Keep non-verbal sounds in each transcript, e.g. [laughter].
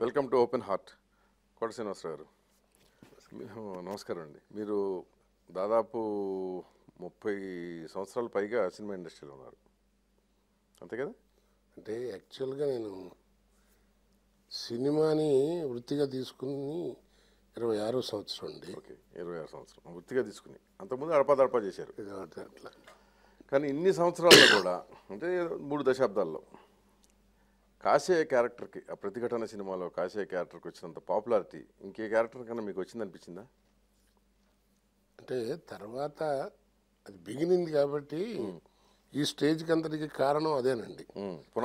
Welcome to open heart. Kota Srinivasa Rao గారు. నమస్కారం అండి. మీరు దాదాపు ముప్పై సంవత్సరాల పైగా సినిమా ఇండస్ట్రీలో ఉన్నారు. అంతే కదా? అంటే యాక్చువల్గా నేను సినిమాని వృత్తిగా తీసుకుని ఇరవై ఆరో సంవత్సరం అండి. ఓకే ఇరవై ఆరు సంవత్సరం. వృత్తిగా తీసుకుని. అంతకుముందు అడపాదడపా చేశారు. అట్లా. కానీ ఇన్ని సంవత్సరాల్లో కూడా అంటే మూడు దశాబ్దాల్లో కాశయ్య క్యారెక్టర్కి ఆ ప్రతిఘటన సినిమాలో కాశయ్య క్యారెక్టర్కి వచ్చినంత పాపులారిటీ ఇంకే క్యారెక్టర్ కన్నా మీకు వచ్చింది అనిపించిందా అంటే తర్వాత అది బిగినింది కాబట్టి ఈ స్టేజ్కి అంతటికి కారణం అదేనండి.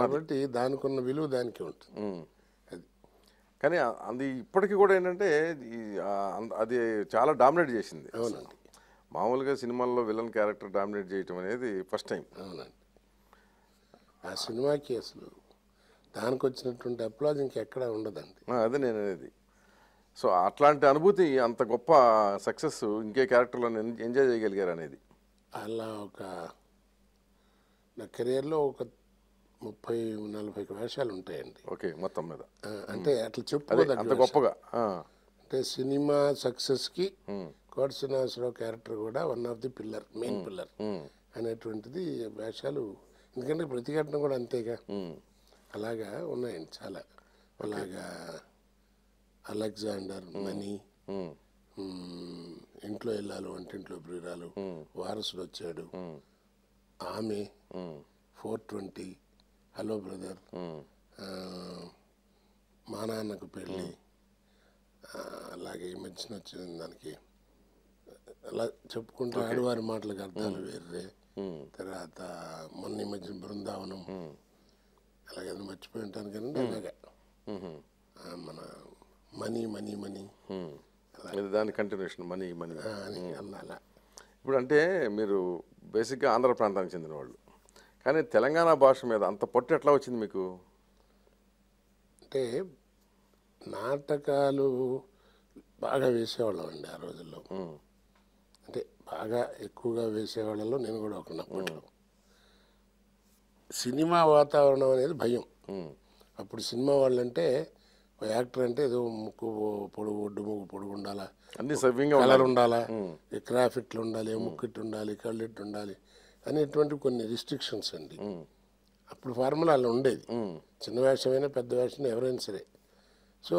కాబట్టి దానికి ఉన్న విలువ దానికి ఉంటుంది. అది. కానీ అది ఇప్పటికీ కూడా ఏంటంటే అది చాలా డామినేట్ చేసింది. అవునండి. మామూలుగా సినిమాల్లో విలన్ క్యారెక్టర్ డామినేట్ చేయటం అనేది ఫస్ట్ టైం. అవునండి. ఆ సినిమాకి అసలు దానికి వచ్చినటువంటి అప్లాజ్ ఇంకెక్కడా ఉండదండి. అదే నేను అనేది. సో అట్లాంటి అనుభూతి అంత గొప్ప సక్సెస్ ఇంకే క్యారెక్టర్లో ఎంజాయ్ చేయగలిగారు అనేది. అలా ఒక నా కెరియర్లో ఒక ముప్పై నలభై వేషాలు ఉంటాయండి. ఓకే మొత్తం మీద. అంటే అట్లా చెప్పుకోదగ్గ అంత గొప్పగా అంటే సినిమా సక్సెస్కి శ్రీనివాసరావు క్యారెక్టర్ కూడా one of the pillar main pillar అనేటువంటిది వేషాలు. ఎందుకంటే ప్రతిఘటన కూడా అంతేగా. అలాగా ఉన్నాయండి చాలా. అలాగా అలెగ్జాండర్ మనీ ఇంట్లో వెళ్ళాలి వంటింట్లో ప్రియురాలు వారసుడు వచ్చాడు. ఆమె ఫోర్ ట్వంటీ హలో బ్రదర్. మా నాన్నకు పెళ్ళి. అలాగే ఈ మధ్యన వచ్చింది దానికి. అలా చెప్పుకుంటే ఆడవారి మాటలకు అర్థాలు వేరే తర్వాత మొన్న ఈ మధ్యన బృందావనం అలాగే మర్చిపోయి ఉంటాను కానీ అలాగా. మన మనీ మనీ మనీ. దాని కంటిన్యూషన్ మనీ మనీ. అని అలా అలా. ఇప్పుడు అంటే మీరు బేసిక్గా ఆంధ్ర ప్రాంతానికి చెందిన వాళ్ళు కానీ తెలంగాణ భాష మీద అంత పట్టు ఎట్లా వచ్చింది మీకు? అంటే నాటకాలు బాగా వేసేవాళ్ళం అండి ఆ రోజుల్లో. అంటే బాగా ఎక్కువగా వేసేవాళ్ళలో నేను కూడా ఒక అప్పట్లో సినిమా వాతావరణం అనేది భయం. అప్పుడు సినిమా వాళ్ళంటే ఒక యాక్టర్ అంటే ఏదో ముక్కు పొడుగు ఒడ్డు ముక్కు పొడుగు ఉండాలా? అన్ని సవ్యంగా కలర్ ఉండాలి. క్రాఫిట్లు ఉండాలి ముక్కు ఇట్టు ఉండాలి కళ్ళు ఇట్టు ఉండాలి అనేటువంటి కొన్ని రిస్ట్రిక్షన్స్ అండి. అప్పుడు ఫార్ములా అలా ఉండేది. చిన్న వేషమైనా పెద్ద వేషం ఎవరైనా సరే. సో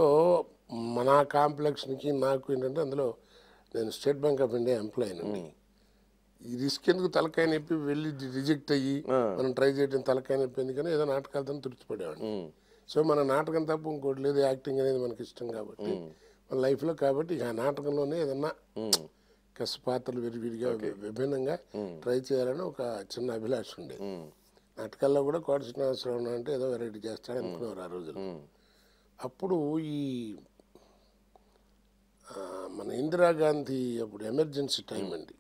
మన కాంప్లెక్స్కి నాకు ఏంటంటే అందులో నేను State Bank of India employee అండి ఈ రిస్క్ ఎందుకు తలకాయ నొప్పి వెళ్ళి రిజెక్ట్ అయ్యి. మనం ట్రై చేయడం తలకాయ నొప్పి ఎందుకని ఏదో నాటకాలతో తృప్తిపడేవాడిని ఉమ్, సో మన నాటకం తప్ప ఇంకోటి లేదు యాక్టింగ్ అనేది మనకి ఇష్టం కాబట్టి మన లైఫ్లో కాబట్టి ఆ నాటకంలోనే ఏదన్నా ఉమ్, కష్ట పాత్రలు విడివిడిగా విభిన్నంగా ట్రై చేయాలని ఒక చిన్న అభిలాష ఉండేది. నాటకాల్లో కూడా కోట శ్రీనివాసరావు అంటే ఏదో వెరైటీ చేస్తాడు అనుకునేవారు ఆ రోజులు అప్పుడు ఈ మన ఇందిరాగాంధీ అప్పుడు ఎమర్జెన్సీ టైం అండి.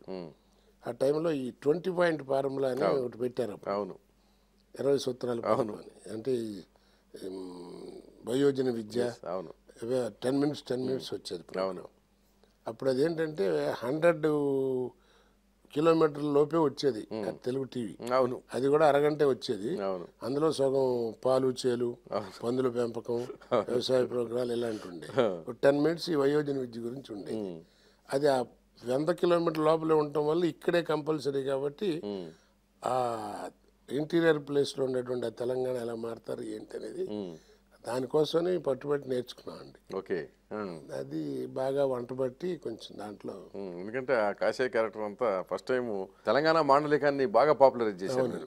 ఆ టైంలో ఈ ట్వంటీ పాయింట్ ఫార్ములా అని ఒకటి పెట్టారు అవును. ఇరవై సూత్రాలు అని. అంటే వయోజన విద్య అవును. టెన్ మినిట్స్ టెన్ మినిట్స్ వచ్చేది అవును. అప్పుడు అదేంటంటే హండ్రెడ్ కిలోమీటర్ల లోపే వచ్చేది తెలుగు టీవీ. అవును. అది కూడా అరగంటే వచ్చేది. అవును. అందులో సగం పాలు చేలు పందుల పెంపకం వ్యవసాయ ప్రోగ్రాలు ఇలాంటి ఉండే. టెన్ మినిట్స్ ఈ వయోజన విద్య గురించి ఉండే ఉమ్, అది ఆ వంద కిలోమీటర్ లోపలే ఉండటం వల్ల ఇక్కడే కంపల్సరీ కాబట్టి ఆ ఇంటీరియర్ ప్లేస్లో ఉండేటువంటి తెలంగాణ ఎలా మారుతారు ఏంటి అనేది ఉమ్, దానికోసమని పట్టుబట్టి నేర్చుకున్నామండి. ఓకే. ఉమ్, అది బాగా వంట బట్టి కొంచెం దాంట్లో ఎందుకంటే ఆ కాశయ్య క్యారెక్టర్ అంతా ఫస్ట్ టైం తెలంగాణ మాండలికాన్ని బాగా పాపులరైజ్ చేశారు.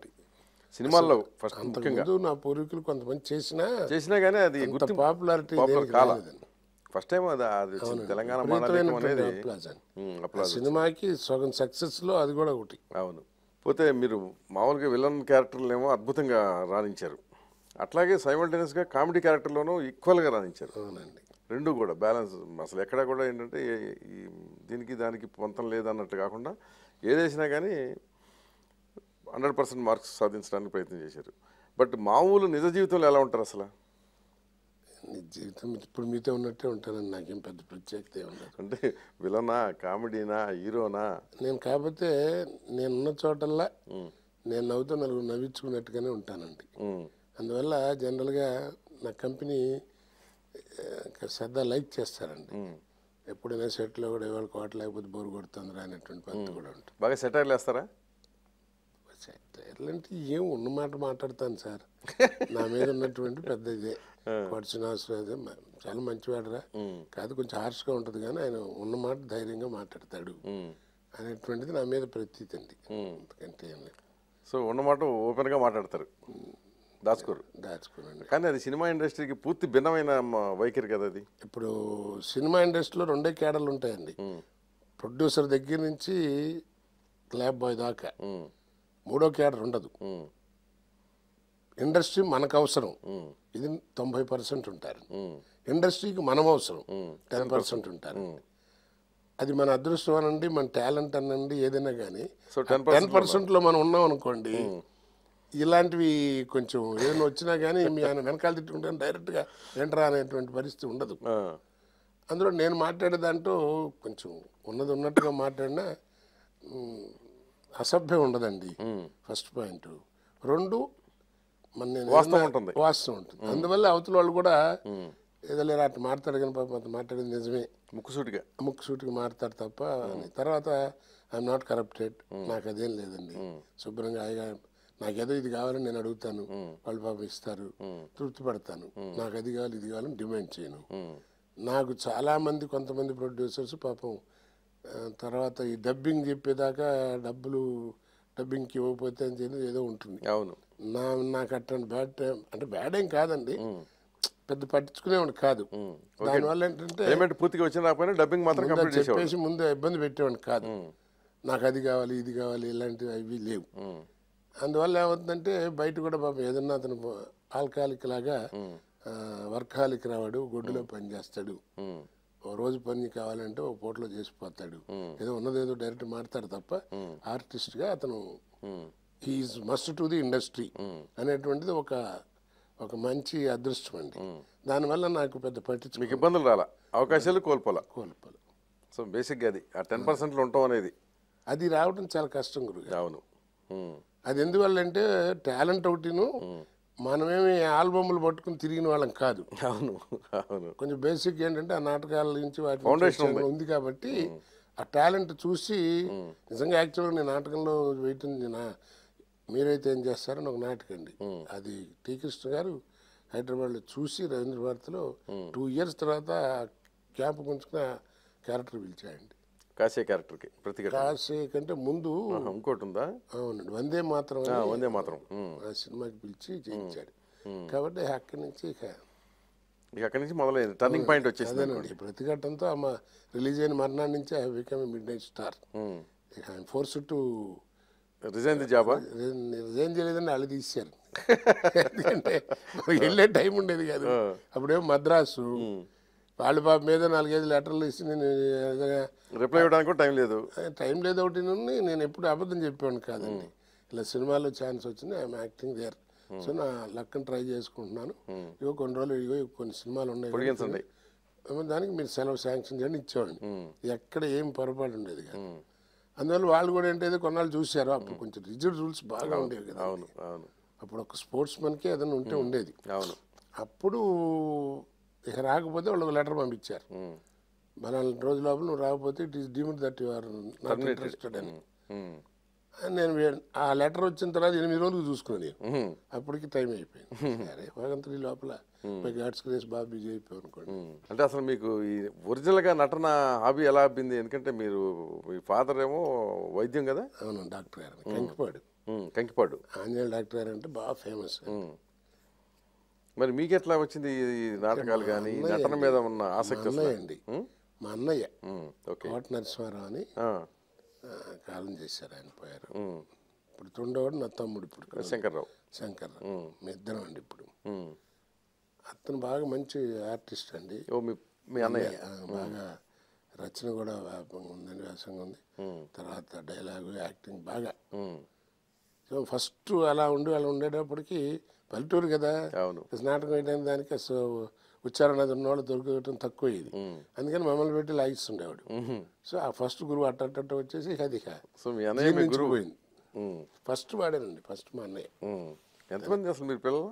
సినిమాల్లో ఫస్ట్ ముఖ్యంగా. నా పూర్వీకులు కొంతమంది చేసినా చేసినా కానీ అది పాపులారిటీ పాపులర్ దేనికి కాల. రాలేదండి. ఫస్ట్ టైం అది అది. తెలంగాణ అనేది. సినిమాకి సగం సక్సెస్లో అది కూడా ఒకటి. అవును. పోతే మీరు మామూలుగా విలన్ క్యారెక్టర్లు ఏమో అద్భుతంగా రాణించారు. అట్లాగే సైమల్టేనియస్గా కామెడీ క్యారెక్టర్లోనూ ఈక్వల్గా రాణించారు. అవునండి. రెండు కూడా బ్యాలెన్స్ అసలు ఎక్కడ కూడా ఏంటంటే దీనికి దానికి పొంతం లేదన్నట్టు కాకుండా ఏదేసినా కానీ హండ్రెడ్ పర్సెంట్ మార్క్స్ సాధించడానికి ప్రయత్నం చేశారు. బట్ మామూలు నిజ జీవితంలో ఎలా ఉంటారు అసలు? నీ జీవితం ఇప్పుడు మీతో ఉన్నట్టే ఉంటానని నాకేం పెద్ద ప్రత్యేకత ఉండదు అంటే విలనా కామెడీనా హీరోనా? నేను కాకపోతే నేనున్న చోటల్లా నేను నవ్వుతూ నలుగురు నవ్వించుకున్నట్టుగానే ఉంటానండి. అందువల్ల జనరల్గా నా కంపెనీ శ్రద్ధ లైక్ చేస్తారండి. ఎప్పుడైనా సెట్లో కూడా ఇవాళ కోట లేకపోతే బోరు కొడుతుందిరా అనేటువంటి పద్ధతి కూడా ఉంటుంది. బాగా సెటైర్లు వేస్తారా? ఎట్లాంటి ఏం ఉన్నమాట మాట్లాడతాను సార్. నా మీద ఉన్నటువంటి పెద్ద ఇదే. మ- చాలా మంచివాడురా. కాదు కొంచెం హార్ష్గా ఉంటుంది కానీ ఆయన ఉన్నమాట ధైర్యంగా మాట్లాడతాడు. అనేటువంటిది నా మీద ప్రతీతి అండి. ఎందుకంటే ఏం లేదు. సో ఉన్నమాట ఓపెన్గా మాట్లాడతారు. దాచుకోరు. దాచుకున్నాను కానీ అది సినిమా ఇండస్ట్రీకి పూర్తి భిన్నమైన వైఖరి కదా అది? ఇప్పుడు సినిమా ఇండస్ట్రీలో రెండే కేడర్లు ఉంటాయండి. ప్రొడ్యూసర్ దగ్గర నుంచి క్లాబ్ బాయ్ దాకా. మూడో కేడర్ ఉండదు. ఇండస్ట్రీ మనకు అవసరం. ఇది తొంభై పర్సెంట్ ఉంటారు. ఇండస్ట్రీకి మనం అవసరం. టెన్ పర్సెంట్ ఉంటారు. అది మన అదృష్టం అనండి మన టాలెంట్ అనండి ఏదైనా కానీ టెన్ పర్సెంట్లో మనం ఉన్నాం అనుకోండి ఇలాంటివి కొంచెం ఏదైనా వచ్చినా కానీ మీ ఆయన వెనకాల తిట్టుకుంటే డైరెక్ట్గా ఎంటరా అనేటువంటి పరిస్థితి ఉండదు. అందులో నేను మాట్లాడే దాంట్లో కొంచెం ఉన్నది ఉన్నట్టుగా మాట్లాడినా అసభ్యం ఉండదండి. First point. రెండు మన వాస్తవం ఉంటుంది. వాస్తవం ఉంటుంది. అందువల్ల అవతల వాళ్ళు కూడా ఏదో లేరా అట్లా మాట్లాడు కానీ పాపం అతను మాట్లాడేది నిజమే. ముక్కుసూటిగా. ముక్కు సూటికి మారుతారు తప్ప. తర్వాత ఐఎమ్ నాట్ కరప్టెడ్ నాకు అదేం లేదండి. శుభ్రంగా హాయిగా నాకేదో ఇది కావాలని నేను అడుగుతాను. వాళ్ళు పాపం ఇస్తారు. తృప్తి పడతాను. నాకు అది కావాలి ఇది కావాలని డిమాండ్ చేయను. నాకు చాలా మంది కొంతమంది ప్రొడ్యూసర్స్ పాపం తర్వాత ఈ డబ్బింగ్ చెప్పేదాకా డబ్బులు డబ్బింగ్కి ఇవ్వకపోతే అని చెప్పి ఏదో ఉంటుంది. అవును. నా నాకు అట్లాంటి బ్యాడ్ టైం అంటే బ్యాడ్ ఏం కాదండి. పెద్ద పట్టించుకునేవాడు కాదు. దానివల్ల ఏంటంటే పేమెంట్ పూర్తిగా వచ్చిన రాకపోయినా డబ్బింగ్ మాత్రం కంప్లీట్ చెప్పేసి ముందు ఇబ్బంది పెట్టేవాడిని కాదు. నాకు అది కావాలి ఇది కావాలి ఇలాంటివి అవి లేవు. అందువల్ల ఏమవుతుందంటే బయట కూడా పాపం ఏదన్నా అతను ఆల్కాలిక్ లాగా వర్కాలిక్ రావాడు గొడ్డులో పని చేస్తాడు. ఉమ్. ఓ రోజు పని కావాలంటే ఓ పూటలో చేసిపోతాడు ఏదో ఉన్నదేదో డైరెక్ట్ మాడతాడు తప్ప ఆర్టిస్ట్గా అతను he is must to the industry అనేటువంటిది ఒక ఒక మంచి అదృష్టం అండి. దానివల్ల నాకు పెద్ద పట్టించు మీకు ఇబ్బందులు రాలా? అవకాశాలు కోల్పోలా? కోల్పోలు. సో బేసిక్గా అది. ఆ టెన్ పర్సెంట్లో ఉంటాం అనేది. అది రావడం చాలా కష్టం గురుగా అవును. అది ఎందువల్ల అంటే టాలెంట్ ఒకటిను మనమేమి ఆల్బమ్లు పట్టుకుని తిరిగిన వాళ్ళం కాదు. అవును అవును. కొంచెం బేసిక్ ఏంటంటే ఆ నాటకాల నుంచి వాటి వచ్చే ఉంది. కాబట్టి ఆ టాలెంట్ చూసి నిజంగా యాక్చువల్గా నేను నాటకంలో వెయిటింగ్ నా మీరైతే ఏం చేస్తారని ఒక నాటకం అండి. అది టీ కృష్ణ గారు హైదరాబాద్లో చూసి రవీంద్ర భారతిలో టూ ఇయర్స్ తర్వాత క్యాంప్ గుంచుకున్న క్యారెక్టర్ పిలిచాయండి కాసే క్యారెక్టర్కి ప్రతిఘటన. కాసే కంటే ముందు ఇంకోటి ఉందా అవునండి వందే మాత్రం వందే మాత్రం. ఆ సినిమాకి పిలిచి చేయించాడు. కాబట్టి అక్కడి నుంచి ఇక ఇక అక్కడి నుంచి మొదలైంది. టర్నింగ్ పాయింట్ వచ్చేసింది ప్రతిఘటనతో ఆమె రిలీజ్ అయిన మర్నాడు నుంచి I become midnight star ఇక ఆయన ఫోర్స్ టు రిజైన్ ది జాబా? రిజైన్ చేయలేదని వాళ్ళు తీశారు. [laughs] ఎందుకంటే వెళ్ళే టైం ఉండేది కాదు. అప్పుడేమో మద్రాసు వాళ్ళ పాప మీద నాలుగైదు లెటర్లు ఇచ్చి నేను రిప్లై ఇవ్వడానికి టైం లేదు. టైం లేదు ఒకటి నుండి నేను ఎప్పుడు అబద్ధం చెప్పాను కాదండి. ఇలా సినిమాలో ఛాన్స్ వచ్చింది ఐఎమ్ యాక్టింగ్ దేర్. సో నా లక్కని ట్రై చేసుకుంటున్నాను. ఇగో కొన్ని రోజులు ఇగో కొన్ని సినిమాలు ఉన్నాయి. దానికి మీరు సెలవు శాంక్షన్ చేయండి ఇచ్చేవాడిని. ఎక్కడ ఏం పొరపాటు ఉండేది కాదు. అందువల్ల వాళ్ళు కూడా ఏంటంటే కొన్నాళ్ళు చూశారు. అప్పుడు కొంచెం రిజిడ్ రూల్స్ బాగా ఉండేవి కదా. అవును అవును. అప్పుడు ఒక స్పోర్ట్స్ మన్కి ఏదైనా ఉంటే ఉండేది. అవును. అప్పుడు ఇక రాకపోతే వాళ్ళకి లెటర్ పంపించారు. ఉమ్. నాలుగు రోజుల లోపల నువ్వు రాకపోతే it is deemed that you are not interested అని. నేను ఆ లెటర్ వచ్చిన తర్వాత ఎనిమిది రోజులు చూసుకున్నాను నేను. అప్పటికి టైం అయిపోయింది. అరే భగవంతుడి లోపల గాడ్స్ క్రేస్ బాగా బిజీ అయిపోయావు అనుకోండి. అంటే అసలు మీకు ఈ ఒరిజినల్గా నటన హాబీ ఎలా అబ్బింది? ఎందుకంటే మీరు మీ ఫాదర్ ఏమో వైద్యం కదా? అవును డాక్టర్ గారు. కంకిపాడు. కంకిపాడు. ఆంజనేయ డాక్టర్ గారు అంటే బాగా ఫేమస్. మరి మీకు ఎట్లా వచ్చింది ఈ నాటకాలు కానీ నటన మీద ఉన్న ఆసక్తి అండి? మా అన్నయ్య. కోట నరసింహారావు అని కాలం చేశారు ఆయన పోయారు. ఇప్పుడు తుండవాడు నా తమ్ముడు ఇప్పుడు శంకర్రావు. శంకర్ మీ ఇద్దరం అండి ఇప్పుడు. అతను బాగా మంచి ఆర్టిస్ట్ అండి. ఓ మీ అన్నయ్య? బాగా రచన కూడా వ్యాపకంగా ఉందండి వ్యాసంగా ఉంది. తర్వాత డైలాగు యాక్టింగ్ బాగా. సో ఫస్ట్ అలా ఉండి అలా ఉండేటప్పటికి పల్లెటూరు కదా. నాటకం వేయడానికి దానికి ఉచ్చారణ ఉన్నవాళ్ళు దొరకటం తక్కువ ఇది. అందుకని మమ్మల్ని పెట్టి లాగిస్తుండేవాడు. సో ఆ ఫస్ట్ గురువు అట్టట్ట వచ్చేసి అది సో మీ అన్నయ్య పోయింది. ఫస్ట్ వాడానండి ఫస్ట్ మా అన్నయ్య. ఎంతమంది అసలు మీరు పిల్లలు?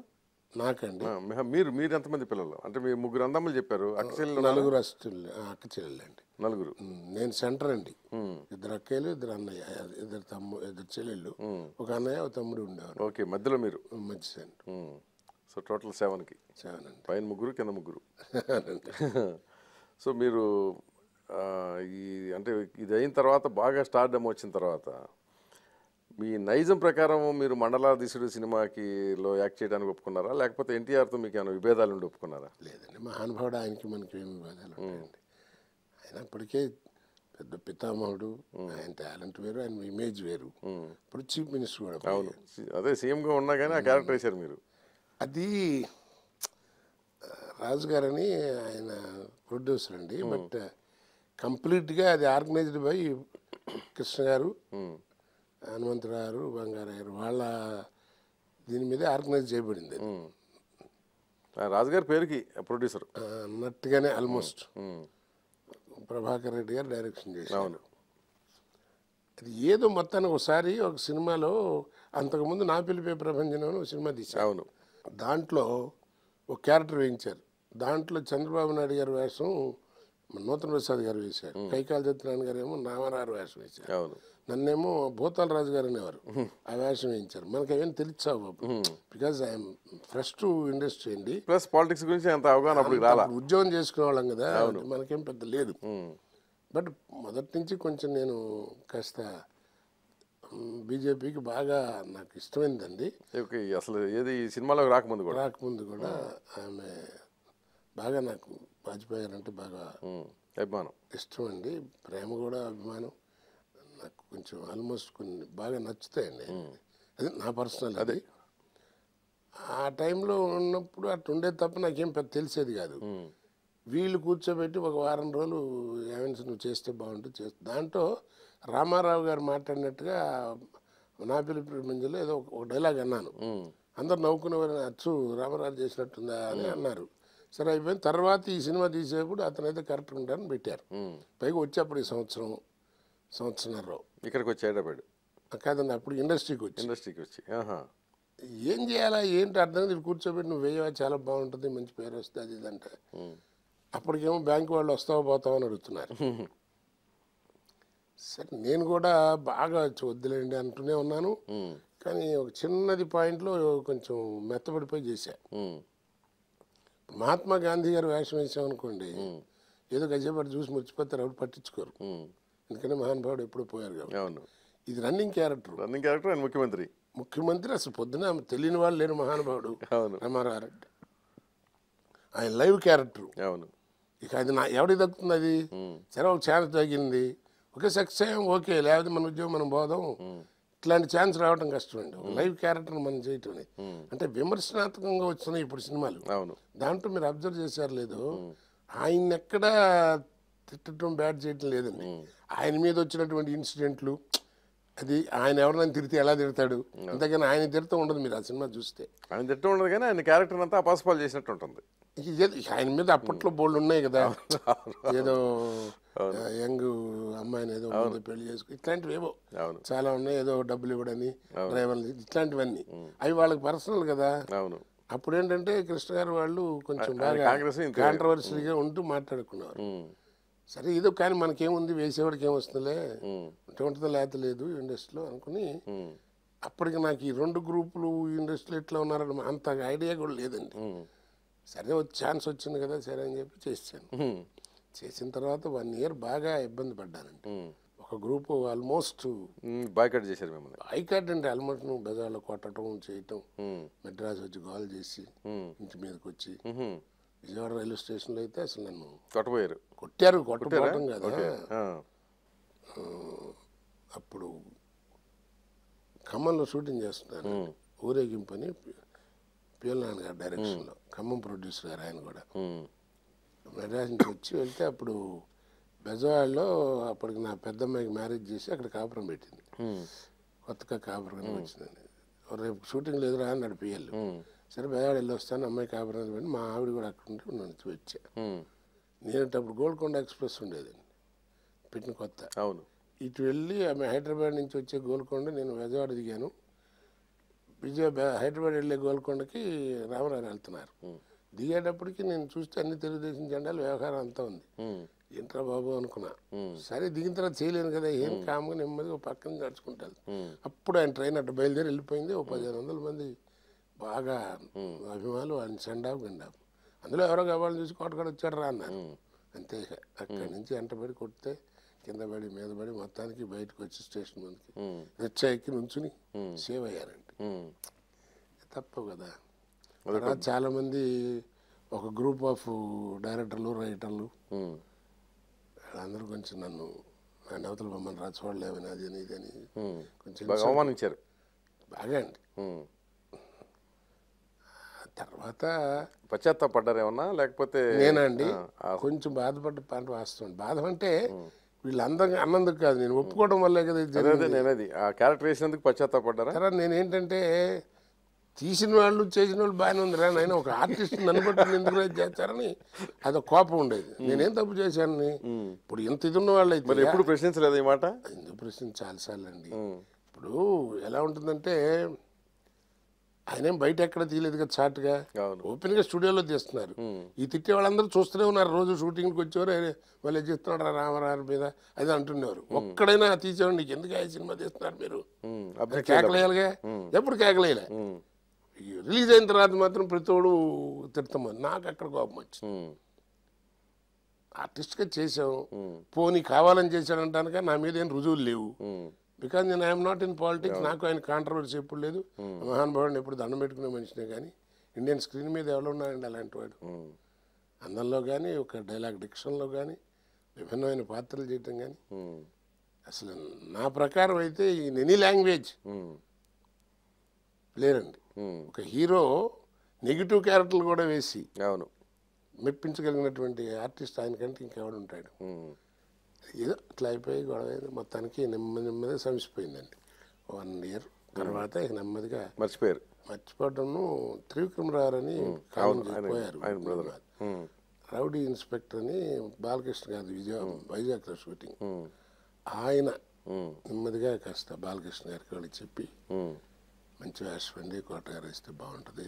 నాకండి. మీరు మీరు ఎంతమంది పిల్లలు? అంటే మీ ముగ్గురు అందమ్మలు చెప్పారు అక్కచెల్లెలు నలుగురు అస్తులు అక్క చెల్లెళ్ళండి నలుగురు. నేను సెంటర్ అండి. ఇద్దరు అక్కలు ఇద్దరు అన్నయ్య ఇద్దరు తమ్ము ఇద్దరు చెల్లెళ్ళు. ఒక అన్నయ్య ఒక తమ్ముడు ఉండేవారు. ఓకే మధ్యలో మీరు? మంచి సెంటర్. సో టోటల్ సెవెన్కి. సెవెన్ అండి. పైన ముగ్గురు కింద ముగ్గురు. [laughs] సో మీరు ఈ అంటే ఇది అయిన తర్వాత బాగా స్టార్డమ్ వచ్చిన తర్వాత మీ నైజం ప్రకారం మీరు మండలాధీశుడు సినిమాకి లో యాక్ట్ చేయడానికి ఒప్పుకున్నారా? లేకపోతే ఎన్టీఆర్తో మీకు ఏమైనా విభేదాలు ఉండి ఒప్పుకున్నారా? లేదండి. మహానుభావుడు ఆయనకి మనకి ఏమి విభేదాలు ఉంటాయండి. ఆయన అప్పటికే పెద్ద పితామహుడు ఆయన టాలెంట్ వేరు ఆయన ఇమేజ్ వేరు. ఇప్పుడు చీఫ్ మినిస్టర్ కూడా అవును. అదే సీఎంగా ఉన్నా కానీ ఆ క్యారెక్టర్ వేశారు మీరు. అది రాజు గారని ఆయన ప్రొడ్యూసర్ అండి. బట్ కంప్లీట్గా అది ఆర్గనైజ్డ్ బై కృష్ణ గారు. హనుమంతరావు గారు బంగారావు గారు వాళ్ళ దీని మీద ఆర్గనైజ్ చేయబడింది రాజుగారి పేరుకి ప్రొడ్యూసర్. అన్నట్టుగానే ఆల్మోస్ట్ ప్రభాకర్ రెడ్డి గారు డైరెక్షన్ చేశారు. అది ఏదో మొత్తానికి ఒకసారి ఒక సినిమాలో అంతకుముందు నా పిలిపే ప్రపంచం అని ఒక సినిమా తీశారు. అవును. దాంట్లో ఒక క్యారెక్టర్ వేయించారు. దాంట్లో చంద్రబాబు నాయుడు గారి వేషం నూతన ప్రసాద్ గారు వేశారు. కైకాల సత్యనారాయణ గారు ఏమో రామారావు వేషం వేశారు. అవును. నన్నేమో భూతాల రాజు గారు అనేవారు. ఆ వేషం వేయించారు. మనకి ఏమైనా తెలిసావు బాబు because I'm fresh to industry అండి. ప్లస్ పాలిటిక్స్ గురించి అంత అవగాహన అప్పుడు రాలా? అప్పుడు ఉద్యోగం చేసుకునే వాళ్ళం కదా మనకేం పెద్ద లేదు. బట్ మొదటి నుంచి కొంచెం నేను కాస్త బీజేపీకి బాగా నాకు ఇష్టమైందండి. అసలు ఏది ఈ సినిమాలోకి రాకముందు కూడా? రాకముందు కూడా ఆమె బాగా నాకు వాజ్పేయి గారు అంటే బాగా. అభిమానం. ఇష్టం అండి ప్రేమ కూడా అభిమానం. నాకు కొంచెం ఆల్మోస్ట్ కొన్ని బాగా నచ్చుతాయండి. అది నా పర్సనల్ అది. ఆ టైంలో ఉన్నప్పుడు అట్లా ఉండేది తప్ప నాకేం పెద్ద తెలిసేది కాదు. వీళ్ళు కూర్చోబెట్టి ఒక వారం రోజులు ఏమైనా నువ్వు చేస్తే బాగుంటుంది చేస్తే దాంట్లో రామారావు గారు మాట్లాడినట్టుగా నా పిలుపు మంజులో ఏదో ఒక- డైలాగ్ అన్నాను. అందరు నవ్వుకునేవారు అచ్చు రామారావు చేసినట్టుందా అని అన్నారు. సరే అయిపోయిన తర్వాత ఈ సినిమా తీసేప్పుడు అతనైతే కరెక్ట్ ఉంటారని పెట్టారు. పైగా వచ్చేప్పుడు ఈ సంవత్సరం సంవత్సరంలో. ఇక్కడికి వచ్చి హైదరాబాద్ కాదండి అప్పుడు ఇండస్ట్రీకి వచ్చి ఇండస్ట్రీకి వచ్చి ఏం చేయాలా ఏంటి అర్థం. ఇది కూర్చోబెట్టి నువ్వు వేయవా చాలా బాగుంటుంది మంచి పేరు వస్తుంది అది ఇది అంటే. అప్పటికేమో బ్యాంక్ వాళ్ళు వస్తావా పోతావా అని అడుగుతున్నారు. [laughs] సరే నేను కూడా బాగా వద్దులేండి అంటూనే ఉన్నాను. కానీ ఒక చిన్నది పాయింట్లో కొంచెం మెత్తబడిపోయి చేశా. మహాత్మా గాంధీ గారు వేషం వేసామనుకోండి ఏదో గజేపటి చూసి మురిచిపోతారు ఎవరు పట్టించుకోరు. ఎందుకంటే మహానుభావుడు ఎప్పుడూ పోయారు కాబట్టి. అవును. ఇది రన్నింగ్ క్యారెక్టర్. రన్నింగ్ క్యారెక్టర్ ఆయన ముఖ్యమంత్రి. ముఖ్యమంత్రి అసలు పొద్దున తెలియని వాళ్ళు లేరు మహానుభావుడు. అవును. రామారావు రెడ్డి ఆయన లైవ్ క్యారెక్టర్. అవును. ఇక అది నా ఎవడికి దక్కుతుంది అది? సరే ఒక ఛాన్స్ తగ్గింది ఒకే సక్సెస్ అయ్యాం ఓకే. లేకపోతే మన ఉద్యోగం మనం పోదాం ఇట్లాంటి ఛాన్స్ రావడం కష్టం అండి. లైవ్ క్యారెక్టర్ మనం చేయటం అంటే విమర్శనాత్మకంగా వస్తున్నాయి ఇప్పుడు సినిమాలు. అవును. దాంట్లో మీరు అబ్జర్వ్ చేశారు లేదు ఆయన ఎక్కడా తిట్టడం బ్యాడ్ చేయటం లేదండి. ఆయన మీద వచ్చినటువంటి ఇన్సిడెంట్లు అది ఆయన ఎవరైనా తిరిగితే ఎలా తిడతాడు? అంతేగాని ఆయన తిడతా ఉండదు మీరు ఆ సినిమా చూస్తే. ఆయన తిట్టం ఉండదు కానీ ఆయన క్యారెక్టర్ అంతా అపాసపాలు చేసినట్టు ఉంటుంది. ఆయన మీద అప్పట్లో బోల్డ్ ఉన్నాయి కదా. [laughs] ఏదో యంగ్ అమ్మాయిని ఏదో పెళ్ళి చేసుకు ఇట్లాంటివి ఏవో చాలా ఉన్నాయి. ఏదో డబ్బులు ఇవ్వడని డ్రైవర్లు ఇట్లాంటివన్నీ. అవి వాళ్ళకి పర్సనల్ కదా. అవును. అప్పుడు ఏంటంటే కృష్ణ గారు వాళ్ళు కొంచెం బాగా. కాంట్రవర్సీగా ఉంటూ మాట్లాడుకున్నారు ఉమ్. సరే ఇదో కానీ మనకేముంది వేసేవాడికి ఏమొస్తుందిలే ఉంటుందో లేకపోతే లేదు ఇండస్ట్రీలో అనుకుని. అప్పటికి నాకు ఈ రెండు గ్రూపులు ఇండస్ట్రీలో ఎట్లా ఉన్నారని అంత ఐడియా కూడా లేదండి. సరే ఛాన్స్ వచ్చింది కదా సరే అని చెప్పి చేసాను. చేసిన తర్వాత వన్ ఇయర్ బాగా ఇబ్బంది పడ్డానండి. ఒక గ్రూపు ఆల్మోస్ట్. బాయ్కట్ చేశారు మిమ్మల్ని ఐకార్డ్ అంటే ఆల్మోస్ట్ నువ్వు బెజార్లో కొట్టడం చేయటం. మెడ్రాస్ వచ్చి కాల్ చేసి. ఇంటి మీదకి వచ్చి. విజయవాడ రైల్వే స్టేషన్లో అయితే అసలు నన్ను కొట్టబోయారు కొట్టారు కొట్టపోవటం కదా. అప్పుడు ఖమ్మంలో షూటింగ్ చేస్తున్నాను ఊరేగింపు అని పిఎల్ నాన్న గారి డైరెక్షన్లో. ఖమ్మం ప్రొడ్యూసర్ గారు ఆయన కూడా. మెడ్రాస్ నుంచి వచ్చి వెళ్తే అప్పుడు బెజవాడలో అప్పటికి నా పెద్దమ్మాయికి మ్యారేజ్ చేసి అక్కడ కాపురం పెట్టింది. కొత్తగా కాపురం వచ్చిందని రేపు షూటింగ్ లేదురా అని నడిపియాలి ఉమ్. సరే బెజవాడ వెళ్ళి వస్తాను అమ్మాయి కాపురం వెళ్ళి మా ఆవిడ కూడా అక్కడ ఉంటే నడిచి వచ్చా. ఉమ్. నేను అప్పుడు గోల్కొండ ఎక్స్ప్రెస్ ఉండేదండి. పెట్టిన కొత్త. అవును. ఇటు వెళ్ళి ఆమె హైదరాబాద్ నుంచి వచ్చే గోల్కొండ నేను బెజవాడ దిగాను. విజయ హైదరాబాద్ వెళ్ళే గోల్కొండకి రామరావు వెళ్తున్నారు. దిగేటప్పటికి నేను చూస్తే అన్ని తెలుగుదేశం జెండాలు వ్యవహారం అంతా ఉంది. ఏంట్రా బాబు అనుకున్నా. సరే దిగిన తర్వాత చేయలేను కదా ఏం కాముగా నెమ్మదిగా ఒక పక్కన నడుచుకుంటాను అప్పుడు ఆయన ట్రైన్ అట్ట బయలుదేరి వెళ్ళిపోయింది. ఓ పదిహేను వందల మంది బాగా అభిమానులు ఆయన సెండాపు గిండాపు అందులో ఎవరో కావాలని చూసి కోటకాడ వచ్చాడు రా అన్నారు. అంతే. అక్కడి నుంచి ఎంటబడి కొడితే కింద పడి మీద పడి మొత్తానికి బయటకు వచ్చి స్టేషన్ ముందుకి రిక్షా ఎక్కి నుంచుని సేవ్ అయ్యారండి తప్పు కదా. తర్వాత చాలా మంది ఒక గ్రూప్ ఆఫ్ డైరెక్టర్లు రైటర్లు వాళ్ళందరూ కొంచెం నన్ను నా నవతల బొమ్మను రా చూడలేమని అది అని ఇది అని. కొంచెం బాగా అవమానించారు. బాగా అండి. తర్వాత పశ్చాత్తాపడ్డారేమన్నా? లేకపోతే నేనండి. కొంచెం బాధపడ్డ పాట వాస్తవం. బాధ అంటే వీళ్ళందరూ అన్నందుకు కాదు. నేను ఒప్పుకోవడం వల్లే కదా ఇది నేనది. ఆ క్యారెక్టర్ వేసినందుకు పశ్చాత్తాపడ్డారా? తర్వాత నేను ఏంటంటే తీసిన వాళ్ళు చేసిన వాళ్ళు బాగానే ఉంది రా నాయన. ఒక ఆర్టిస్ట్ నన్ను బట్టి ఎందుకు చేస్తారని అదొక కోపం ఉండేది. నేనేం తప్పు చేశానని? ఇప్పుడు ఇంత ఇది ఉన్న వాళ్ళు మరి అయితే ఎప్పుడు ప్రశ్నించలేదు ఈ మాట? ఎందుకు ప్రశ్న చాలాసార్లు అండి? ఉమ్, ఇప్పుడు ఎలా ఉంటుందంటే ఆయన ఏం బయట ఎక్కడ తీయలేదు కదా చాటుగా. ఓపెన్గా స్టూడియోలో తీస్తున్నారు. ఈ తిట్టే వాళ్ళందరూ చూస్తూనే ఉన్నారు. రోజు షూటింగ్కి వచ్చేవారు "అరే, వాళ్ళు చేస్తున్నాడు రా రామరారు మీద? అది అంటున్నారు. ఒక్కడైనా తీసేవాడు నీకు ఎందుకు ఆ సినిమా తీస్తున్నారు మీరు? కేకలేయాలిగా. ఎప్పుడు కేకలేయలే? రిలీజ్ అయిన తర్వాత మాత్రం ప్రతివాడు తిడతామని నాకు అక్కడ కోపం వచ్చింది? ఆర్టిస్ట్గా చేసాం పోనీ కావాలని చేశాడంటానుక నా మీద ఏం రుజువులు లేవు. బికాజ్ నేను ఐఎమ్ నాట్ ఇన్ పాలిటిక్స్ నాకు ఆయన కాంట్రవర్సీ ఎప్పుడు లేదు. మహానుభావుడిని ఎప్పుడు దండం పెట్టుకునే మనిషినే కానీ ఇండియన్ స్క్రీన్ మీద ఎవరు ఉన్నారండి అలాంటి వాడు. ఉమ్, అందంలో కానీ ఒక డైలాగ్ డిక్షన్లో కానీ విభిన్నమైన పాత్రలు చేయటం కానీ ఉమ్, అసలు నా ప్రకారం అయితే ఈ ఎనీ లాంగ్వేజ్ లేరండి. ఒక హీరో నెగిటివ్ క్యారెక్టర్లు కూడా వేసి అవును. మెప్పించగలిగినటువంటి ఆర్టిస్ట్ ఆయనకంటే ఇంకెవడు ఉంటాడు. ఏదో అట్లా అయిపోయి గొడవ. మొత్తానికి నెమ్మది నెమ్మదిగా సమసిపోయిందండి వన్ ఇయర్ తర్వాత ఇక నెమ్మదిగా మర్చిపోయారు. మర్చిపోవటము త్రివిక్రమరావు అని కాలం పోయారు ఉమ్, రౌడీ ఇన్స్పెక్టర్ అని బాలకృష్ణ గారి విజయ వైజాగ్లో షూటింగ్. ఆయన నెమ్మదిగా కాస్త బాలకృష్ణ గారికి వాళ్ళకి చెప్పి మంచి వేషండి కోట గారు ఇస్తే బాగుంటుంది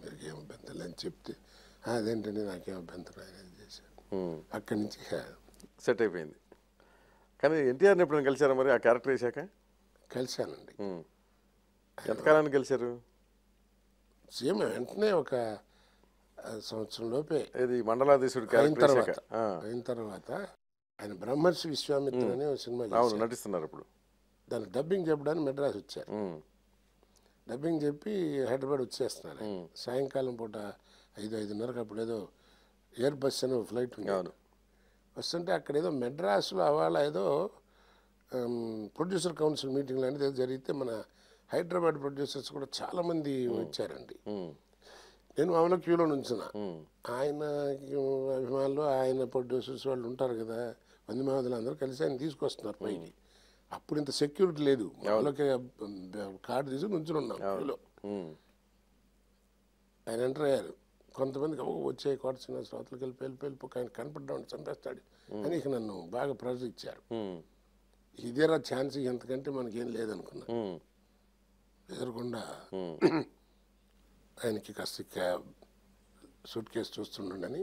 మీకు ఏం అభ్యంతరం అని చెప్తే "ఆ, అదేంటండి నాకేం అభ్యంతరం ఆయన చేశాను. అక్కడి నుంచి సెట్ అయిపోయింది. కానీ ఎన్టీఆర్ని ఎప్పుడైనా కలిసారా మరి ఆ క్యారెక్టర్ వేసాక కలిశానండి. ఎంతకాలానికి కలిశారు సీఎం వెంటనే ఒక సంవత్సరం లోపే. ఇది మండలాధీశుడు అయిన తర్వాత అయిన తర్వాత ఆయన బ్రహ్మర్షి విశ్వామిత్ర అనే ఒక సినిమా అవును నటిస్తున్నారు ఇప్పుడు దాని డబ్బింగ్ చెప్పడానికి మెడ్రాస్ వచ్చారు. డబ్బింగ్ చెప్పి హైదరాబాద్ వచ్చేస్తున్నారు. సాయంకాలం పూట ఐదు ఐదున్నరకు అప్పుడు ఏదో ఎయిర్ బస్ అని ఫ్లైట్ ఉంది అవును. వస్తుంటే అక్కడ ఏదో మెడ్రాస్లో అవాళ ఏదో ప్రొడ్యూసర్ కౌన్సిల్ మీటింగ్ లాంటిది ఏదో జరిగితే మన హైదరాబాద్ ప్రొడ్యూసర్స్ కూడా చాలామంది వచ్చారండి. నేను మామూలుగా క్యూలో నుంచున్నా. ఉమ్, ఆయన అభిమానులు ఆయన ప్రొడ్యూసర్స్ వాళ్ళు ఉంటారు కదా వంది మావదులు అందరూ కలిసి ఆయన తీసుకొస్తున్నారు పైకి. అప్పుడు ఇంత సెక్యూరిటీ లేదు. మామూలుగా కార్డు తీసుకుని నుంచుని ఉన్నాం క్యూలో. ఆయన ఎంటర్ అయ్యారు. కొంతమందికి "ఓ, వచ్చే కోట చిన్న శ్రోతలకు వెళ్ళి వెళ్ళి వెళ్ళిపో ఆయన కనపడ్డామని చంపేస్తాడు. అని ఇక నన్ను బాగా ప్రెజర్ ఇచ్చారు. ఇదేరా ఛాన్స్ ఎంతకంటే మనకేం లేదనుకున్నా. ఎదురకుండా ఆయనకి కాస్త క్యాబ్ సూట్ కేసు చూస్తుండని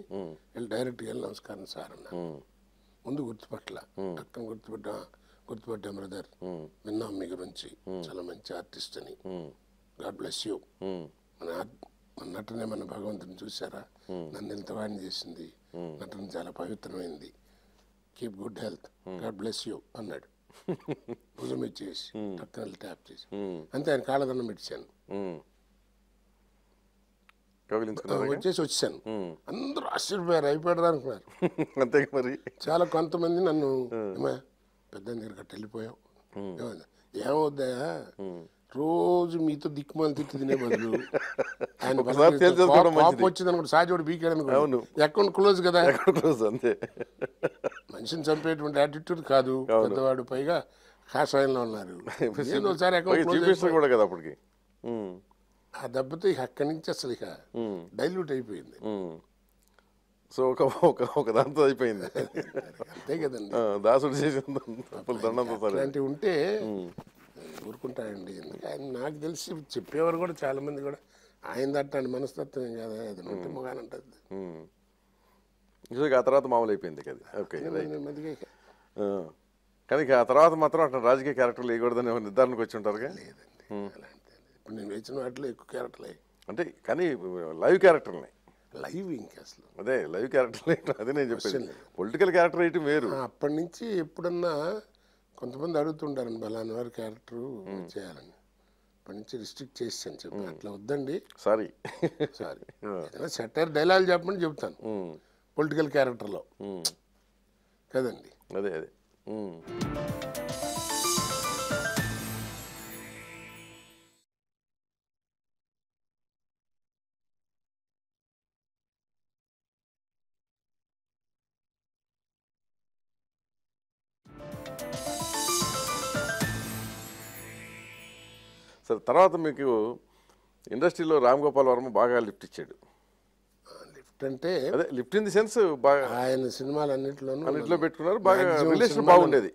వెళ్ళి డైరెక్ట్గా వెళ్ళి నమస్కారం సార్ అన్న ముందు గుర్తుపట్టల. అక్కడ గుర్తుపట్టా గుర్తుపట్టాం బ్రదర్. విన్నాం మీ గురించి. చాలా మంచి ఆర్టిస్ట్ అని గాడ్ బ్లెస్ యూ. మన నటనే మన భగవంతుని చూసారా నన్ను ఎంత వాడిని చేసింది. నటన చాలా పవిత్రమైంది. Keep good health God bless you అన్నాడు. [laughs] భుజం ఇచ్చేసి పక్కన ట్యాప్ చేసి. అంతే ఆయన కాళ్ళదండం. కౌగిలించుకున్నారా వచ్చేసి వచ్చాను. అందరూ ఆశ్చర్యపోయారు అయిపోయారు అనుకున్నారు. [laughs] అంతే మరి? చాలా కొంతమంది నన్ను పెద్ద దగ్గర వెళ్ళిపోయావు? ఏమవుద్దా? రోజు మీతో దిక్కుమాలి తిట్టి తినే బదులు. [laughs] ఆయన మంచిది. వచ్చింది అనుకోండి సాజోడు బీకాడు అవును. అకౌంట్ క్లోజ్ కదా? క్లోజ్ అంతే. మనిషిని చంపేటువంటి యాటిట్యూడ్ కాదు. పెద్దవాడు పైగా కాషాయంలో ఉన్నారు. [laughs] నేను ఒకసారి అకౌంట్ కూడా కదా అప్పటికి. ఆ దెబ్బతో ఇక అక్కడి నుంచి అసలు ఇక డైల్యూట్ అయిపోయింది. సో ఒక ఒక ఒక దాంతో అయిపోయింది. [laughs] అంతే కదండి. దాసుడు చేసిన దండంతో ఉంటే ఊరుకుంటాడండి ఎందుకు? ఆయన నాకు తెలిసి చెప్పేవారు కూడా చాలా మంది కూడా ఆయన తట్టండి మనస్తత్వం కాదు అది ఉంటే మొగాని ఉంటుంది ఆ తర్వాత మామూలు అయిపోయింది ఓకే ఆ. కానీ ఆ తర్వాత మాత్రం అట్లా రాజకీయ క్యారెక్టర్లు వేయకూడదని నిర్ధారణకు వచ్చి ఉంటారుగా? లేదండి అలాంటిది ఇప్పుడు నేను వేసిన వాటిలో ఎక్కువ క్యారెక్టర్లే అంటే కానీ లైవ్ క్యారెక్టర్ని లైవ్ ఇంక అసలు. అదే లైవ్ క్యారెక్టర్ అదే నేను చెప్పేది. పొలిటికల్ క్యారెక్టర్ అయితే వేరు. అప్పటి నుంచి ఎప్పుడన్నా కొంతమంది అడుగుతుంటారండి బలాని వారి క్యారెక్టర్ చేయాలని. నుంచి రిస్ట్రిక్ట్ చేసాను చెప్పి అట్లా వద్దండి. సారీ. సారీ. [laughs] ఏదైనా సెటైర్ డైలాగ్ చెప్పమని చెప్తాను. పొలిటికల్ క్యారెక్టర్లో కదండి. అదే అదే. తర్వాత మీకు ఇండస్ట్రీలో రామ్ గోపాల్ వర్మ బాగా లిఫ్ట్ ఇచ్చాడు. లిఫ్ట్ అంటే అదే లిఫ్ట్ ఇన్ ది సెన్స్ బాగా ఆయన సినిమాలన్నింటిలోనూ అన్నిట్లో పెట్టుకున్నారు బాగా రిలేషన్ సినిమాలు- బాగుండేది.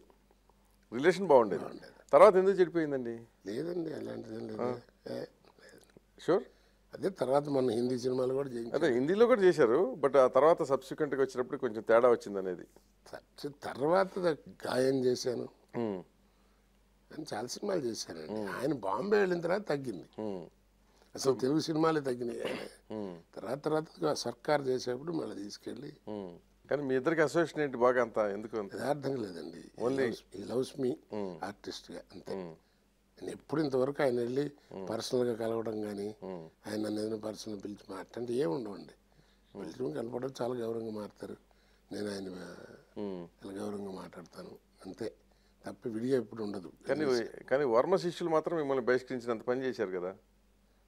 రిలేషన్ బాగుండేది. తర్వాత ఎందుకు చెడిపోయిందండి? లేదండి అలాంటిది లేదు. షూర్ అదే తర్వాత మన హిందీ సినిమాలు కూడా అదే హిందీలో కూడా చేశారు బట్ ఆ తర్వాత సబ్సిక్వెంట్గా వచ్చినప్పుడు కొంచెం తేడా వచ్చింది అనేది తర్వాత గాయం చేశాను. అని చాలా సినిమాలు చేశానండి ఆయన బాంబే వెళ్ళిన తర్వాత తగ్గింది. అసలు తెలుగు సినిమాలే తగ్గినాయి. తర్వాత తర్వాత సర్కార్ చేసేప్పుడు మళ్ళీ తీసుకెళ్ళి కానీ మీ ఇద్దరికి అసోసియేషన్ ఏంటి బాగా అంత ఎందుకు యథార్థంగా లేదండి. ఈ లవ్స్ మీ ఆర్టిస్ట్గా అంతే. నేను ఎప్పుడు ఇంతవరకు ఆయన వెళ్ళి పర్సనల్గా కలవడం కానీ ఆయన నన్ను ఏదైనా పర్సనల్ పిలిచి మాట్లాడి ఏమి ఉండవండి. పిలిచి కనపడడం చాలా గౌరవంగా మారుతారు. నేను ఆయన చాలా గౌరవంగా మాట్లాడతాను. అంతే. తప్ప విడిగా ఎప్పుడు ఉండదు. కానీ కానీ వర్మ శిష్యులు మాత్రం మిమ్మల్ని బహిష్కరించినంత పని చేశారు కదా?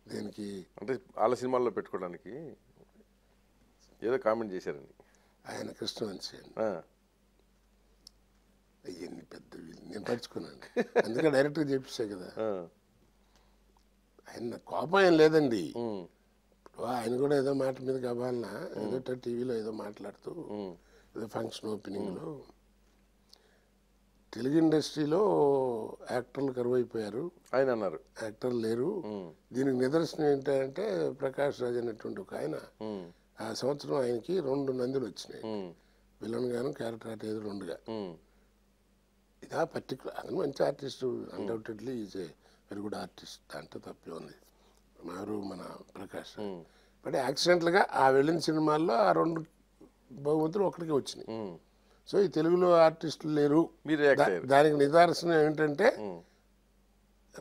దేనికి? అంటే వాళ్ళ సినిమాల్లో పెట్టుకోవడానికి ఏదో కామెంట్ చేశారని. ఆయన కృష్ణవంశీ అండి అవన్నీ పెద్ద. నేను పరుచుకున్నాను అందుకే డైరెక్ట్గా చెప్పేసా కదా. ఆయన కోపం ఏం లేదండి. ఇప్పుడు ఆయన కూడా ఏదో మాట మీద కావాలన్నా ఏదో టీవీలో ఏదో మాట్లాడుతూ ఏదో ఫంక్షన్ ఓపెనింగ్లో తెలుగు ఇండస్ట్రీలో యాక్టర్లు కరువు అయిపోయారు ఆయన అన్నారు. యాక్టర్లు లేరు. దీనికి నిదర్శనం ఏంటంటే ప్రకాష్ రాజ్ అనేటువంటి ఒక ఆయన. ఆ సంవత్సరం ఆయనకి రెండు నందులు వచ్చినాయి. విలన్ గాను క్యారెక్టర్ ఆర్ట్ ఏదో రెండుగా. ఇదా పర్టికులర్ అతను మంచి artist. Undoubtedly is a very good artist దాంట్లో తప్పే ఉంది. ఎవరు మన ప్రకాష్ బట్ యాక్సిడెంట్లుగా ఆ వెళ్ళిన సినిమాల్లో ఆ రెండు బహుమతులు ఒకటికి వచ్చినాయి. సో ఈ తెలుగులో ఆర్టిస్టులు లేరు. దానికి నిదర్శనం ఏంటంటే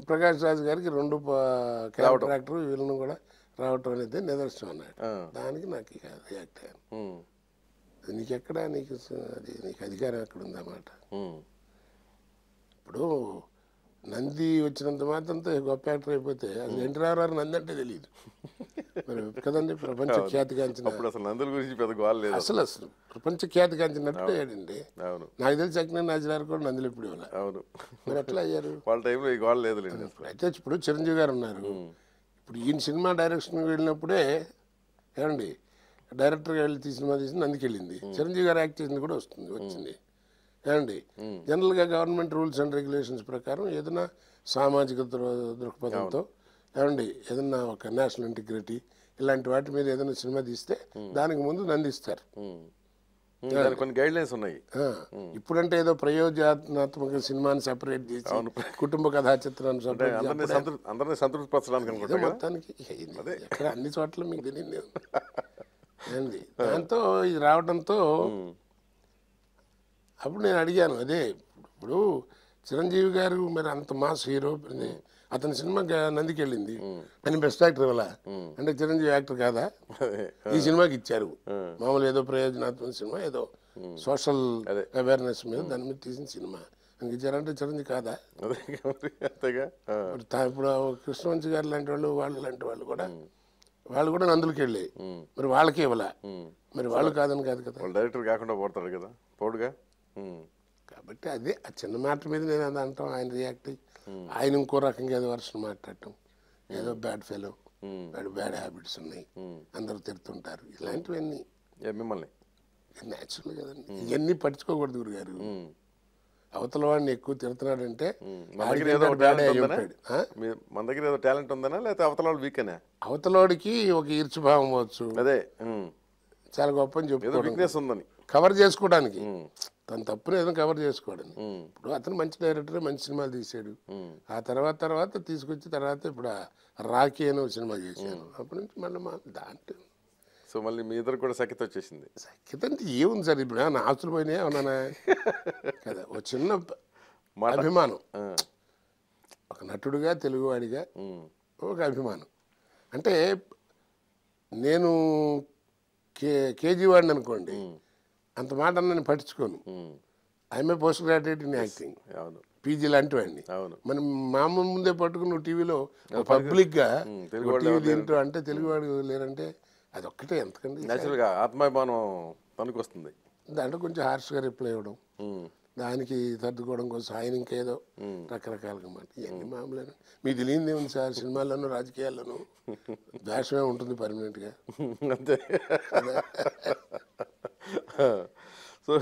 ప్రకాష్ రాజ్ గారికి రెండు క్యారెక్టర్ వీళ్ళను కూడా రావటం అనేది నిదర్శనం అన్నాడు దానికి నాకు రియాక్ట్ అయ్యాను. అది నీకు అది నీకు అధికారం ఎక్కడ ఉందన్నమాట ఇప్పుడు నంది వచ్చినంత మాత్రంతో గొప్ప యాక్టర్ అయిపోతే అసలు ఎన్టీ రామారావు నంది అంటే తెలియదు మరి కదండి ప్రపంచ ఖ్యాతిగాంచిన అప్పుడు అసలు నందుల గురించి పెద్ద గోల్ లేదు అసలు. అసలు ప్రపంచ ఖ్యాతిగాంచినట్టు అయ్యాడండి అవును. నాకు తెలిసి అక్కినే నాజరారు కూడా నందులు ఇప్పుడు అవును. మరి ఎట్లా అయ్యారు? వాళ్ళ టైంలో ఈ గోల్ అసలు. అయితే ఇప్పుడు చిరంజీవి గారు ఉన్నారు. ఇప్పుడు ఈయన సినిమా డైరెక్షన్ వెళ్ళినప్పుడే ఏమండి డైరెక్టర్గా వెళ్ళి తీసిన సినిమా తీసి నందికి వెళ్ళింది. చిరంజీవి గారు యాక్ట్ చేసింది కూడా వస్తుంది వచ్చింది. ఏమండి? జనరల్గా గవర్నమెంట్ రూల్స్ అండ్ రెగ్యులేషన్స్ ప్రకారం ఏదైనా సామాజిక దృక్పథంతో ఏమండి? ఏదైనా ఒక నేషనల్ ఇంటిగ్రిటీ ఇలాంటి వాటి మీద ఏదైనా సినిమా తీస్తే దానికి ముందు నందిస్తారు. కొన్ని గైడ్ లైన్స్ ఉన్నాయి ఇప్పుడంటే ఏదో ప్రయోజనాత్మక సినిమాని సెపరేట్ చేసి కుటుంబ కథా చిత్రాన్ని అందరినీ సంతృప్తి అందరినీ సంతృప్తి పరచడానికి ఏదో అనుకుంటా మొత్తానికి అన్ని చోట్ల మీకు తెలియదు. [laughs] దాంతో ఇది రావడంతో అప్పుడు నేను అడిగాను అదే ఇప్పుడు చిరంజీవి గారు మరి అంత మాస్ హీరో అతని సినిమా నందికి వెళ్ళింది. అని బెస్ట్ యాక్టర్ ఇవ్వాల అంటే చిరంజీవి యాక్టర్ కాదా? ఈ సినిమాకి ఇచ్చారు. మామూలు ఏదో ప్రయోజనాత్మక సినిమా ఏదో సోషల్ అవేర్నెస్ మీద దాని మీద తీసిన సినిమా. ఇంక ఇచ్చారంటే చిరంజీవి కాదా? ఇప్పుడు కృష్ణవంశీ గారు లాంటి వాళ్ళు వాళ్ళు లాంటి వాళ్ళు కూడా వాళ్ళు కూడా నందులకి వెళ్ళి మరి వాళ్ళకి ఇవ్వాల? మరి వాళ్ళు కాదని కాదు కదా. డైరెక్టర్ కాకుండా పోతాడు కదా పోడుగా? కాబట్టి అదే ఆ చిన్న మాట మీద నేను అది అంటాం ఆయన రియాక్ట్ ఆయన ఇంకో రకంగా ఏదో వర్షం మాట్లాడటం ఏదో bad fellow bad bad habits ఉన్నాయి. అందరూ తిడుతుంటారు. ఇలాంటివన్నీ మిమ్మల్ని. న్యాచురల్ కదండి. ఇవన్నీ పట్టించుకోకూడదు గురుగారు. అవతల వాడిని ఎక్కువ తిడుతున్నాడంటే మన దగ్గర ఏదో టాలెంట్ ఉందనా? ఉంటాడు ఆ? మీ- మన దగ్గర ఏదో టాలెంట్ ఉందనా? లేకపోతే అవతల వీకేనా అవతలోడికి ఒక ఈర్చిభావం అవ్వచ్చు అదే. చాలా గొప్ప అని చెప్పుకోవడం ఉందని. కవర్ చేసుకోవడానికి. తన తప్పుని ఏదో కవర్ చేసుకోవడం. ఇప్పుడు అతను మంచి డైరెక్టర్ మంచి సినిమాలు తీసాడు. ఆ తర్వాత తర్వాత తీసుకొచ్చి తర్వాత ఇప్పుడు రాఖీ అని సినిమా చేశాను. అప్పటి నుంచి మళ్ళీ మా దాంట్లో సో మళ్ళీ మీ ఇద్దరు కూడా సఖ్యత వచ్చేసింది. సఖ్యత అంటే ఏముంది సార్? ఇప్పుడు నా ఆస్తులు పోయినాయి అవునా కదా ఒక చిన్న అభిమానం. ఒక నటుడుగా తెలుగువాడిగా. ఒక అభిమానం. అంటే నేను కే కేజీ వాడిని అనుకోండి అంత మాట నేను పట్టించుకోను. I'm a post graduate in acting అవును. పీజీ లాంటి వాడిని అవును. మనం మామ ముందే పట్టుకుని నువ్వు టీవీలో పబ్లిక్గా ఉమ్, తెలుగు ఓ టీవీ తింటూ అంటే తెలుగు వాడు లేరంటే అది ఒక్కటే ఎంతకండి న్యాచురల్గా ఆత్మాభిమానం పనికి వస్తుంది దాంట్లో కొంచెం హార్ష్గా రిప్లై ఇవ్వడం. దానికి సర్దుకోవడం కోసం ఆయన ఇంకేదో రకరకాలుగా మాట. ఇవన్నీ మామూలు మీకు తెలియదు ఏముంది సార్? సినిమాల్లోనూ రాజకీయాల్లోనూ ద్వేషమే ఉంటుంది పర్మనెంట్గా. అంతే. సో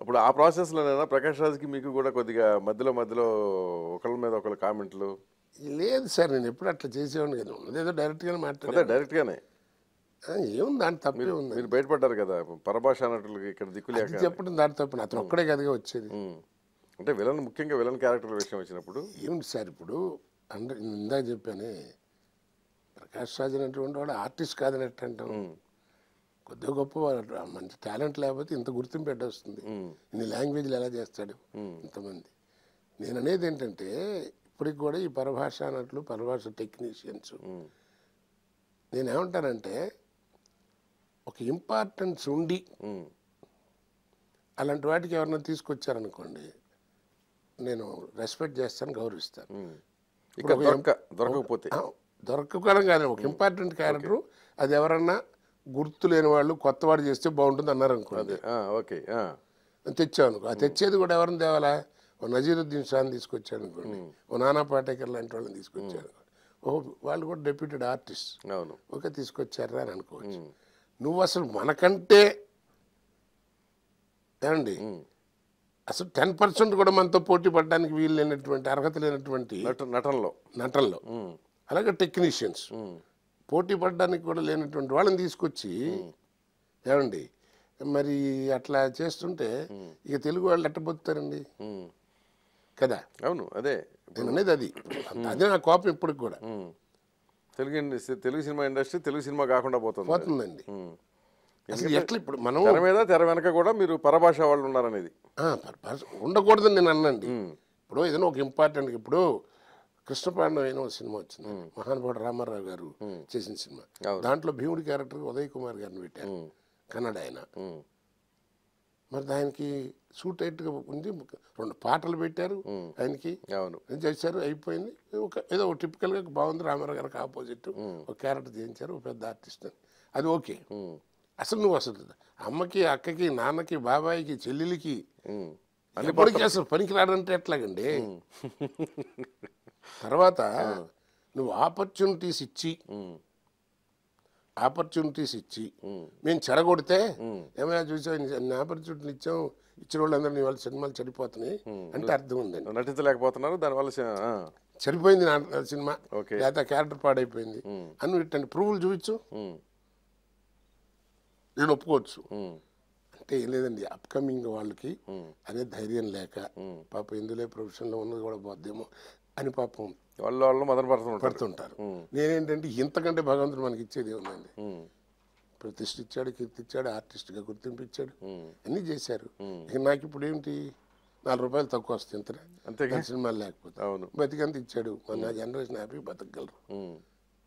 ఇప్పుడు ఆ ప్రాసెస్లోనైనా? ప్రకాష్ రాజ్కి మీకు కూడా కొద్దిగా మధ్యలో మధ్యలో ఒకళ్ళ మీద ఒకళ్ళ కామెంట్లు? లేదు సార్ నేను ఎప్పుడు అట్లా చేసేవాడిని కదా. ఏదో డైరెక్ట్గానే అదే మాట్లాడాను డైరెక్ట్గానే. ఏముంది దాంట్లో తప్పే ఉంది. మీరు బయటపడ్డారు కదా పరభాష నటులకి ఇక్కడ దిక్కులేక అది చెప్పడం దాంట్లో తప్పని అతను ఒక్కడే కదగా వచ్చేది. అంటే విలన్ ముఖ్యంగా విలన్ క్యారెక్టర్ విషయం వచ్చినప్పుడు? ఏమిటి సార్ ఇప్పుడు? అంటే ఇందాక చెప్పానే ప్రకాష్ రాజ్ అనేటువంటి వాడు ఆర్టిస్ట్ కాదనట్టు అంటాం. కొద్దిగా గొప్ప. మంచి టాలెంట్ లేకపోతే ఇంత గుర్తింపు వస్తుంది ఇన్ని లాంగ్వేజ్లు ఎలా చేస్తాడు ఇంతమంది. నేను అనేది ఏంటంటే ఇప్పటికి కూడా ఈ పరభాష అన్నట్లు పరభాష టెక్నీషియన్స్. నేనేమంటానంటే ఒక ఇంపార్టెన్స్ ఉండి. అలాంటి వాటికి ఎవరన్నా తీసుకొచ్చారనుకోండి నేను రెస్పెక్ట్ చేస్తాను గౌరవిస్తాను. దొరకకపోతే? ఆ, దొరకకపోవడం కాదు ఒక ఇంపార్టెంట్ క్యారెక్టర్ అది ఎవరన్నా గుర్తు లేని వాళ్ళు కొత్తవాడు చేస్తే బాగుంటుంది అన్నారు అనుకోండి ఓకే. ఆ. తెచ్చావు అనుకో ఆ తెచ్చేది కూడా ఎవరిని తేవాలా? ఓ నజీరుద్దీన్ షాని తీసుకొచ్చాడు అనుకోండి ఓ నానా పాటేకర్ లాంటి వాళ్ళని తీసుకొచ్చాడు ఓ వాళ్ళు కూడా డెప్యూటెడ్ ఆర్టిస్ట్ అవును. ఓకే తీసుకొచ్చారా అని అనుకోవచ్చు. నువ్వు అసలు మనకంటే ఏమండి? అసలు టెన్ పర్సెంట్ కూడా మనతో పోటీ పడడానికి వీలు లేనటువంటి అర్హత లేనటువంటి నట నటనలో. నటనలో. అలాగే టెక్నీషియన్స్. పోటీ పడడానికి కూడా లేనటువంటి వాళ్ళని తీసుకొచ్చి ఏమండి మరి అట్లా చేస్తుంటే ఇక తెలుగు వాళ్ళు ఎట్ట బతుకుతారండి. కదా? అవును అదే. నేను అనేది అది. అదే నా కోపం ఇప్పటికి కూడా. Telugu industry Telugu cinema industry Telugu cinema కాకుండా పోతుంది. పోతుందండి. అసలు ఎట్లా ఇప్పుడు మనం తెర మీద తెర వెనక కూడా మీరు పరభాష వాళ్ళు ఉన్నారనేది. ఆ, పర్- పర్- ఉండకూడదని నేను అన్నండి. ఇప్పుడు ఏదైనా ఒక ఇంపార్టెంట్ ఇప్పుడు కృష్ణపాండం అయిన ఒక సినిమా వచ్చింది. మహానుభావుడు రామారావు గారు చేసిన సినిమా. దాంట్లో భీముడి క్యారెక్టర్ ఉదయ్ కుమార్ గారిని పెట్టారు. కన్నడ ఆయన. మరి దానికి సూట్గా ఉంది. రెండు పాటలు పెట్టారు ఆయనకి. అవును. ఏం చేశారు? అయిపోయింది. ఒక ఏదో ఒక టిపికల్గా బాగుంది రామారావు గారికి ఆపోజిట్ ఒక క్యారెక్టర్ చేయించారు ఒక పెద్ద ఆర్టిస్ట్ అని. అది ఓకే. అసలు నువ్వు అసలు అమ్మకి అక్కకి నాన్నకి బాబాయికి చెల్లెలికి. ఎప్పటికీ అసలు పనికి రాడంటే ఎట్లాగండి? తర్వాత నువ్వు ఆపర్చునిటీస్ ఇచ్చి. ఆపర్చునిటీస్ ఇచ్చి మేము. చెడగొడితే ఏమైనా చూసావు? అన్ని ఆపర్చునిటీలు ఇచ్చాం ఇచ్చిన వాళ్ళందరినీ వాళ్ళ సినిమాలు చెడిపోతున్నాయి అంటే అర్థం ఉందండి. నటించలేకపోతున్నారు దానివల్ల. చెడిపోయింది నా సినిమా. ఓకే. లేదా క్యారెక్టర్ పాడైపోయింది. అని ఇట్టండి ప్రూఫ్లు చూపించు. నేను ఒప్పుకోవచ్చు. అంటే ఏం లేదండి అప్కమింగ్ వాళ్ళకి అదే ధైర్యం లేక పాప ఇందులో ప్రొఫెషన్లో ఉన్నది కూడా పోద్దేమో అని పాపం వాళ్ళు వాళ్ళు మదన పడుతుంటారు. పడుతుంటారు. నేనేంటంటే ఇంతకంటే భగవంతుడు మనకి ఇచ్చేది ఏముందండి ఉమ్. ప్రతిష్ఠ ఇచ్చాడు కీర్తి ఇచ్చాడు ఆర్టిస్ట్గా గుర్తింపు ఇచ్చాడు అన్నీ చేశారు. ఇక నాకు ఇప్పుడు ఏంటి నాలుగు రూపాయలు తక్కువ వస్తాయి ఇంతనే అంతేగా. సినిమాలు లేకపోతే. అవును. బతికంత ఇచ్చాడు. మన నా generation happy బతకగలరు.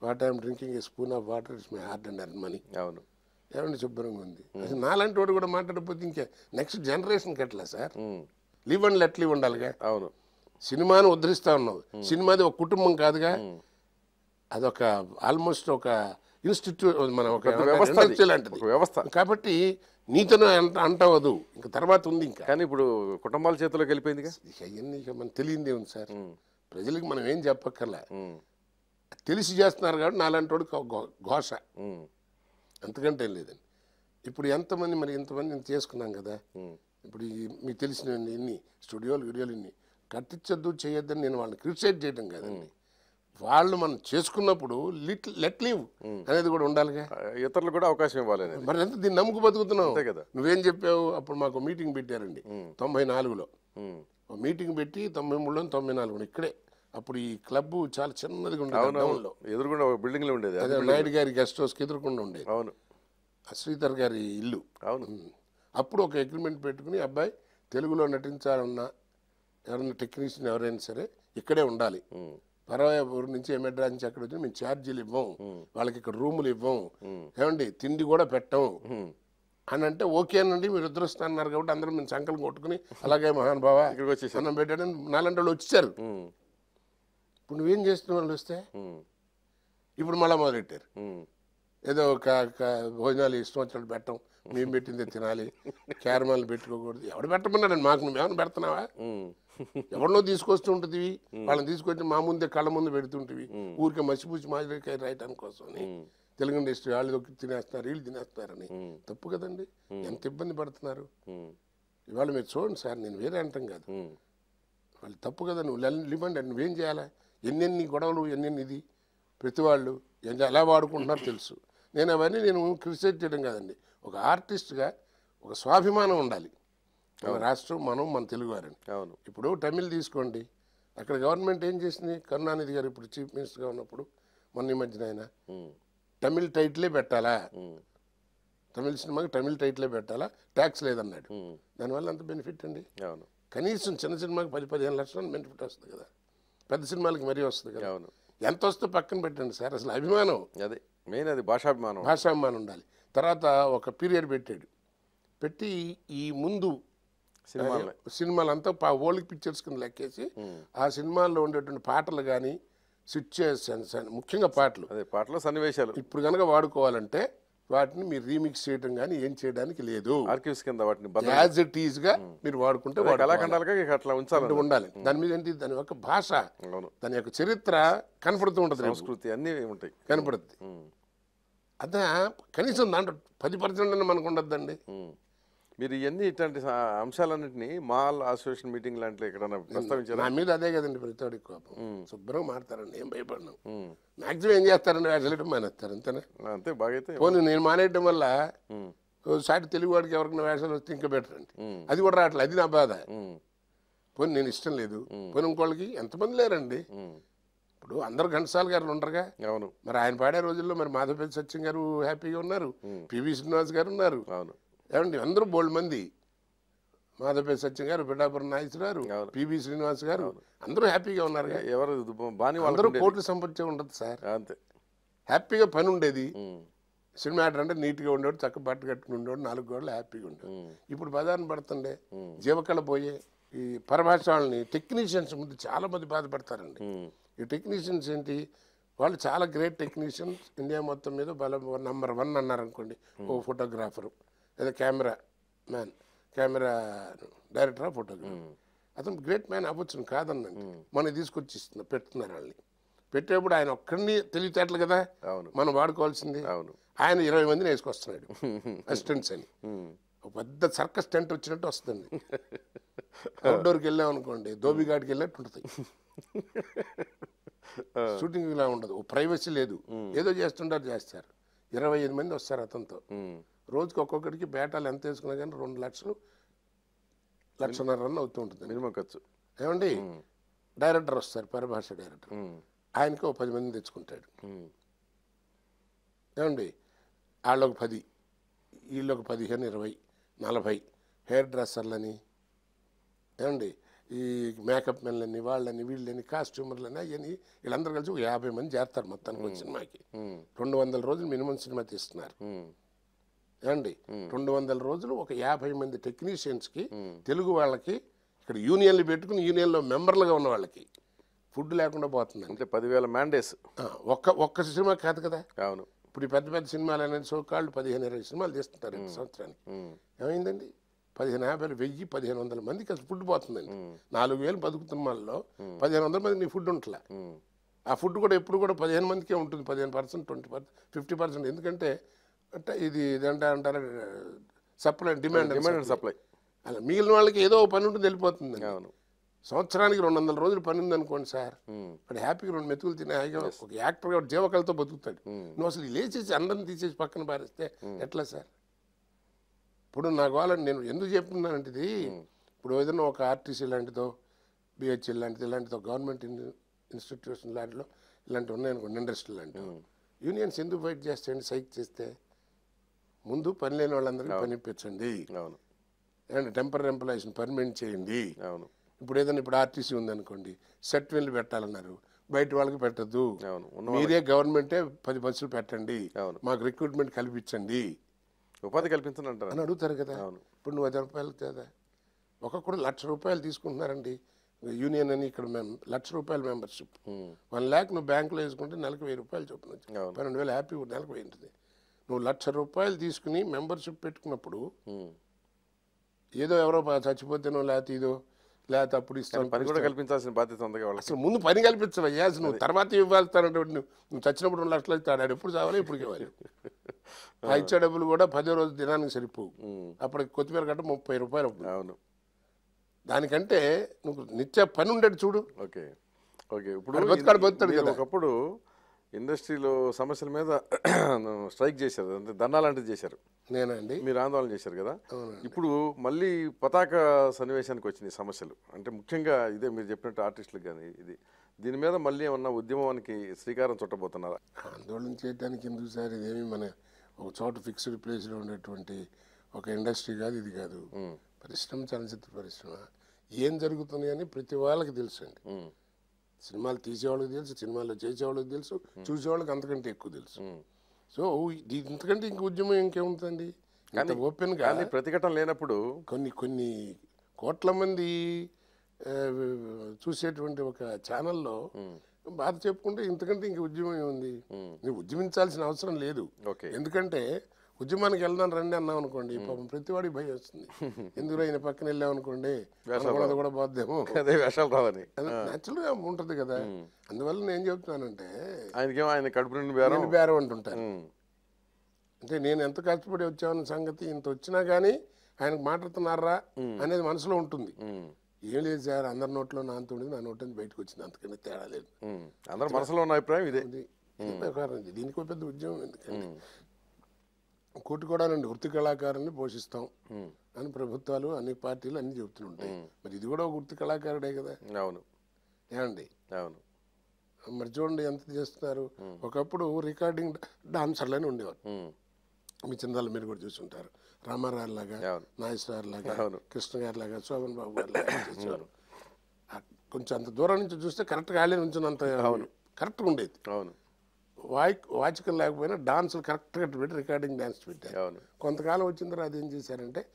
What I'm drinking a spoon of water it's my heart and earn money. అవును. ఏమండి శుభ్రంగా ఉంది? అసలు నాలాంటి వాడు కూడా మాట్లాడకపోతే ఇంకా నెక్స్ట్ జనరేషన్కి ఎట్లా sir. Live and let live ఉండాలిగా? అవును. సినిమాను ఉద్ధరిస్తా ఉన్నావు. సినిమాది ఒక కుటుంబం కాదుగా? అదొక ఆల్మోస్ట్ ఒక ఇన్స్టిట్యూట్ మన ఒక వ్యవస్థ లాంటిది. వ్యవస్థ. కాబట్టి నీతోనే అంట అంటవదు. ఇంకా తర్వాత ఉంది ఇంకా. కానీ ఇప్పుడు కుటుంబాల చేతిలోకి వెళ్ళిపోయిందిగా? ఇక అవన్నీ ఇక మనకు తెలియందే ఉంది సార్. ప్రజలకు మనం ఏం చెప్పక్కర్లే. తెలిసి చేస్తున్నారు కాబట్టి నాలాంటి వాడికి ఘో- ఘోష. అంతకంటే ఏం లేదండి. ఇప్పుడు ఎంతమంది మరి ఇంతమంది ఇంత చేసుకున్నాం కదా. ఇప్పుడు మీకు తెలిసిన ఇన్ని స్టూడియోలు వీడియోలు ఇన్ని. కట్టించొద్దు చేయొద్దని నేను వాళ్ళని క్రిటిసైజ్ చేయడం కాదండి. వాళ్ళు మనం చేసుకున్నప్పుడు లిట్ లెట్ లీవ్ అనేది కూడా ఉండాలిగా. ఆ, ఇతరులకు కూడా అవకాశం ఇవ్వాలి మరి ఎంత దీన్ని నమ్ముకు బతుకుతున్నావు? కదా. నువ్వేం చెప్పావు? అప్పుడు మాకు మీటింగ్ పెట్టారండి. తొంభై నాలుగులో మీటింగ్ పెట్టి తొంభై మూడులో తొంభై నాలుగులో ఇక్కడే. అప్పుడు ఈ క్లబ్ చాలా చిన్నదిగా ఉండేది ఒక బిల్డింగ్లో ఉండేది. అదే నాయుడు గారి గెస్ట్ హౌస్కి ఎదురుకుండా ఉండేది. అవును. ఆ శ్రీధర్ గారి ఇల్లు. అవును. అప్పుడు ఒక అగ్రిమెంట్ పెట్టుకుని అబ్బాయి తెలుగులో నటించాలన్నా ఎవరైనా టెక్నీషియన్ ఎవరైనా సరే ఇక్కడే ఉండాలి. పరవాయపూర్ నుంచి మెడ్రాస్ నుంచి అక్కడ వచ్చి మేము ఛార్జీలు ఇవ్వం. వాళ్ళకి ఇక్కడ రూములు ఇవ్వం. ఏమండి తిండి కూడా పెట్టం. అని అంటే ఓకేనండి మీరు ఇద్దరు అన్నారు కాబట్టి అందరం మేము సంకలం కొట్టుకుని అలాగే మహానుభావ ఇక్కడికి వచ్చేసారు అన్నం పెట్టాడని నాలుగు వాళ్ళు ఉమ్. ఇప్పుడు నువ్వేం చేస్తున్నావు వాళ్ళు వస్తే. ఇప్పుడు మళ్ళీ మొదలెట్టారు. ఏదో ఒక భోజనాలు ఇష్టం వచ్చినట్టు పెట్టం. మేము పెట్టిందే తినాలి. [laughs] క్యారమాలు పెట్టుకోకూడదు. ఎవడు పెట్టమన్నాడు మాకు నువ్వు ఏమైనా పెడుతున్నావా. ఎవరినో తీసుకొస్తూ ఉంటుంది వాళ్ళని తీసుకొచ్చి మా ముందే కళ్ళ ముందు పెడుతుంటివి. ఊరికే మసిపూసి మాదిరికాయ రాయటానికి కోసం తెలుగు ఇండస్ట్రీ వాళ్ళు తినేస్తున్నారు వీళ్ళు తినేస్తున్నారని తప్పు కదండి. ఎంత ఇబ్బంది పడుతున్నారు. ఇవాళ మీరు చూడండి సార్ నేను వేరే అంటాం కాదు. వాళ్ళు తప్పు కదా నువ్వు ఇవ్వండి నువ్వేం చేయాలా? ఎన్నెన్ని గొడవలు ఎన్నెన్ని ఇది? ప్రతి వాళ్ళు ఎలా వాడుకుంటున్నారో తెలుసు. నేను అవన్నీ నేను క్రిటిసైజ్ చేయడం కాదండి. ఒక ఆర్టిస్ట్గా ఒక స్వాభిమానం ఉండాలి. రాష్ట్రం మనం మన తెలుగువారని అవును. ఇప్పుడు తమిళ్ తీసుకోండి. అక్కడ గవర్నమెంట్ ఏం చేసింది? కరుణానిధి గారు ఇప్పుడు చీఫ్ మినిస్టర్గా ఉన్నప్పుడు మొన్న ఈ మధ్యన ఆయన. తమిళ్ టైటిలే పెట్టాలా. తమిళ సినిమాకి తమిళ్ టైటిలే పెట్టాలా? ట్యాక్స్ లేదన్నాడు. దానివల్ల అంత బెనిఫిట్ అండి. అవును. కనీసం చిన్న సినిమాకి పది పదిహేను లక్షలు బెనిఫిట్ వస్తుంది కదా. పెద్ద సినిమాలకి మరీ వస్తుంది కదా. అవును. ఎంత వస్తే పక్కన పెట్టండి సార్. అసలు అభిమానం. అదే మెయిన్ అది భాషాభిమానం. భాషాభిమానం ఉండాలి. తర్వాత ఒక పీరియడ్ పెట్టాడు. పెట్టి ఈ ముందు సినిమాలే. సినిమాలంతా పా ఓల్డ్ పిక్చర్స్ కింద లెక్కేసి ఆ సినిమాల్లో ఉండేటువంటి పాటలు కానీ సిచ్యుయేషన్స్ అని ముఖ్యంగా పాటలు. అదే పాటలో సన్నివేశాలు. ఇప్పుడు కనుక వాడుకోవాలంటే వాటిని మీరు రీమిక్స్ చేయడం కానీ ఏం చేయడానికి లేదు. ఆర్కివ్స్ కింద వాటిని యాజ్ ఇట్ ఈజ్గా మీరు వాడుకుంటే. కళాఖండాలుగా ఇక అట్లా ఉంచాలి ఉండాలి. దాని మీద ఏంటి దాని యొక్క భాష అవును. దాని యొక్క చరిత్ర కనపడుతూ ఉంటుంది. సంస్కృతి అన్నీ ఉంటాయి. కనపడుద్ది. ఉమ్. అదే కనీసం దాంట్లో పది పర్సెంట్ మనకు ఉండద్దండి. మీరు ఇవన్నీ ఇట్లాంటి అంశాలన్నింటినీ మాల్ అసోసియేషన్ మీటింగ్ లాంటిలో ఎక్కడైనా ప్రస్తావించారా? నా మీద అదే కదండి ప్రతివాడికి కోపం. శుభ్రంగా మాడతారండి ఏం భయపడను. మాక్సిమం ఏం చేస్తారండి వేసలేయడం మానేస్తారు అంతేనా? అంతే బాగైతే పోనీ నేను మానేయడం వల్ల సాటి తెలుగు వాడికి ఎవరికైనా వేషాలు వస్తే ఇంకా బెటర్ అండి. అది కూడా రావట్లేదు అది నా బాధ. పోనీ నేను ఇష్టం లేదు పోనీ ఇంకోళ్ళకి ఎంతమంది లేరండి. ఇప్పుడు అందరు ఘంటసాల గారు ఉండరుగా. అవును. మరి ఆయన పాడే రోజుల్లో మరి మాధవపల్లి సత్యం గారు హ్యాపీగా ఉన్నారు పివి శ్రీనివాస్ గారు ఉన్నారు. అవును. ఏమండి అందరూ బోల్డ్ మంది. మాధవపల్లి సత్యం గారు పిఠాపురం నాగేశ్వరరావు అవును. పివి శ్రీనివాస్ గారు అందరూ హ్యాపీగా ఉన్నారు ఎవరు బాని అందరూ కోట్లు సంపాదించే ఉండదు సార్. అంతే. హ్యాపీగా పని ఉండేది. సినిమా యాక్టర్ అంటే నీట్గా ఉండేవాడు చక్క బట్ట కట్టుకుని ఉండేవాడు నాలుగు గోడలు హ్యాపీగా ఉండేవాడు. ఇప్పుడు పదాన్ని పడుతుండే. జీవకళ పోయే ఈ పరభాష వాళ్ళని టెక్నీషియన్స్ ముందు చాలా మంది బాధపడతారండి. ఈ టెక్నీషియన్స్ ఏంటి? వాళ్ళు చాలా గ్రేట్ టెక్నీషియన్స్. ఇండియా మొత్తం మీద బల నంబర్ వన్ అన్నారు అనుకోండి ఓ ఫోటోగ్రాఫరు. లేదా camera man camera director photographer? అతను గ్రేట్ మ్యాన్ అవ్వచ్చు కాదన్నండి మనం తీసుకొచ్చి ఇస్తున్నా పెడుతున్నారు వాళ్ళని. పెట్టేప్పుడు ఆయన ఒక్కడిని తెలివితేటలు కదా? అవును. మనం వాడుకోవాల్సింది? అవును. ఆయన ఇరవై మందిని వేసుకొస్తున్నాడు. [laughs] అసిస్టెంట్స్ అని. ఒక పెద్ద సర్కస్ టెంట్ వచ్చినట్టు వస్తుంది. అవుట్డోర్కి వెళ్ళాం అనుకోండి ధోబిఘాట్కి వెళ్ళినట్టు ఉంటుంది. షూటింగ్ ఇలా ఉండదు. ప్రైవసీ లేదు. ఏదో చేస్తుంటారు చేస్తారు. ఇరవై ఐదు మంది వస్తారు అతనితో. రోజుకి ఒక్కొక్కడికి బేటాలు ఎంత వేసుకున్నా కానీ రెండు లక్షలు లక్షన్నర రన్ అవుతూ ఉంటుంది. మినిమం ఖర్చు. ఏమండి? డైరెక్టర్ వస్తారు పరిభాష డైరెక్టర్. ఆయనకి ఒక పది మంది తెచ్చుకుంటాడు. ఏమండి? వాళ్ళొక పది వీళ్ళొక పదిహేను ఇరవై నలభై హెయిర్ డ్రెస్సర్లని ఏమండి? ఈ మేకప్ మెన్లని వాళ్ళని వీళ్ళని కాస్ట్యూమర్లని అవన్నీ వీళ్ళందరూ కలిసి ఒక యాభై మంది చేస్తారు మొత్తానికి ఒక సినిమాకి. రెండు వందల రోజులు మినిమం సినిమా తీస్తున్నారు. ఏమండి రెండు వందల రోజులు ఒక యాభై మంది టెక్నీషియన్స్కి తెలుగు వాళ్ళకి ఇక్కడ యూనియన్లు పెట్టుకుని యూనియన్లో మెంబర్లుగా ఉన్న వాళ్ళకి ఫుడ్ లేకుండా పోతుందండి. అంటే పదివేల మ్యాండేస్. ఒక్క ఒక్క సినిమా కాదు కదా? అవును. ఇప్పుడు ఈ పెద్ద పెద్ద సినిమాలు అనేది సోకాళ్ళు పదిహేను ఇరవై సినిమాలు తీస్తుంటారు ఈ సంవత్సరానికి. ఏమైందండి? పదిహేను యాభై వెయ్యి పదిహేను వందల మందికి అసలు ఫుడ్ పోతుందండి. నాలుగు వేలు బతుకుతున్న వాళ్ళలో పదిహేను వందల మంది నీ ఫుడ్ ఉంటలే. ఆ ఫుడ్ కూడా ఎప్పుడు కూడా పదిహేను మందికే ఉంటుంది. పదిహేను percent twenty percent fifty percent. ఎందుకంటే అంటే ఇది ఇదంటే అంటారు? Supply demand demand and supply అలా మిగిలిన వాళ్ళకి ఏదో పని ఉంటుంది వెళ్ళిపోతుంది అవును. సంవత్సరానికి రెండు వందల రోజులు పని ఉంది అనుకోండి సార్ వాడు హ్యాపీగా రెండు మెతుకులు తినే హాయిగా ఒక యాక్టర్గా వాడు జీవకళతో బతుకుతాడు. నువ్వు అసలు లేచేసి అందరిని తీసేసి పక్కన పారేస్తే ఎట్లా సార్? ఇప్పుడు నాకు వాళ్ళని నేను ఎందుకు చెప్తున్నానంటే ఇది ఇప్పుడు ఏదైనా ఒక ఆర్టీసీ లాంటిదో బిహెచ్ఎల్ లాంటిది ఇలాంటిదో గవర్నమెంట్ ఇన్స్టిట్యూషన్ లాంటిలో ఇలాంటివి ఉన్నాయనుకోండి ఇండస్ట్రీ లాంటివి. యూనియన్స్ ఎందుకు ఫైట్ చేస్తాయండి? సైక్ చేస్తే ముందు పని లేని వాళ్ళందరికీ పని ఇప్పించండి అవును. ఏమంటే టెంపరీ ఎంప్లాయీస్ని పర్మనెంట్ చేయండి. అవును. ఇప్పుడు ఏదైనా ఇప్పుడు ఆర్టీసీ ఉందనుకోండి సెట్ వీళ్ళు పెట్టాలన్నారు. బయట వాళ్ళకి పెట్టద్దు. మీరే గవర్నమెంటే పది బస్సులు పెట్టండి. అవును. మాకు రిక్రూట్మెంట్ కల్పించండి. ఉపాధి కల్పించండి అంటారు అని అడుగుతారు కదా. అవును. ఇప్పుడు నువ్వు ఐదు రూపాయలు కదా ఒక్కొక్కడు లక్ష రూపాయలు తీసుకుంటున్నారండి. యూనియన్ అని ఇక్కడ మేము లక్ష రూపాయల మెంబర్షిప్ వన్ ల్యాక్ నువ్వు బ్యాంకులో వేసుకుంటే నెలకు వెయ్యి రూపాయలు చొప్పున. పన్నెండు వేలు హ్యాపీ నెలకు వెయ్యి ఉంటుంది. నువ్వు లక్ష రూపాయలు తీసుకుని మెంబర్షిప్ పెట్టుకున్నప్పుడు. ఏదో ఎవరో చచ్చిపోతేనో లేకపోతే ఇదో లేకపోతే అప్పుడు ఇస్తాను. పని కూడా కల్పించాల్సిన బాధ్యత ఉంది వాళ్ళకి. అసలు ముందు పని కల్పించవయ్యా అసలు నువ్వు తర్వాత ఇవ్వాల్తానంటే నువ్వు నువ్వు చచ్చినప్పుడు రెండు లక్షలు ఇస్తాడు ఆడు ఎప్పుడు చావాలి ఇప్పుడు ఇవ్వాలి. ఆ. ఇచ్చే డబ్బులు కూడా పదో రోజు దినానికి సరిపోవు. అప్పటికి కొత్తిమీర కట్ట ముప్పై రూపాయలు. అవును. దానికంటే నువ్వు నిత్య పని ఉండేది చూడు. ఓకే. ఓకే. ఇప్పుడు బతుకాడు బతుకుతాడు కదా. ఒకప్పుడు ఇండస్ట్రీలో సమస్యల మీద [clears throat] స్ట్రైక్ చేశారు. అంటే ధర్నా లాంటిది చేశారు. నేనండి. మీరు ఆందోళన చేశారు కదా. ఇప్పుడు మళ్ళీ పతాక సన్నివేశానికి వచ్చినాయి సమస్యలు. అంటే ముఖ్యంగా ఇదే మీరు చెప్పినట్టు ఆర్టిస్టులకు కానీ ఇది. దీని మీద మళ్ళీ ఏమన్నా ఉద్యమానికి శ్రీకారం చుట్టబోతున్నారా? ఆందోళన చేయడానికి ఎందుకు సార్? ఇదేమి మన ఒక చోట ఫిక్స్డ్ ప్లేస్లో ఉండేటువంటి ఒక ఇండస్ట్రీ కాదు ఇది కాదు. పరిశ్రమ చలనచిత్ర పరిశ్రమ. ఏం జరుగుతుంది అని ప్రతి వాళ్ళకి తెలుసు అండి. సినిమాలు తీసేవాళ్ళకి తెలుసు సినిమాల్లో చేసేవాళ్ళకి తెలుసు చూసేవాళ్ళకి అంతకంటే ఎక్కువ తెలుసు. సో ఇంతకంటే ఇంక ఉద్యమం ఇంకేముంటుంది ఇంత ఓపెన్గా కానీ ప్రతిఘటన లేనప్పుడు కొన్ని కొన్ని కోట్ల మంది చూసేటువంటి ఒక ఛానల్లో బాధ చెప్పుకుంటే ఇంతకంటే ఇంక ఉద్యమం ఏముంది? నువ్వు ఉద్యమించాల్సిన అవసరం లేదు. ఎందుకంటే ఉద్యమానికి వెళ్దాం రండి అన్నాం అనుకోండి. పాపం ప్రతివాడికి భయం వస్తుంది. ఎందుకు ఆయన పక్కన వెళ్ళాం అనుకోండి కూడా పోద్దేమో అదే వేషాలు రావని. ఉంటుంది కదా. అందువల్ల నేను చెప్తున్నానంటే ఆయనకేమో ఆయన కడుపు నిండి బేరం. బేరం అంటుంటాను అంటే నేను ఎంత కష్టపడి వచ్చామన్న సంగతి ఇంత వచ్చినా కానీ ఆయనకు మాట్లాడుతున్నారా అనేది మనసులో ఉంటుంది. ఏం లేదు సార్ అందరి నోట్లో నా అంత ఉండేది నా నోట్ నుంచి బయటకు వచ్చింది అంతకన్నా తేడా లేదు. అందరి మనసులో ఉన్న అభిప్రాయం ఇదే. దీనికి పెద్ద ఉద్యమం ఎందుకండి కోటి కూడా నండి వృత్తి కళాకారుల్ని పోషిస్తాం అని ప్రభుత్వాలు అన్ని పార్టీలు అన్ని చెబుతుంటాయి. మరి ఇది కూడా ఒక వృత్తి కళాకారుడే కదా. అవును. ఏమండి? అవును. మరి చూడండి ఎంత చేస్తున్నారు. ఒకప్పుడు రికార్డింగ్ డాన్సర్లు అని ఉండేవారు మీ చందాలు మీరు కూడా చూసుంటారు. రామారావు లాగా అవును. నాగేశ్వర లాగా అవును. కృష్ణ గారి లాగా శోభన్ బాబు [coughs] గారి లాగా చేసేవారు. కొంచెం అంత దూరం నుంచి చూస్తే కరెక్ట్గా ఆలే ఉంచినంత కరెక్ట్గా ఉండేది. అవును. వాయి వాచికలు లేకపోయినా డాన్సులు కరెక్ట్గా పెట్టి రికార్డింగ్ డాన్స్ పెట్టారు. కొంతకాలం వచ్చిన తర్వాత ఏం చేశారంటే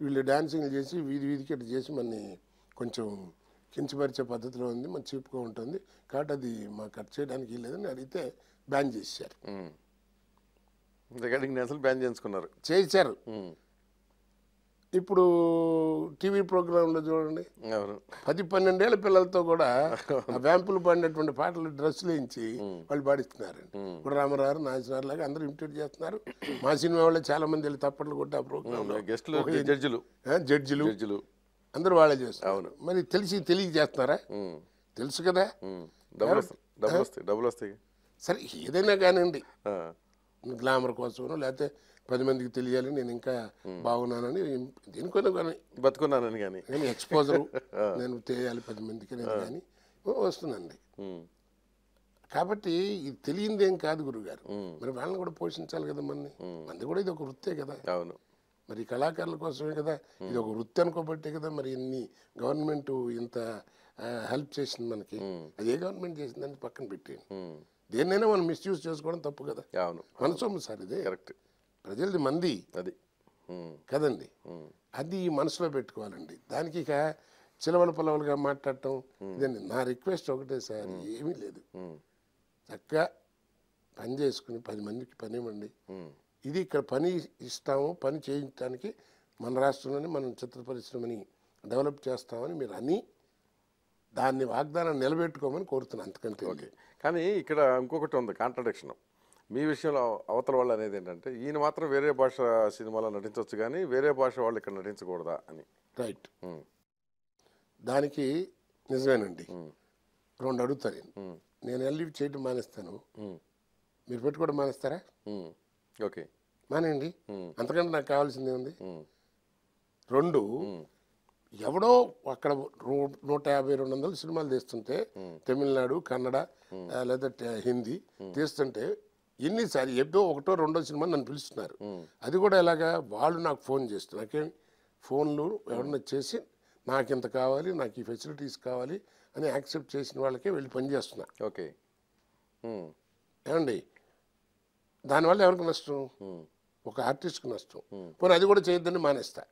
వీళ్ళు డాన్సింగ్ చేసి వీధి వీధికి చేసి మన కొంచెం కించపరిచే పద్ధతిలో ఉంది మన చీప్గా ఉంటుంది. కాబట్టి అది మాకు కట్ చేయడానికి లేదని అడిగితే బ్యాన్ చేశారు. రికార్డింగ్ డాన్సులు బ్యాన్ చేయించుకున్నారు. చేశారు. ఇప్పుడు టీవీ ప్రోగ్రాంలో చూడండి. అవును పది పన్నెండేళ్ళ పిల్లలతో కూడా ఆ [laughs] వ్యాంపులు పాడినటువంటి పాటలు డ్రెస్సులు వేయించి వాళ్ళు పాడిస్తున్నారు ఇప్పుడు రామారావు నాగేశ్వర లాగా అందరూ ఇమిటేట్ చేస్తున్నారు. మా సినిమా వాళ్ళే చాలా మంది వెళ్ళి తప్పట్లు కొట్టి ఆ ప్రోగ్రామ్ గెస్టులు జడ్జిలు. జడ్జిలు. జడ్జిలు. అందరూ వాళ్ళే చేస్తున్నారు. మరి తెలిసి తెలియ చేస్తున్నారా? తెలుసు కదా. డబ్బులు వస్తాయి డబ్బులు వస్తాయి. సరే ఏదైనా కానివ్వండి. గ్లామర్ కోసమో లేకపోతే పది మందికి తెలియాలి నేను ఇంకా బాగున్నానని దేనికైనా కానీ. బతుకున్నానని కానీ. నేను ఎక్స్పోజర్ [laughs] నేను తెలియాలి పది మందికి అనేది కానీ. వస్తుందండి. కాబట్టి ఇది తెలియందేం కాదు గురుగారు. మరి వాళ్ళని కూడా పోషించాలి కదా మనని. మనది కూడా ఇది ఒక వృత్తే కదా. అవును. మరి కళాకారుల కోసమే కదా. ఇది ఒక వృత్తి అనుకోబట్టే కదా మరి ఇన్ని గవర్నమెంట్ ఇంత హెల్ప్ చేసింది మనకి. అది ఏ గవర్నమెంట్ చేసిందని పక్కన పెట్టేయండి. దేన్నైనా మనం మిస్యూజ్ చేసుకోవడం తప్పు కదా. అవును. మన సొమ్ము సార్ ఇదే. కరెక్ట్ ప్రజలది మంది. అది. కదండి. అది మనసులో పెట్టుకోవాలండి. దానికి ఇక చిలవల పొలవలుగా మాట్లాడటం ఇదండి. నా రిక్వెస్ట్ ఒకటే సార్. ఏమీ లేదు. చక్కగా పని చేసుకుని పది మందికి పని ఇవ్వండి. ఇది ఇక్కడ పని ఇస్తాము. పని చేయించడానికి మన రాష్ట్రంలోనే మనం చిత్ర పరిశ్రమని డెవలప్ చేస్తామని మీరు అని దాన్ని వాగ్దానం నిలబెట్టుకోమని కోరుతున్నాను. అంతకంటే ఓకే. కానీ ఇక్కడ ఇంకొకటి ఉంది కాంట్రడిక్షన్ మీ విషయంలో అవతల వాళ్ళు అనేది ఏంటంటే ఈయన మాత్రం వేరే భాష సినిమాలో నటించవచ్చు కానీ వేరే భాష వాళ్ళు ఇక్కడ నటించకూడదా అని. రైట్ దానికి నిజమేనండి. రెండు అడుగుతాను నేను నేను వెళ్ళి చేయడం మానేస్తాను. మీరు పెట్టుకోవడం మానేస్తారా? ఓకే. మానేయండి. అంతకంటే నాకు కావాల్సింది ఉంది రెండు ఎవడో అక్కడ నూట యాభై రెండు వందలు సినిమాలు తీస్తుంటే తమిళనాడు కన్నడ లేదా హిందీ తీస్తుంటే ఎన్నిసార్లు ఎప్పుడో ఒకటో రెండో సినిమా నన్ను పిలుస్తున్నారు. అది కూడా ఎలాగా వాళ్ళు నాకు ఫోన్ చేస్తారు. నాకేం ఫోన్లు ఎవరన్నా చేసి నాకు ఇంత కావాలి నాకు ఈ ఫెసిలిటీస్ కావాలి అని యాక్సెప్ట్ చేసిన వాళ్ళకే వెళ్ళి పనిచేస్తున్నా ఓకే. ఏమండి? దానివల్ల ఎవరికి నష్టం? ఒక ఆర్టిస్ట్కి నష్టం. పోనీ అది కూడా చేయొద్దని మానేస్తా.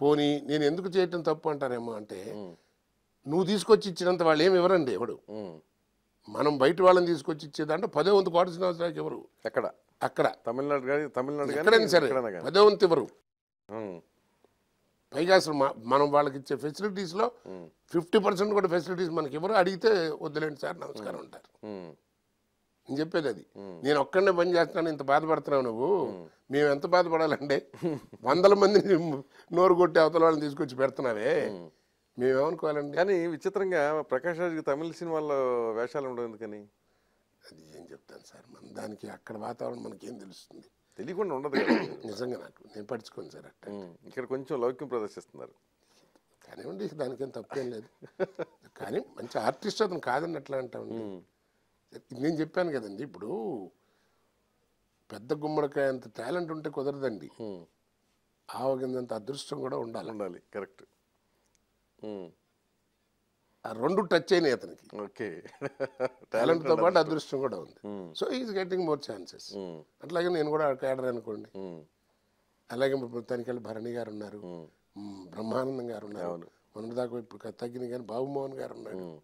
పోనీ నేను ఎందుకు చేయటం తప్పు అంటారేమో అంటే నువ్వు తీసుకొచ్చి ఇచ్చినంత వాళ్ళు ఏమి ఇవ్వరండి ఎవడు. మనం బయట వాళ్ళని తీసుకొచ్చి ఇచ్చేదంటే పదో వంతు కోట శ్రీనివాసరావుకి ఎవరు? ఎక్కడ? అక్కడ. తమిళనాడు కానీ తమిళనాడు ఎక్కడైనా సరే పదో వంతు ఇవ్వరు. పైగా అసలు మనం వాళ్ళకి ఇచ్చే ఫెసిలిటీస్లో ఫిఫ్టీ పర్సెంట్ కూడా ఫెసిలిటీస్ మనకి ఎవరు అడిగితే వద్దులేండి సార్ నమస్కారం అంటారు. నేను చెప్పేది అది. నేను ఒక్కడనే పని చేస్తున్నాను ఇంత బాధపడుతున్నావు నువ్వు. మేము. ఎంత బాధపడాలంటే వందల మందిని నోరు కొట్టి అవతల వాళ్ళని తీసుకొచ్చి పెడుతున్నావే. మేమేమనుకోవాలండి? కానీ విచిత్రంగా ప్రకాష్ రాజ్కి తమిళ సినిమాల్లో వేషాలు ఉండవు ఎందుకని? అది ఏం చెప్తాను సార్ మన దానికి అక్కడ వాతావరణం మనకేం తెలుస్తుంది? తెలియకుండా ఉండదు [clears throat] నిజంగా నాకు నేను పట్టించుకోను సార్ అట్ట. ఇక్కడ కొంచెం లౌక్యం ప్రదర్శిస్తున్నారు. కానివ్వండి దానికేం తప్పేం లేదు. కానీ మంచి ఆర్టిస్ట్ అతను కాదని ఎట్లా అంటామండి నేను చెప్పాను కదండి ఇప్పుడు పెద్ద గుమ్మడికాయ అంత టాలెంట్ ఉంటే కుదరదండి. ఆవగిందంత అదృష్టం కూడా ఉండాలి. ఉండాలి కరెక్ట్. ఆ రెండు టచ్ అయినాయి అతనికి. ఓకే. [laughs] టాలెంట్తో పాటు అదృష్టం కూడా ఉంది. So is getting more chances అట్లాగే నేను కూడా క్యాడర్ అనుకోండి. అలాగే ఇప్పుడు తనికెళ్ళి భరణి గారు ఉన్నారు. బ్రహ్మానందం గారు ఉన్నారు. మొన్నటిదాకా ఇప్పుడు తగ్గిన కానీ బాబుమోహన్ గారు ఉన్నాడు. ఉమ్,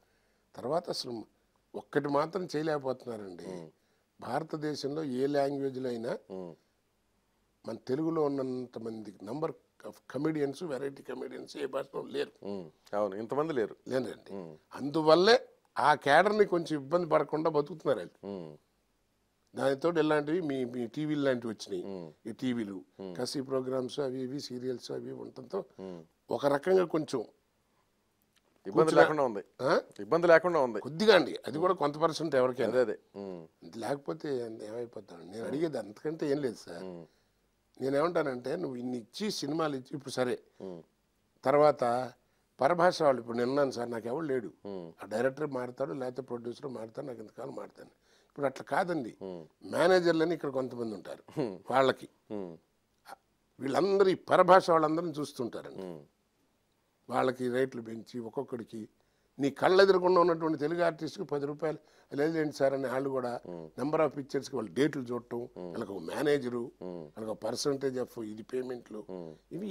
తర్వాత అసలు ఒక్కటి మాత్రం చేయలేకపోతున్నారండి. భారతదేశంలో ఏ లాంగ్వేజ్లో అయినా మన తెలుగులో ఉన్నంత మంది number of comedians variety comedians ఏ భాషలో లేరు. అవును ఇంతమంది లేరు. లేదండి అందువల్లే ఆ క్యాడర్ని కొంచెం ఇబ్బంది పడకుండా బతుకుతున్నారు వాళ్ళు దానితో ఇలాంటివి మీ మీ టీవీలు లాంటివి వచ్చినాయి. ఈ టీవీలు కసి ప్రోగ్రామ్స్ అవి ఇవి సీరియల్స్ అవి ఉండటంతో. ఒక రకంగా కొంచెం ఇబ్బంది లేకుండా ఉంది. ఇబ్బంది లేకుండా ఉంది. కొద్దిగా అండి. అది కూడా కొంత పర్సెంట్ ఎవరికైనా. అదే అదే. లేకపోతే ఏమైపోతాను నేను అడిగేది అంతకంటే ఏం లేదు సార్. నేనేమంటానంటే నువ్వు ఇన్ని ఇచ్చి సినిమాలు ఇచ్చి ఇప్పుడు సరే. తర్వాత పరభాష వాళ్ళు ఇప్పుడు నేను ఉన్నాను సార్ నాకు ఎవరు లేడు. ఆ డైరెక్టర్ మారుతాడు లేకపోతే ప్రొడ్యూసర్ మారుతాడు నాకు ఇంతకాలం మారుతాను ఇప్పుడు అట్లా కాదండి. మేనేజర్లని ఇక్కడ కొంతమంది ఉంటారు. వాళ్ళకి. వీళ్ళందరూ ఈ పరభాష వాళ్ళందరినీ చూస్తుంటారండి. వాళ్ళకి రేట్లు పెంచి ఒక్కొక్కడికి. నీ కళ్ళ ఎదురకుండా ఉన్నటువంటి తెలుగు ఆర్టిస్ట్కి పది రూపాయలు లేదండి సార్ అని వాళ్ళు కూడా నెంబర్ ఆఫ్ పిక్చర్స్కి వాళ్ళు డేట్లు చూడటం వాళ్ళకి ఒక మేనేజరు వాళ్ళకి ఒక పర్సంటేజ్ ఆఫ్ ఇది పేమెంట్లు ఇవి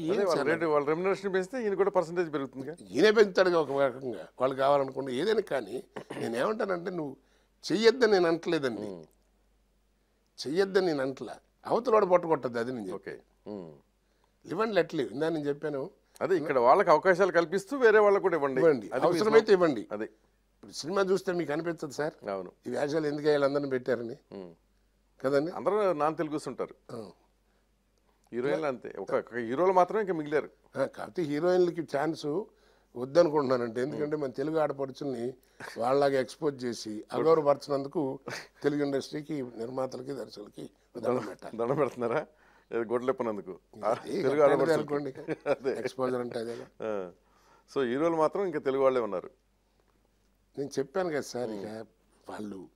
రెమ్యునరేషన్ పెంచితే ఈయన కూడా పర్సంటేజ్ పెరుగుతుంది ఈయనే పెంచుతాడుగా ఒక రకంగా. వాళ్ళు కావాలనుకుంటే ఏదైనా కానీ నేను ఏమంటానంటే నువ్వు చెయ్యొద్దని నేను అంటలేదండి చెయ్యొద్దని నేను అంటలా అవతల వాడు పొట్టగొట్టద్దు అది నేను ఓకే. ఉమ్. ఇవ్వండి లెట్లు ఇందా నేను చెప్పాను అదే ఇక్కడ వాళ్ళకి అవకాశాలు కల్పిస్తూ వేరే వాళ్ళకు కూడా ఇవ్వండి. ఇవ్వండి. అవసరమైతే ఇవ్వండి. అదే. ఇప్పుడు సినిమా చూస్తే మీకు అనిపించదు సార్. అవును. ఈ వేషాలు ఎందుకు వీళ్ళందరినీ పెట్టారని. కదండి? అందరూ నాన్ తెలుగుస్ ఉంటారు. హీరోయిన్లు అంతే. ఒక హీరోలు మాత్రమే ఇంకా మిగిలారు. కాకపోతే హీరోయిన్లకి ఛాన్స్ వద్దనుకుంటున్నానంటే ఎందుకంటే మన తెలుగు ఆడపడుచుల్ని వాళ్ళలాగా ఎక్స్పోజ్ చేసి అగౌరవపరిచినందుకు తెలుగు ఇండస్ట్రీకి నిర్మాతలకి దర్శకులకి దండం పెట్టాలి. దండం పెడుతున్నారా? ఏదో గొడ్లెప్పనందుకు. అనుకోండి ఎక్స్పోజర్ అంటే అదే. సో హీరోలు మాత్రం ఇంకా తెలుగు వాళ్ళే ఉన్నారు. నేను చెప్పాను కదా సార్ ఇక వాళ్ళు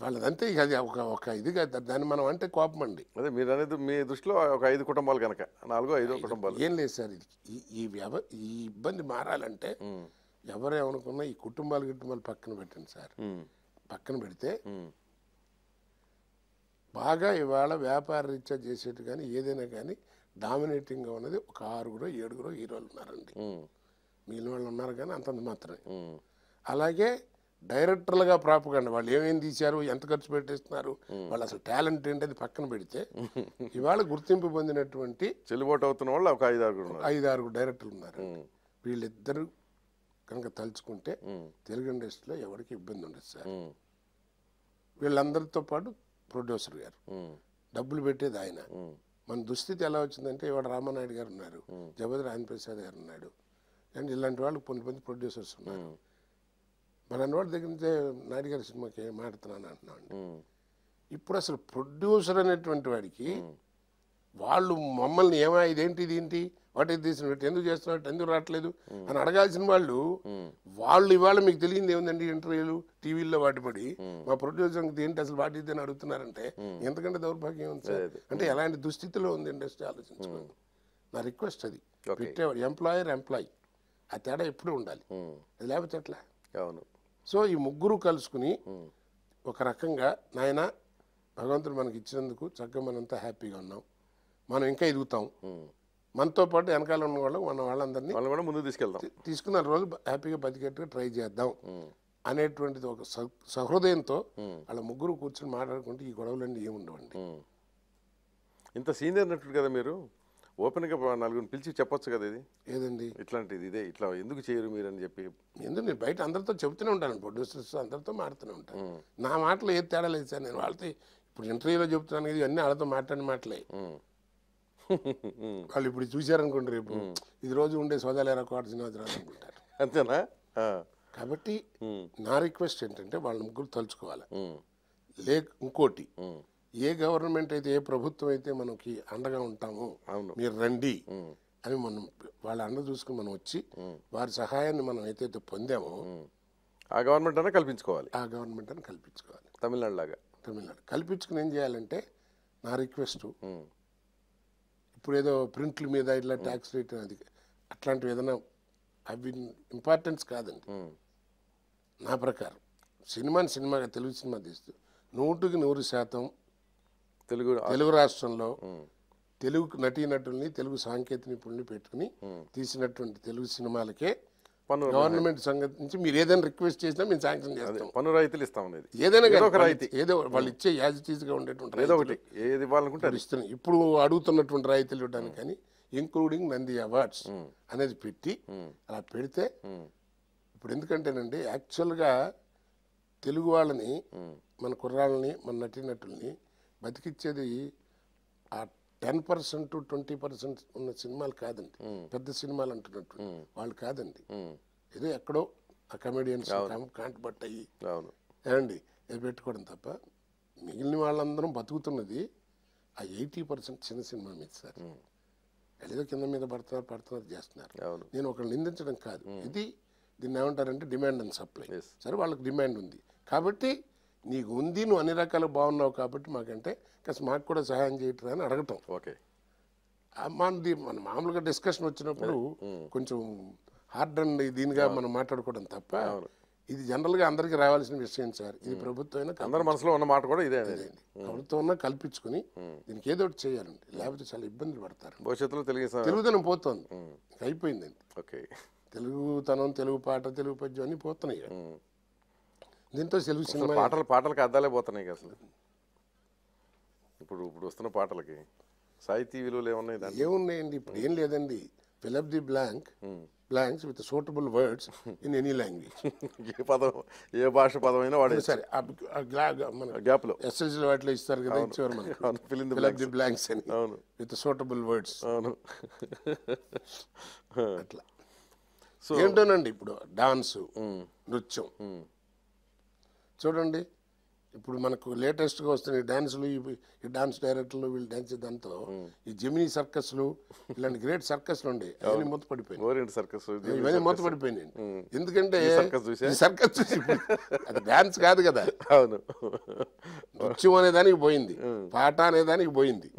వాళ్ళదంతే ఇక అది ఒక ఒక ఇది కదా. దాన్ని మనం అంటే కోపం అండి. అదే మీరు అనేది మీ దృష్టిలో ఒక ఐదు కుటుంబాలు కనుక నాలుగో ఐదో కుటుంబాలు. ఏం లేదు సార్ ఇది ఈ- ఈ వ్యవ ఈ ఇబ్బంది మారాలంటే ఎవరేమనుకున్నా ఈ కుటుంబాలు గిట్టుమాలు పక్కన పెట్టండి సార్. పక్కన పెడితే బాగా ఇవాళ వ్యాపార రీత్యా చేసేట్టు కానీ ఏదైనా కానీ డామినేటింగ్గా ఉన్నది ఒక ఆరుగురు ఏడుగురు హీరోలు ఉన్నారండి. మిగిలిన వాళ్ళు ఉన్నారు కానీ అంతంత మాత్రమే. అలాగే డైరెక్టర్లుగా ప్రాపగండి వాళ్ళు ఏమేమి తీశారు ఎంత ఖర్చు పెట్టేస్తున్నారు వాళ్ళు అసలు టాలెంట్ ఏంటి అది పక్కన పెడితే [laughs] ఇవాళ గుర్తింపు పొందినటువంటి చెల్లుబాటు అవుతున్న వాళ్ళు ఒక ఐదు ఆరుగురు ఉన్నారు. ఐదు ఆరుగురు డైరెక్టర్లు ఉన్నారు. వీళ్ళిద్దరు కనుక తలుచుకుంటే తెలుగు ఇండస్ట్రీలో ఎవరికి ఇబ్బంది ఉండదు సార్. వీళ్ళందరితో పాటు ప్రొడ్యూసర్ గారు. డబ్బులు పెట్టేది ఆయన. మన దుస్థితి ఎలా వచ్చిందంటే ఇవాడు రామానాయుడు గారు ఉన్నారు. రాజన్ ప్రసాద్ గారు ఉన్నాడు. అండ్ ఇలాంటి వాళ్ళు కొన్ని మంది ప్రొడ్యూసర్స్ ఉన్నారు. మన వాళ్ళ దగ్గర నుంచే నాయుడు గారి సినిమాకి మాడుతున్నాను అంటున్నాను ఉమ్, ఇప్పుడు అసలు ప్రొడ్యూసర్ అనేటువంటి వాడికి వాళ్ళు మమ్మల్ని ఏమా ఇదేంటి ఇదేంటి? వాటి తీసినట్టు ఎందుకు చేస్తున్నట్టు ఎందుకు రావట్లేదు? అని అడగాల్సిన వాళ్ళు వాళ్ళు ఇవాళ మీకు తెలియదు ఏముందండి ఇంటర్వ్యూలు టీవీల్లో వాటి పడి మా ప్రొడ్యూసర్ ఏంటి? అసలు వాటి ఇది అని అడుగుతున్నారంటే ఎంతకంటే దౌర్భాగ్యం ఉంది సార్. అంటే ఎలాంటి దుస్థితిలో ఉంది ఇండస్ట్రీ ఆలోచించుకోండి. నా రిక్వెస్ట్ అది. పెట్టేవాడు ఎంప్లాయర్ ఎంప్లాయ్. ఆ తేడా ఎప్పుడూ ఉండాలి. అది లేకపోతే ఎట్లా? అవును. సో ఈ ముగ్గురు కలుసుకుని ఒక రకంగా నాయన భగవంతుడు మనకి ఇచ్చినందుకు చక్కగా మనంతా హ్యాపీగా ఉన్నాం. మనం ఇంకా ఎదుగుతాం. మనతో పాటు వెనకాల ఉన్న వాళ్ళం మన వాళ్ళందరినీ వాళ్ళని కూడా ముందుకు తీసుకెళ్తాం తీసుకున్న రోజు హ్యాపీగా బతికేట్టుగా ట్రై చేద్దాం అనేటువంటిది ఒక సహృదయంతో వాళ్ళ ముగ్గురు కూర్చొని మాట్లాడుకుంటే ఈ గొడవలన్నీ ఏముండవండి. ఇంత సీనియర్ నటుడు కదా మీరు. ఓపెన్గా నలుగురిని పిలిచి చెప్పొచ్చు కదా ఇది. ఏదండి? ఇట్లాంటిది ఇదే ఇట్లా ఎందుకు చేయరు మీరు అని చెప్పి. ఎందుకు నేను బయట అందరితో చెబుతూనే ఉంటాను ప్రొడ్యూసర్స్ అందరితో మాడుతూనే ఉంటాను. నా మాటలు ఏది తేడా లేదు సార్ నేను వాళ్ళతో ఇప్పుడు ఇంటర్వ్యూలో చెప్తున్నాను కదా ఇవన్నీ వాళ్ళతో మాట్లాడిన మాటలే. వాళ్ళు ఇప్పుడు చూశారనుకోండి రేపు ఇది రోజు ఉండే సోదాలేరా కోట శ్రీనివాసరావు అనుకుంటారు అంతేనా. కాబట్టి. నా రిక్వెస్ట్ ఏంటంటే వాళ్ళ ముగ్గురు తలుచుకోవాలి. లే ఇంకోటి. ఏ గవర్నమెంట్ అయితే ఏ ప్రభుత్వం అయితే మనకి అండగా ఉంటామో. మీరు రండి. అని మనం వాళ్ళ అండ చూసుకుని మనం వచ్చి వారి సహాయాన్ని మనం ఏదైతే పొందామో ఆ గవర్నమెంట్ అన్నా కల్పించుకోవాలి ఆ గవర్నమెంట్ అని కల్పించుకోవాలి తమిళనాడు లాగా తమిళనాడు కల్పించుకుని ఏం చేయాలంటే నా రిక్వెస్ట్. ఇప్పుడు ఏదో ప్రింట్ల మీద ఇట్లా ట్యాక్స్ రేట్ అది అట్లాంటివి ఏదైనా అవి ఇంపార్టెన్స్ కాదండి. నా ప్రకారం. సినిమాని సినిమాగా తెలుగు సినిమా తీస్తూ నూటికి నూరు శాతం తెలుగు తెలుగు రాష్ట్రంలో తెలుగు నటీనటుల్ని తెలుగు సాంకేతిక నిపుణుల్ని పెట్టుకుని తీసినటువంటి తెలుగు సినిమాలకే పన్ను గవర్నమెంట్ సంగతి నుంచి మీరు ఏదైనా రిక్వెస్ట్ చేసినా మేము శాంక్షన్ చేస్తాం. పన్ను రాయితీలు ఇస్తాం అనేది. ఏదైనా ఒక రాయితీ. ఏదో వాళ్ళు ఇచ్చే యాజ్ ఈస్గా ఉండేటువంటి ఏదో ఒకటి. ఏది ఇవ్వాలనుకుంటే అది. ఇస్తున్నాయి ఇప్పుడు అడుగుతున్నటువంటి రాయితీలు ఇవ్వడానికి కానీ ఇంక్లూడింగ్ నంది అవార్డ్స్ అనేది పెట్టి అలా పెడితే ఇప్పుడు ఎందుకంటేనండి యాక్చువల్గా తెలుగు వాళ్ళని మన కుర్రాళ్ళని మన నటీనటుల్ని బతికిచ్చేది ఆ టెన్ పర్సెంట్ ట్వంటీ పర్సెంట్ ఉన్న సినిమాలు కాదండి. పెద్ద సినిమాలు అంటున్నట్టు వాళ్ళు కాదండి. ఏదో ఎక్కడో ఆ కమెడియన్స్ కాంట్ పట్టయి అవును. ఏమండి? ఇది పెట్టుకోవడం తప్ప మిగిలిన వాళ్ళందరం బతుకుతున్నది ఆ ఎయిటీ పర్సెంట్ చిన్న సినిమా మీద సార్. ఏదో కింద మీద పడుతున్నారు పడుతున్నారు చేస్తున్నారు. అవును. నేను ఒకళ్ళు నిందించడం కాదు. ఇది దీన్ని ఏమంటారంటే డిమాండ్ అండ్ సప్లై. సరే వాళ్ళకి డిమాండ్ ఉంది. కాబట్టి నీకు ఉంది నువ్వు అన్ని రకాలు బాగున్నావు కాబట్టి మాకంటే కాస్త మాకు కూడా సహాయం చేయటం అని అడగటం. ఓకే. మనది మన మామూలుగా డిస్కషన్ వచ్చినప్పుడు కొంచెం హార్డ్ అండ్ దీనిగా మనం మాట్లాడుకోవడం తప్ప ఇది జనరల్గా అందరికీ రావాల్సిన విషయం సార్. ఇది ప్రభుత్వం అందరి మనసులో ఉన్న మాట కూడా ఇదే ప్రభుత్వం కల్పించుకుని దీనికి ఏదో ఒకటి చేయాలండి. లేకపోతే చాలా ఇబ్బందులు పడతారు. భవిష్యత్తులో తెలుగు తెలుగుదనం పోతుంది. అయిపోయిందండి. ఓకే. తెలుగుతనం తెలుగు పాట తెలుగు పద్యం అన్నీ పోతున్నాయి. దీంతో తెలుగు సినిమా. పాటలు పాటలకి అద్దాలే పోతున్నాయి అసలు. ఇప్పుడు ఇప్పుడు వస్తున్న పాటలకి సాహితీ విలువలు ఏమున్నాయి ఏమున్నాయండి? ఇప్పుడు ఏం లేదండి. Fill up the blank blanks with suitable words in any language ఏ పదం ఏ భాష పదమైనా వాడే సరే మన గ్యాప్లో ఎస్ఎల్సీ వాటిలో ఇస్తారు కదా ఇచ్చేవారు మనకి. ఫిల్ ఇన్ ది బ్లాంక్స్ అని. అవును. విత్ సూటబుల్ వర్డ్స్ అవును. అట్లా. [laughs] సో ఏంటోనండి ఇప్పుడు డాన్స్ నృత్యం. చూడండి. ఇప్పుడు మనకు లేటెస్ట్గా వస్తున్న ఈ డాన్సులు ఈ- డాన్స్ డైరెక్టర్లు వీళ్ళు డాన్స్ దాంతో ఈ జెమినీ సర్కస్లు ఇలాంటి గ్రేట్ సర్కస్లు ఉండే [laughs] అవన్నీ మూత గోరింటి సర్కస్ ఇవన్నీ మూత పడిపోయినాయి ఎందుకంటే సర్కస్ చూసి? అది డాన్స్ కాదు కదా. [laughs] అవును. నృత్యం అనే దానికి పోయింది. పాట అనే దానికి పోయింది.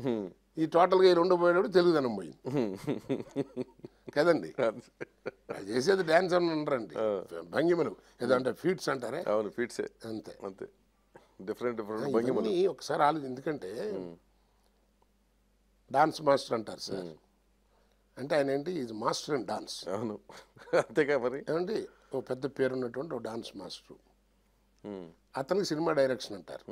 ఈ టోటల్గా ఈ రెండు పోయేటప్పుడు తెలుగుదనం పోయింది. [laughs] కదండి? అది. చేసేది డాన్స్ అని ఉండరండి భంగిమలు. ఏదో అంటే ఫీట్స్ అంటారే? అవును ఫీట్సే అంతే. అంతే. డిఫరెంట్ డిఫరెంట్ భంగిమలు. ఒకసారి ఆలోచి ఎందుకంటే డాన్స్ మాస్టర్ అంటారు సార్. అంటే ఆయన ఏంటి? Is master in dance. అవును. [laughs] అంతేగా మరి? ఏమండి? ఓ పెద్ద పేరున్నటువంటి ఓ డాన్స్ మాస్టర్. అతనికి సినిమా డైరెక్షన్ అంటారు.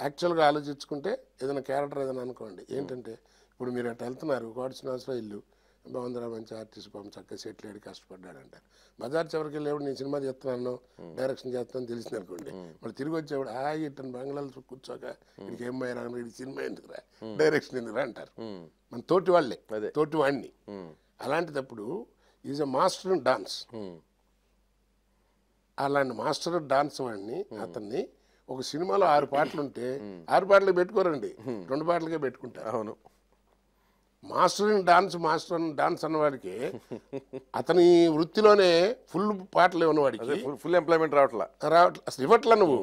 యాక్చువల్గా ఆలోచించుకుంటే ఏదైనా క్యారెక్టర్ ఏదైనా అనుకోండి. ఏంటంటే ఇప్పుడు మీరు అట్లా వెళ్తున్నారు కోట శ్రీనివాసరావు ఇల్లు. బాగుందిరా మంచి ఆర్టిస్ట్ పాపం చక్కగా సెటిల్ అయ్యి కష్టపడ్డాడు అంటారు బజార్ చివరికి వెళ్ళేవాడు నేను సినిమా చేస్తున్నాను డైరెక్షన్ చేస్తాను తెలిసింది అనుకోండి. వాళ్ళు తిరిగి వచ్చేవాడు ఆ ఇట్టని బంగ్లాలో కూర్చోక ఇక్కడికి ఏం పోయినా ఇది సినిమా ఎందుకురా? డైరెక్షన్ ఎందుకురా? అంటారు. మన తోటి వాళ్ళే. తోటి వాడిని అలాంటిదప్పుడు is a master in dance. అలాంటి మాస్టర్ డాన్స్ వాడిని అతన్ని ఒక సినిమాలో ఆరు పాటలు ఉంటే ఆరు పాటలు పెట్టుకోరండి. రెండు పాటలకే పెట్టుకుంటారు. అవును. Master in dance master in dance అన్నవాడికి అతని వృత్తిలోనే ఫుల్ పాటలు ఉన్నవాడికి ఫుల్ ఎంప్లాయ్మెంట్ రావట్లా. రావట్లే అసలు ఇవ్వట్లా నువ్వు.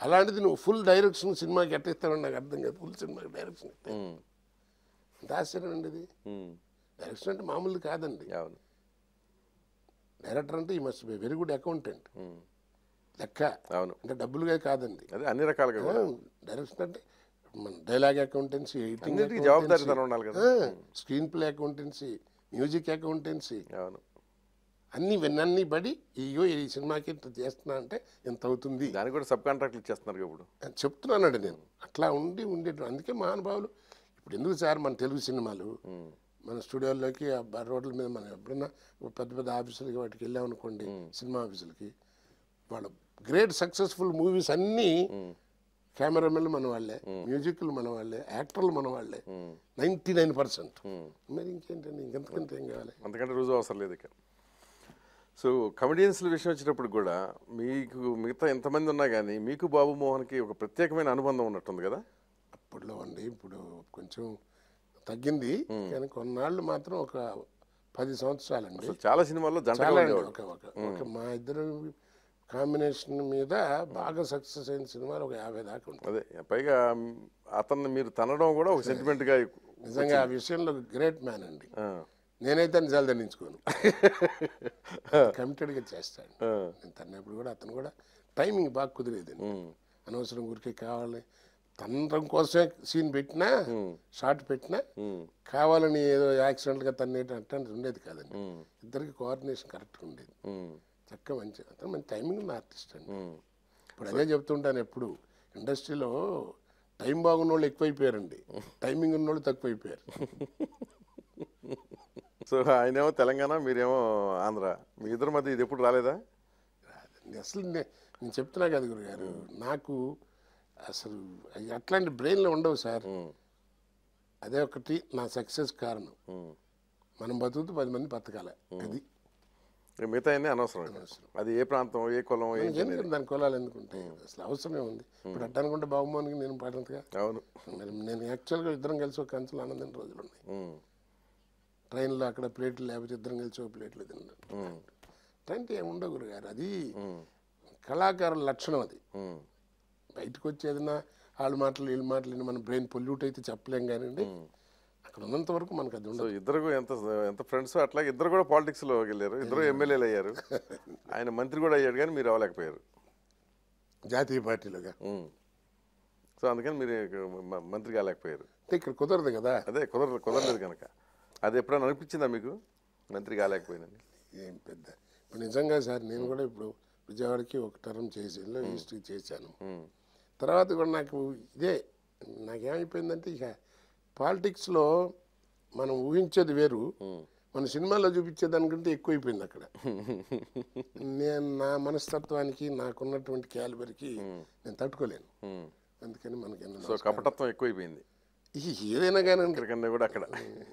అలాంటిది నువ్వు ఫుల్ డైరెక్షన్ సినిమాకి ఎట్టిస్తావని నాకు అర్థం కాదు. ఫుల్ సినిమాకి డైరెక్షన్ ఇస్తే. ఉమ్, ఎంత ఆశ్చర్యం అండి ఇది డైరెక్షన్ అంటే మామూలుది కాదండి. అవును. డైరెక్టర్ అంటే ఈ must be very good accountant లెక్క. అవును. అంటే డబ్బులుగా కాదండి. అదే అన్ని రకాలుగా డైరెక్షన్ అంటే మన డైలాగ్ అకౌంటెన్సీ ఎడిటింగ్ జవాబుదారీతనం ఉండాలి కదా. Screenplay accountancy music accountancy. అవును. అన్ని విన్నన్ని పడి ఇయ్యో ఈ సినిమాకి ఇంత చేస్తున్నా అంటే ఎంత అవుతుంది? దానికి కూడా సబ్ కాంట్రాక్ట్లు ఇచ్చేస్తున్నారు ఇప్పుడు. చెప్తున్నానండి నేను. అట్లా ఉండి ఉండేటి అందుకే మహానుభావులు ఇప్పుడు ఎందుకు సార్ మన తెలుగు సినిమాలు? ఉమ్, మన స్టూడియోల్లోకి రోడ్ల మీద మనం ఎప్పుడైనా ఓ పెద్ద పెద్ద ఆఫీసులకి వాటికి వెళ్ళామనుకోండి సినిమా ఆఫీసులకి వాళ్ళ గ్రేట్ సక్సెస్ఫుల్ మూవీస్ అన్నీ కెమెరామెన్లు మన వాళ్ళే మ్యూజిక్లు మన వాళ్ళే యాక్టర్లు మన వాళ్ళే. Ninety nine percent. మరి ఇంకేంటండి? ఇంకెంతకంటే ఏం కావాలి? అంతకంటే రుజువు అవసరం లేదు ఇక. సో కమెడియన్స్ల విషయం వచ్చినప్పుడు కూడా మీకు మిగతా ఎంతమంది ఉన్నా కానీ మీకు బాబు మోహన్కి ఒక ప్రత్యేకమైన అనుబంధం ఉన్నట్టుంది కదా? అప్పట్లో అండి ఇప్పుడు కొంచెం తగ్గింది. కానీ కొన్నాళ్ళు మాత్రం ఒక పది సంవత్సరాలండి. అసలు చాలా సినిమాల్లో అండి ఒక మా ఇద్దరు కాంబినేషన్ మీద బాగా సక్సెస్ అయిన సినిమాలు ఒక యాభై దాకా ఉంటాయి. అదే పైగా అతన్ని మీరు తనడం కూడా ఒక సెంటిమెంట్గా [laughs] నిజంగా ఆ విషయంలో గ్రేట్ మ్యాన్ అండి. నేనైతే నిజాలు దండించుకోను కమిటెడ్గా చేస్తాను నేను తన్నప్పుడు కూడా అతను కూడా టైమింగ్ బాగా కుదిరేది అనవసరం ఊరికే కావాలి. తనడం కోసమే సీన్ పెట్టినా షార్ట్ పెట్టినా కావాలని ఏదో యాక్సిడెంట్గా తన్నేటి అట్లాంటిది ఉండేది కాదండి. ఇద్దరికి కోఆర్డినేషన్ కరెక్ట్గా ఉండేది. చక్కగా మంచి అతను మంచి టైమింగ్ ఉన్న ఆర్టిస్ట్ అండి. ఇప్పుడు అదే చెప్తుంటాను ఎప్పుడు. ఇండస్ట్రీలో టైం బాగున్న వాళ్ళు ఎక్కువైపోయారండి. టైమింగ్ ఉన్న వాళ్ళు తక్కువైపోయారు. [laughs] సో ఆయనేమో తెలంగాణ మీరేమో ఆంధ్ర. మీ ఇద్దరి మధ్య ఇది ఎప్పుడు రాలేదా? రాదండి. అసలు నేను చెప్తున్నా కదా గురుగారు నాకు అసలు అట్లాంటి బ్రెయిన్లో ఉండవు సార్. అదే ఒకటి నా సక్సెస్ కారణం. మనం బతుకుతూ పది మంది బతకాలి. అది. మిగతా అన్నీ అనవసరం. అది ఏ ప్రాంతం ఏ కులం దాని కులాలు ఎందుకు ఉంటాయి? అసలు అవసరమే ఉంది. ఇప్పుడు అట్ట అనుకుంటే బాగుమోనికి నేను పాడంతగా అవును. నేను యాక్చువల్గా ఇద్దరం కలిసి ఒక కంచులు ఆనందం రోజులు ఉన్నాయి. ట్రైన్లో అక్కడ ప్లేట్లు లేకపోతే ఇద్దరం కలిసి ఒక ప్లేట్లు తిన్నాం అంటే ఏముండవు గురుగారు. అది కళాకారుల లక్షణం అది. బయటకు వచ్చేదినా వాళ్ళ మాటలు వీళ్ళ మాటలు మన బ్రెయిన్ పొల్యూట్ అయితే చెప్పలేం కానివ్వండి. ఉన్నంత వరకు మనకు అది ఉండదు. ఇద్దరు ఎంత ఎంత ఫ్రెండ్స్ అట్లా ఇద్దరు కూడా పాలిటిక్స్లో వెళ్ళారు. ఇద్దరు ఎమ్మెల్యేలు అయ్యారు. ఆయన మంత్రి కూడా అయ్యాడు కానీ మీరు అవ్వలేకపోయారు జాతీయ పార్టీలుగా. సో అందుకని మీరు మంత్రి కాలేకపోయారు. ఇక్కడ కుదరదు కదా. అదే కుదరదు కుదరలేదు కనుక. అది ఎప్పుడైనా అనిపించిందా మీకు? మంత్రి కాలేకపోయినని. ఏం పెద్ద. ఇప్పుడు నిజంగా సార్ నేను కూడా ఇప్పుడు విజయవాడకి ఒక టర్మ్ చేసి హిస్టరీ చేశాను. తర్వాత కూడా నాకు ఇదే నాకేమైపోయిందంటే ఇక పాలిటిక్స్లో మనం ఊహించేది వేరు. మన సినిమాలో చూపించే దానికంటే ఎక్కువైపోయింది అక్కడ. నేను నా మనస్తత్వానికి నాకున్నటువంటి క్యాలిబర్కి నేను తట్టుకోలేను. అందుకని మనకి సో కపటత్వం ఎక్కువైపోయింది. ఏదైనా కానీ ఇక్కడికన్నా కూడా అక్కడ.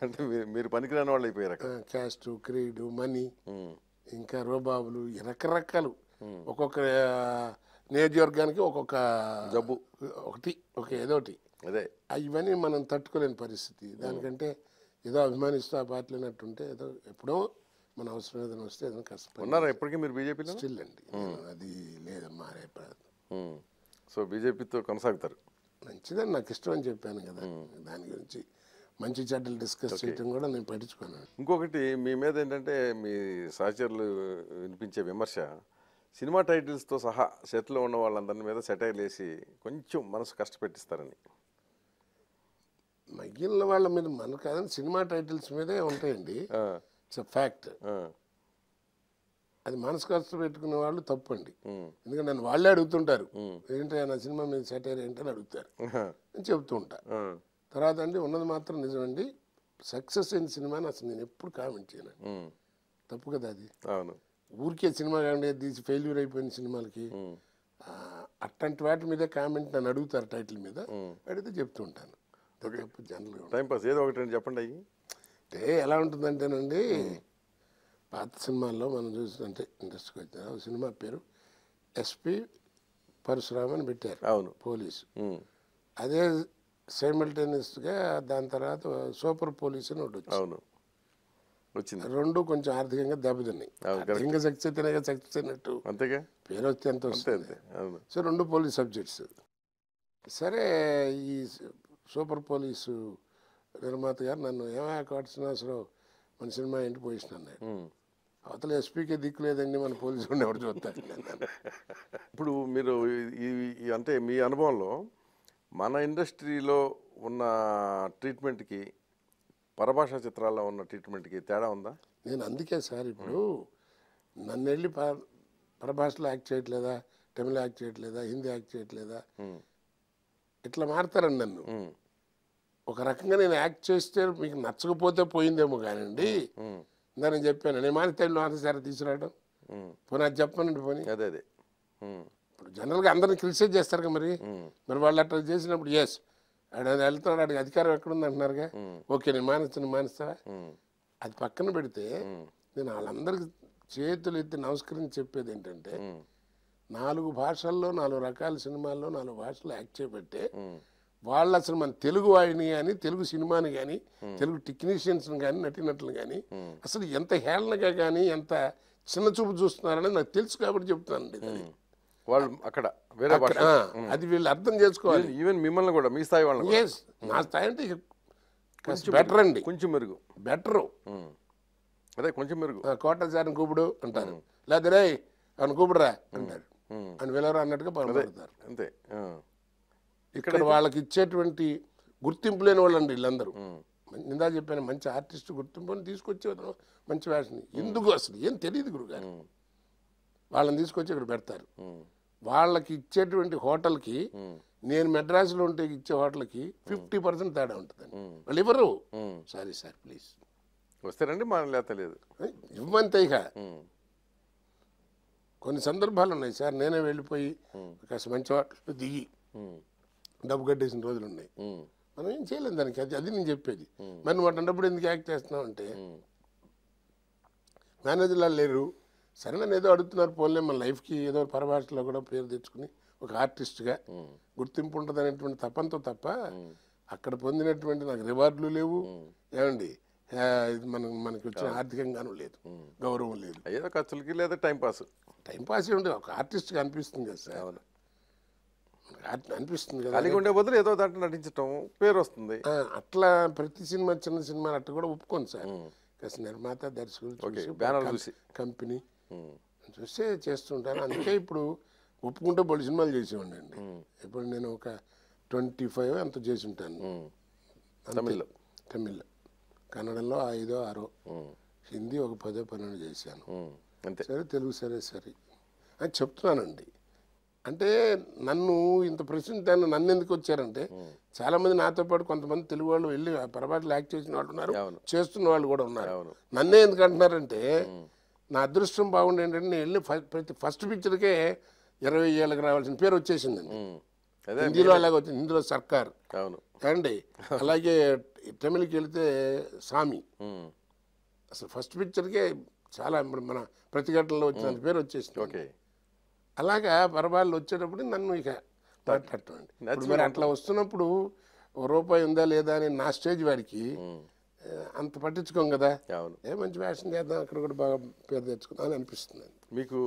అంటే మీరు పనికిరాని వాళ్ళు అయిపోయారు క్యాస్ట్ క్రీడ్ మనీ ఇంకా రోబాబులు రకరకాలు. ఒక్కొక్క నియోజకవర్గానికి ఒక్కొక్క జబ్బు. ఒకటి ఒక ఏదో ఒకటి. అదే ఇవన్నీ మనం తట్టుకోలేని పరిస్థితి. దానికంటే ఏదో అభిమానిస్తూ ఆ పార్టీలు అన్నట్టుంటే ఏదో ఎప్పుడో మన అవసరం ఏదైనా వస్తే ఏదైనా కష్టపడి ఉన్నారా ఇప్పటికీ మీరు బీజేపీలో స్టిల్ అండి. నేను అది లేదమ్మా రే ప్రయత్నం. సో బీజేపీతో కొనసాగుతారు. మంచిదని నాకు ఇష్టం అని చెప్పాను కదా. దాని గురించి మంచి చెడ్డలు డిస్కస్ చేయటం కూడా నేను పట్టించుకున్నాను ఇంకొకటి మీ మీద ఏంటంటే మీ సహచరులు వినిపించే విమర్శ సినిమా టైటిల్స్తో సహా సెట్లో ఉన్న వాళ్ళందరి మీద సెటైల్ వేసి కొంచెం మనసు కష్టపెట్టిస్తారని. మిగిలిన వాళ్ళ మీద మన కాదని సినిమా టైటిల్స్ మీదే ఉంటాయండి. ఇట్స్ ఫ్యాక్ట్ అది మనసు ఖర్చు పెట్టుకునే వాళ్ళు తప్పండి. ఎందుకంటే నన్ను వాళ్ళే అడుగుతుంటారు. ఏంటి నా సినిమా మీద సెటైర్ ఏంటని అడుగుతారు. ఆహా, అని చెప్తూ ఉంటా. తర్వాత అండి ఉన్నది మాత్రం నిజమండి. సక్సెస్ అయిన సినిమాని అసలు నేను ఎప్పుడు కామెంట్ చేయను తప్పు కదా అది. అవును. ఊరికే సినిమా కాకుండా తీసి ఫెయిల్యూర్ అయిపోయిన సినిమాలకి అట్లాంటి వాటి మీద కామెంట్ నన్ను అడుగుతారు టైటిల్ మీద. అడిగితే చెప్తూ ఉంటాను. తప్పు జనరల్గా టైం పాస్ ఏదో ఒకటి రెండు చెప్పండి అయ్యి. అంటే ఎలా ఉంటుందంటేనండి పాత సినిమాల్లో మనం చూసినంటే ఇంట్రెస్ట్కి వచ్చిన సినిమా పేరు ఎస్పి పరశురామ్ అని పెట్టారు అవును. పోలీసు. అదే సైమల్టేనియస్గా దాని తర్వాత సూపర్ పోలీస్ అని ఒకటి వచ్చింది. అవును. వచ్చింది. రెండు కొంచెం ఆర్థికంగా దెబ్బతిన్నాయి. ఆర్థికంగా సక్సెస్ అయినట్టు. అంతేగా? పేరు వస్తే ఎంత వస్తుంది? సో రెండు పోలీస్ సబ్జెక్ట్స్. సరే ఈ సూపర్ పోలీసు నిర్మాత గారు నన్ను ఏమయ్యా కోట శ్రీనివాసరావు మన సినిమా ఏంటి పొజిషన్ అన్నాడు. అవతల ఎస్పీకే దిక్కు లేదండి మన పోలీసు ఎవరు చూస్తారు? అన్నాను. ఇప్పుడు మీరు అంటే మీ అనుభవంలో మన ఇండస్ట్రీలో ఉన్న ట్రీట్మెంట్కి పరభాషా చిత్రాల్లో ఉన్న ట్రీట్మెంట్కి తేడా ఉందా? నేను అందుకే సార్ ఇప్పుడు నన్ను వెళ్ళి ప పరభాషలో యాక్ట్ చేయట్లేదా? తమిళ యాక్ట్ చేయట్లేదా? హిందీ యాక్ట్ చేయట్లేదా? ఇట్లా మారుతారండి నన్ను. ఒక రకంగా నేను యాక్ట్ చేస్తే మీకు నచ్చకపోతే పోయిందేమో కానివ్వండి ఉమ్, ఇందా నేను చెప్పాను నేను మానేస్తాను ఆన్సర్ తీసుకురావడం. పోనీ అది చెప్పనండి పోనీ. అదే అదే. ఇప్పుడు జనరల్గా అందరిని క్రిటిసైజ్ చేస్తారు మరి. మరి వాళ్ళు అట్లా చేసినప్పుడు ఎస్ ఆడ వెళ్తున్నాడు ఆడికి అధికారం ఎక్కడుంది అంటున్నారుగా. ఓకే నేను మానేస్తాను మానేస్తావా? అది పక్కన పెడితే నేను వాళ్ళందరికి చేతులు ఎత్తి నమస్కరించి చెప్పేది ఏంటంటే నాలుగు భాషల్లో నాలుగు రకాల సినిమాల్లో నాలుగు భాషల్లో యాక్ట్ చేయబట్టే వాళ్ళు అసలు మన తెలుగు వాడిని కానీ తెలుగు సినిమాని కానీ తెలుగు టెక్నీషియన్స్ని కానీ నటినట్లు కానీ అసలు ఎంత హేళనగా కానీ ఎంత చిన్న చూపు చూస్తున్నారని నాకు తెలుసు కాబట్టి చెప్తున్నాను అండి అది. వాళ్ళు అక్కడ వేరే అది వీళ్ళు అర్థం చేసుకోవాలి. ఈవెన్ మిమ్మల్ని కూడా మీ స్థాయి. ఎస్ నా స్థాయి అంటే బెటర్ అండి. కొంచెం మెరుగు. బెటరు. అదే కొంచెం మెరుగు. కోట సార్ని కూపుడు అంటారు. లేదా రే అని కూపుడురా అంటారు. అని వెళ్ళరు అన్నట్టుగా పరమాడతారు అంతే. ఇక్కడ వాళ్ళకి ఇచ్చేటువంటి గుర్తింపు లేని వాళ్ళు అండి వీళ్ళందరూ నిందా చెప్పాను మంచి ఆర్టిస్ట్ గుర్తింపుని తీసుకొచ్చే మంచి వేషని ఎందుకు అసలు? ఏం తెలియదు గురుగారు. వాళ్ళని తీసుకొచ్చి ఇక్కడ పెడతారు. వాళ్ళకి ఇచ్చేటువంటి హోటల్కి నేను మెడ్రాస్లో ఉంటే ఇచ్చే హోటల్కి ఫిఫ్టీ పర్సెంట్ తేడా ఉంటుందండి. వాళ్ళు ఇవ్వరు. Sorry sir please. వస్తారండి మన లేత లేదు ఇవ్వంతే ఇక. కొన్ని సందర్భాలు ఉన్నాయి సార్. నేనే వెళ్ళిపోయి కాస్త మంచి హోటల్ దిగి డబ్బు కట్టేసిన రోజులు ఉన్నాయి మనం ఏం చేయలేం దానికి. అది అది నేను చెప్పేది. మరి నువ్వు అన్నప్పుడు ఎందుకు యాక్ట్ చేస్తున్నావు అంటే మేనేజర్లు లేరు. సరే నన్ను ఏదో అడుగుతున్నారు పోలే మన లైఫ్కి ఏదో పరభాషలో కూడా పేరు తెచ్చుకుని ఒక ఆర్టిస్ట్గా గుర్తింపు ఉంటుంది అనేటువంటి తపంతో తప్ప అక్కడ పొందినటువంటి నాకు రివార్డులు లేవు. ఏమండి? మన మనకి వచ్చిన ఆర్థికంగానూ లేదు. గౌరవం లేదు. ఏదో ఖర్చులకి లేదా టైం పాస్? టైం పాస్ ఉండే ఒక ఆర్టిస్ట్గా అనిపిస్తుంది కదా సార్. అనిపిస్తుంది కదా. ఖాళీగా ఉండే బదులు ఏదో దాంట్లో నటించటం పేరు వస్తుంది. అట్లా ప్రతి సినిమా చిన్న సినిమా అట్లా కూడా ఒప్పుకోను సార్. కాస్త నిర్మాత దర్శకులు బ్యానర్ చూసి కంపెనీ చూస్తే చేస్తుంటాను అందుకే ఇప్పుడు ఒప్పుకుంటే బోళ్ళు సినిమాలు చేసేవాడిని అండి. ఇప్పుడు నేను ఒక ట్వంటీ ఫైవ్ అంత చేసి ఉంటాను. తమిళ్ళో. తమిళ్ కన్నడంలో ఐదో ఆరో. హిందీ ఒక పదో పన్నెండు చేశాను. సరే తెలుగు సరే సరే. అని చెప్తున్నానండి. అంటే నన్ను ఇంత ప్రశ్నించాను నన్ను ఎందుకు వచ్చారంటే చాలా మంది నాతో పాటు కొంతమంది తెలుగు వాళ్ళు వెళ్ళి పొరపాట్లు యాక్ట్ చేసిన వాళ్ళు ఉన్నారు. చేస్తున్న వాళ్ళు కూడా ఉన్నారు. నన్నే ఎందుకు అంటున్నారంటే నా అదృష్టం బాగుండే ఏంటంటే నేను వెళ్ళి ప్రతి ఫస్ట్ పిక్చర్కే ఇరవై ఏళ్ళకి రావాల్సిన పేరు వచ్చేసిందండి. హిందీలో అలాగే వచ్చింది. హిందీలో సర్కార్. అవును. అండి [laughs] అలాగే తమిళకి వెళితే సామి. అసలు ఫస్ట్ పిక్చర్కే చాలా మన ప్రతిఘటనలో వచ్చిన పేరు వచ్చేసింది. ఓకే. అలాగా పరబాళ్ళు వచ్చేటప్పుడు నన్ను ఇక ఇప్పుడు మరి అట్లా వస్తున్నప్పుడు ఓ రూపాయి ఉందా లేదా అని నా స్టేజ్ వాడికి అంత పట్టించుకోం కదా. ఏ మంచి ఫ్యాషన్ చేద్దాం అక్కడ కూడా బాగా పేరు తెచ్చుకుందాం అని అనిపిస్తుంది మీకు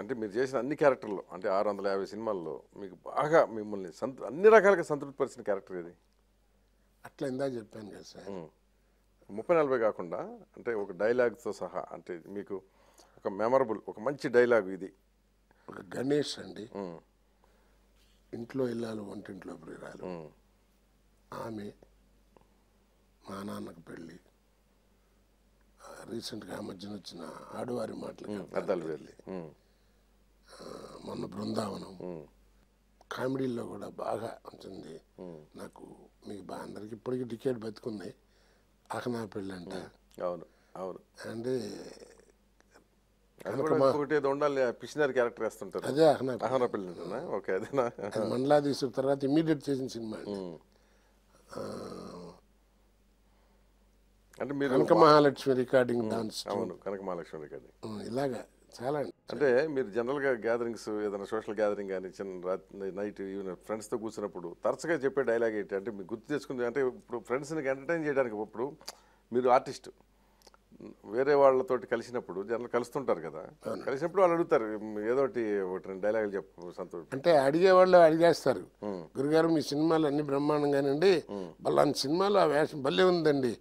అంటే మీరు చేసిన అన్ని క్యారెక్టర్లో అంటే ఆరు వందల యాభై సినిమాల్లో మీకు బాగా మిమ్మల్ని సంతృ అన్ని రకాలుగా సంతృప్తిపరిచిన క్యారెక్టర్ ఇది అట్లా ఇందా చెప్పాను కదా సార్. ముప్పై నలభై కాకుండా అంటే ఒక డైలాగ్తో సహా అంటే మీకు ఒక మెమరబుల్ ఒక మంచి డైలాగ్ ఇది. గణేష్ అండి. ఇంట్లో ఇల్లాలు వంటింట్లో ప్రియురాలు. ఆమె మా నాన్నకు పెళ్ళి. రీసెంట్గా ఆ మధ్యన వచ్చిన ఆడువారి మాటలు అద్దాలు వెళ్ళి మొన్న బృందావనం. ఉమ్, కామెడీల్లో కూడా బాగా ఉంటుంది. నాకు మీకు బాగా అందరికి ఇప్పటికీ టికెట్ బతుకున్నాయి పెళ్ళి అంట. అవును అవును. అంటే ఇంకొకటి ఏదో ఉండాలి పిషనరీ క్యారెక్టర్ వేస్తుంటారు. అదే అహనా? ఓకే అదేనా అది మండలాధీశ్వర తర్వాత ఇమీడియట్ చేసిన సినిమా. అంటే మీరు కనక మహాలక్ష్మి రికార్డింగ్ డాన్స్ అవును కనక మహాలక్ష్మి రికార్డింగ్. ఇలాగా చాలా అంటే మీరు జనరల్గా గ్యాదరింగ్స్ ఏదైనా సోషల్ గ్యాదరింగ్ కానీ చిన్న రాత్రి నైట్ ఈవెన్ ఫ్రెండ్స్తో కూర్చున్నప్పుడు తరచుగా చెప్పే డైలాగ్ ఏంటి? అంటే మీకు గుర్తు తెచ్చుకుంది అంటే ఇప్పుడు ఫ్రెండ్స్ని ఎంటర్టైన్ చేయడానికి ఇప్పుడు మీరు ఆర్టిస్ట్ వేరే వాళ్ళతోటి కలిసినప్పుడు జనరల్ కలుస్తుంటారు కదా. కలిసినప్పుడు వాళ్ళు అడుగుతారు ఏదో ఒకటి ఒకటి రెండు డైలాగులు చెప్పు సంతోష్. అంటే అడిగేవాళ్ళు అడిగేస్తారు గురుగారు మీ సినిమాలు అన్ని బ్రహ్మాండంగానండి. బలాంటి సినిమాలో ఆ వేషం భలే ఉందండి.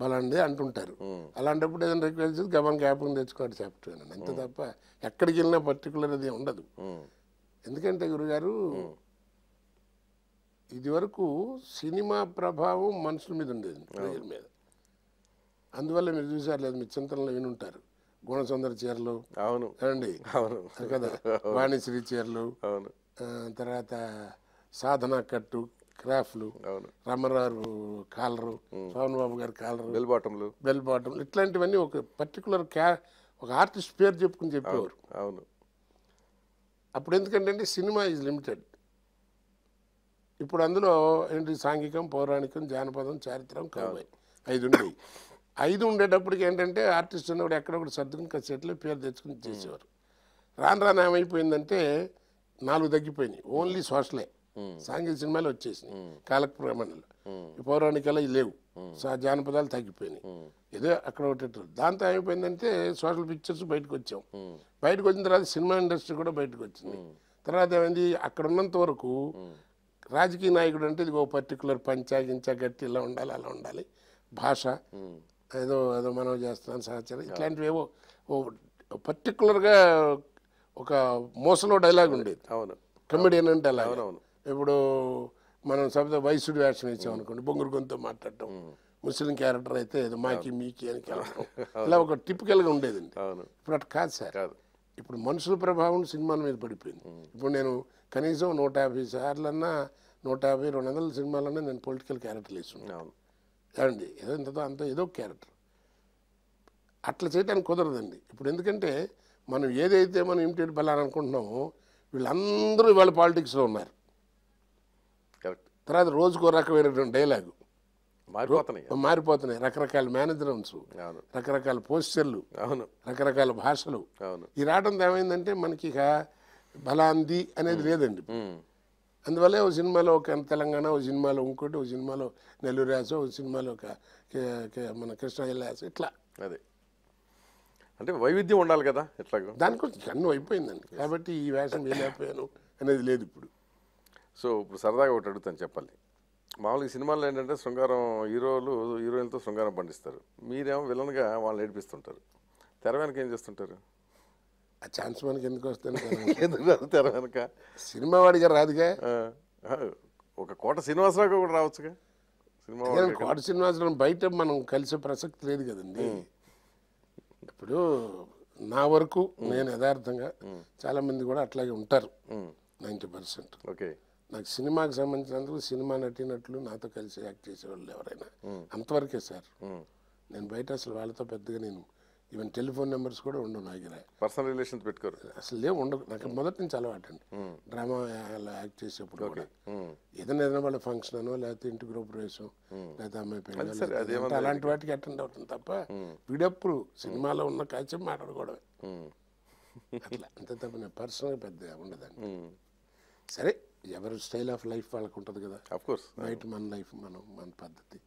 బలాంటి అంటుంటారు. అలాంటప్పుడు ఏదైనా రిక్వెస్ట్ చేసి గమన్ జ్ఞాపకం తెచ్చుకోండి చెప్తాను అంతే తప్ప ఎక్కడికి వెళ్ళినా పర్టికులర్ అది ఉండదు. ఎందుకంటే గురుగారు ఇదివరకు సినిమా ప్రభావం మనుషుల మీద ఉండేది ప్రజల మీద. అందువల్ల మీరు చూసారు లేదు మీ చింతనలో వినుంటారు గుణసుందర చీరలు. అవును. అండి అవును. కదా. వాణిశ్రీ చీరలు. అవును. తర్వాత సాధన కట్టు క్రాఫ్ట్లు. అవును. రామారావు కాలరు పవన్ బాబు గారి కాలరు. బెల్ బాటంలు బెల్ బాటం ఇట్లాంటివన్నీ ఒక పర్టికులర్ క్యా ఒక ఆర్టిస్ట్ పేరు చెప్పుకుని చెప్పేవారు. అవును. అప్పుడు ఎందుకంటే సినిమా ఈజ్ లిమిటెడ్. ఇప్పుడు అందులో ఏంటి సాంఘికం పౌరాణికం జానపదం చారిత్రం కవుబాయి ఐదు ఉండేవి ఐదు ఉండేటప్పటికి ఏంటంటే ఆర్టిస్ట్ ఉన్నప్పుడు ఎక్కడొకటి సర్దుకుని కసేట్లో పేరు తెచ్చుకుని చేసేవారు. రాను రాను ఏమైపోయిందంటే నాలుగు తగ్గిపోయినాయి. ఓన్లీ సోషలే సాంఘిక సినిమాలు వచ్చేసినాయి. కాలక్రమణలో ఈ పౌరాణికాలు లేవు. సా జానపదాలు తగ్గిపోయినాయి. ఏదో అక్కడ ఒకటి దాంతో ఏమైపోయిందంటే సోషల్ పిక్చర్స్ బయటకు వచ్చాం. బయటకు వచ్చిన తర్వాత సినిమా ఇండస్ట్రీ కూడా బయటకు వచ్చింది. తర్వాత ఏమైంది? అక్కడ ఉన్నంత వరకు రాజకీయ నాయకుడు అంటే ఇది ఓ పర్టికులర్ పంచాగించా గట్టి ఇలా ఉండాలి అలా ఉండాలి. భాష. ఏదో ఏదో మనం చేస్తున్నాం సహచారం ఇట్లాంటివి ఏవో ఓ పర్టికులర్గా ఒక మోసలో డైలాగ్ ఉండేది. అవును. కమెడియన్ అంటే అలా అవునవును. ఇప్పుడు మనం శబ్ద వయసుడు వేషం ఇచ్చాం అనుకోండి బొంగురు గొంతు మాట్లాడటం. ముస్లిం క్యారెక్టర్ అయితే ఏదో మాకి మీకి అని కలపడం ఇలా ఒక టిపికల్గా ఉండేదండి. అవును. ఇప్పుడు అట్లా కాదు సార్. ఇప్పుడు మనుషుల ప్రభావం సినిమాల మీద పడిపోయింది. ఇప్పుడు నేను కనీసం నూట యాభై సార్లన్నా నూట యాభై రెండు వందల సినిమాలన్నా నేను పొలిటికల్ క్యారెక్టర్లు వేసుకున్నాను అవును. ఏమండి ఏదో అంత ఏదో క్యారెక్టర్. అట్లా చేయడానికి కుదరదండి. ఇప్పుడు ఎందుకంటే మనం ఏదైతే మనం ఇమిటేట్ బలాలనుకుంటున్నామో వీళ్ళందరూ ఇవాళ పాలిటిక్స్లో ఉన్నారు. కరెక్ట్. తర్వాత రోజుకో రకమైనటువంటి డైలాగు. మారిపోతున్నాయి. మారిపోతున్నాయి. రకరకాల అవును. రకరకాల పోస్టర్లు అవును. రకరకాల భాషలు. అవును. ఈ రావడంతో ఏమైందంటే మనకి ఇక బలాంది అనేది లేదండి. అందువల్లే ఒక సినిమాలో ఒక తెలంగాణ ఒక సినిమాలో ఇంకోటి ఒక సినిమాలో నెల్లూరు యాస ఒక సినిమాలో ఒక మన కృష్ణ యాస ఇట్లా. అదే. అంటే వైవిధ్యం ఉండాలి కదా ఎట్లాగో. దానికోసం అన్ను అయిపోయిందండి. కాబట్టి ఈ వేషం వేయలేకపోయాను అనేది లేదు ఇప్పుడు. సో ఇప్పుడు సరదాగా ఒకటి అడుగుతాను చెప్పాలి. మామూలుగా ఈ సినిమాల్లో ఏంటంటే శృంగారం హీరోలు హీరోయిన్లతో శృంగారం పండిస్తారు. మీరేమో విలన్గా వాళ్ళని ఏడిపిస్తుంటారు. తెర వెనక ఏం చేస్తుంటారు? ఆ ఛాన్స్ మనకి ఎందుకు వస్తుంది [laughs] ఎందుకు వెనక సినిమా వాడిగా రాదుగా? ఒక కోట శ్రీనివాసరావు కూడా రావచ్చుగా? సినిమా. కోట శ్రీనివాసరావు బయట మనం కలిసే ప్రసక్తి లేదు కదండి. ఇప్పుడు నా వరకు నేను యథార్థంగా చాలా మంది కూడా అట్లాగే ఉంటారు. Ninety percent. ఓకే. నాకు సినిమాకి సంబంధించినందుకు సినిమా నటినట్లు నాతో కలిసి యాక్ట్ చేసేవాళ్ళు ఎవరైనా. అంతవరకే సార్. నేను బయట అసలు వాళ్ళతో పెద్దగా నేను ఈవెన్ టెలిఫోన్ నెంబర్స్ కూడా ఉండవు నా దగ్గర పర్సనల్ రిలేషన్స్ పెట్టుకోరు. అసలు లేవు ఉండవు. నాకు మొదటి నుంచి అలవాటు అండి. డ్రామా యాక్ట్ చేసేప్పుడు కూడా. ఉమ్, ఏదైనా ఏదైనా వాళ్ళ ఫంక్షన్ అనో లేకపోతే ఇంటి గృహ ప్రవేశం లేకపోతే అమ్మాయి పెళ్ళి అలాంటి వాటికి అటెండ్ అవుతుంది తప్ప వీడప్పుడు సినిమాలో ఉన్న కాల్చి మాట్లాడుకోవడమే. అట్లా. అంతే తప్ప నేను పర్సనల్గా పెద్దగా ఉండదండి. సరే ఎవరి స్టైల్ ఆఫ్ లైఫ్ వాళ్ళకు ఉంటుంది కదా. కోర్స్ బయట మన లైఫ్ మనం మన పద్ధతి.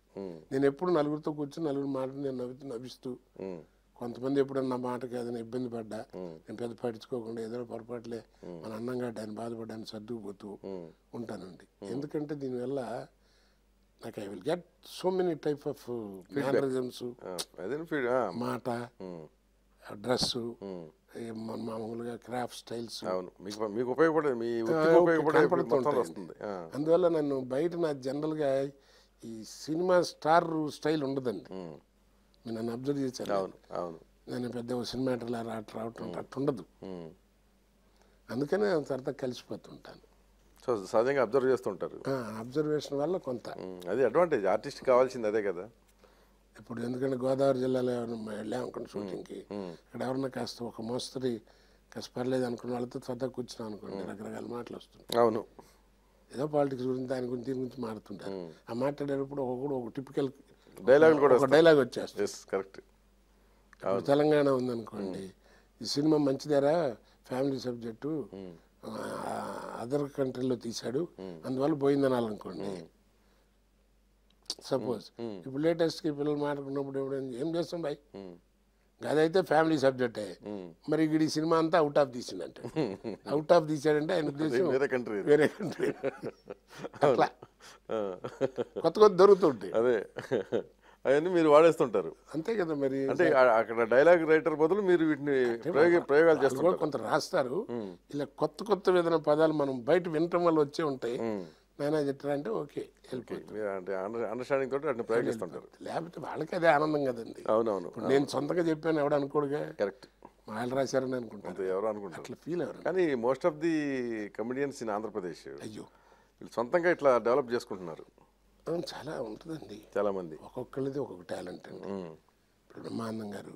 నేను ఎప్పుడు నలుగురితో కూర్చొని నలుగురు మాటలు నేను నవ్వుతూ నవ్విస్తూ కొంతమంది ఎప్పుడన్నా మాటకి ఏదైనా ఇబ్బంది పడ్డా నేను పెద్ద పట్టించుకోకుండా ఏదో పొరపాట్లే మన అన్నంగా ఆయన బాధపడ్డాను సర్దుకుపోతూ. ఉంటానండి. ఎందుకంటే దీనివల్ల నాకు I will get so many type of mannerisms మాట ఉమ్. మామూలుగా క్రాఫ్ట్ స్టైల్స్ అవును. మీకు మీ అందువల్ల నన్ను బయట నా జనరల్గా ఈ సినిమా స్టార్ స్టైల్ ఉండదండి. మీరు నన్ను అబ్జర్వ్ చేశాను అవును అవును. నేను పెద్ద సినిమా అట్లా రావటం రావటం అట్లా ఉండదు ఉమ్. అందుకనే సరదా కలిసిపోతుంటాను. సో సహజంగా అబ్జర్వ్ చేస్తుంటారు. అబ్జర్వేషన్ వల్ల కొంత. అది అడ్వాంటేజ్. ఆర్టిస్ట్ కావాల్సింది అదే కదా. ఇప్పుడు ఎందుకంటే గోదావరి జిల్లాలో ఎవరైనా వెళ్ళామనుకోండి షూటింగ్కి ఇక్కడ ఎవరన్నా కాస్త ఒక మోస్తరి కాస్త పర్లేదు అనుకున్న వాళ్ళతో సరదా కూర్చున్నాం అనుకోండి రకరకాల మాటలు వస్తుంటాయి. అవును. ఏదో పాలిటిక్స్ గురించి దాని గురించి దీని గురించి మారుతుంటారు. ఆ మాట్లాడేటప్పుడు ఒక్కొక్కడు ఒక టిపికల్ డైలాగులు కూడా ఒక డైలాగ్ వచ్చేస్తుంది. కరెక్ట్ తెలంగాణ ఉందనుకోండి ఈ సినిమా మంచిదేరా ఫ్యామిలీ సబ్జెక్టు అదర్ కంట్రీలో తీశాడు అందువల్ల పోయింది అనాలనుకోండి సపోజ్ ఇప్పుడు లేటెస్ట్కి పిల్లలు మాట్లాడుకున్నప్పుడు ఏం చేస్తాం బాయ్? అదైతే ఫ్యామిలీ సబ్జెక్టే మరి ఇక్కడ ఈ సినిమా అంతా అవుట్ ఆఫ్ తీసిందంటే అవుట్ ఆఫ్ తీసాడంటే ఆయన [laughs] ఉద్దేశం వేరే కంట్రీ వేరే కంట్రీ [laughs] అట్లా. కొత్త కొత్త దొరుకుతుంటాయి. అదే. అవన్నీ మీరు వాడేస్తుంటారు. అంతే కదా మరి. అంటే అక్కడ డైలాగ్ రైటర్ బదులు మీరు వీటిని ప్రయోగ ప్రయోగాలు చేస్తుంటారు. కొంత రాస్తారు. ఇలా కొత్త కొత్త విధమైన పదాలు మనం బయట వినటం వల్ల వచ్చే ఉంటాయి. నాయన చెప్తారా అంటే ఓకే అంటే అండర్స్టాండింగ్ తోటి వాటిని ప్రయోగిస్తుంటారు. లేకపోతే వాళ్ళకి అదే ఆనందం కదండి. అవునవును. నేను సొంతంగా చెప్పాను ఎవడు అనుకోడుగా? కరెక్ట్. వాళ్ళు రాశారని అనుకుంటాను ఎవరు అనుకుంటారు? అట్లా ఫీల్ ఎవరు కానీ most of the comedians in Andhra Pradesh. అయ్యో. వీళ్ళు సొంతంగా ఇట్లా డెవలప్ చేసుకుంటున్నారు. చాలా ఉంటుందండి. చాలా మంది ఒక్కొక్కరిది ఒక్కొక్క టాలెంట్ అండి. ఇప్పుడు బ్రహ్మానందం గారు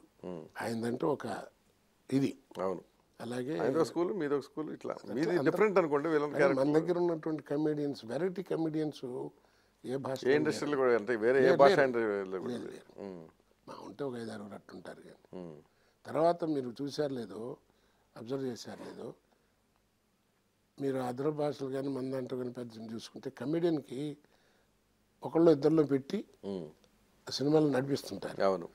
ఆయనదంటూ ఒక ఇది. అవును. అలాగే స్కూల్ మీదో స్కూల్ ఇట్లా. మీది డిఫరెంట్ అనుకోండి వీళ్ళని మన దగ్గర ఉన్నటువంటి కమెడియన్స్ వెరైటీ కమెడియన్స్ ఏ భాష ఏ ఇండస్ట్రీలో కూడా అంటే వేరే ఏ భాష మా ఉంటే ఒక ఐదు ఆరుగురు అట్టుంటారు కానీ. తర్వాత మీరు చూశారు లేదో అబ్జర్వ్ చేశారు లేదో మీరు అదర్ భాషలు కానీ మన దాంట్లో కానీ పెద్ద చూసుకుంటే కమెడియన్కి ఒకళ్ళు ఇద్దరిలో పెట్టి సినిమాలు నడిపిస్తుంటారు. అవును.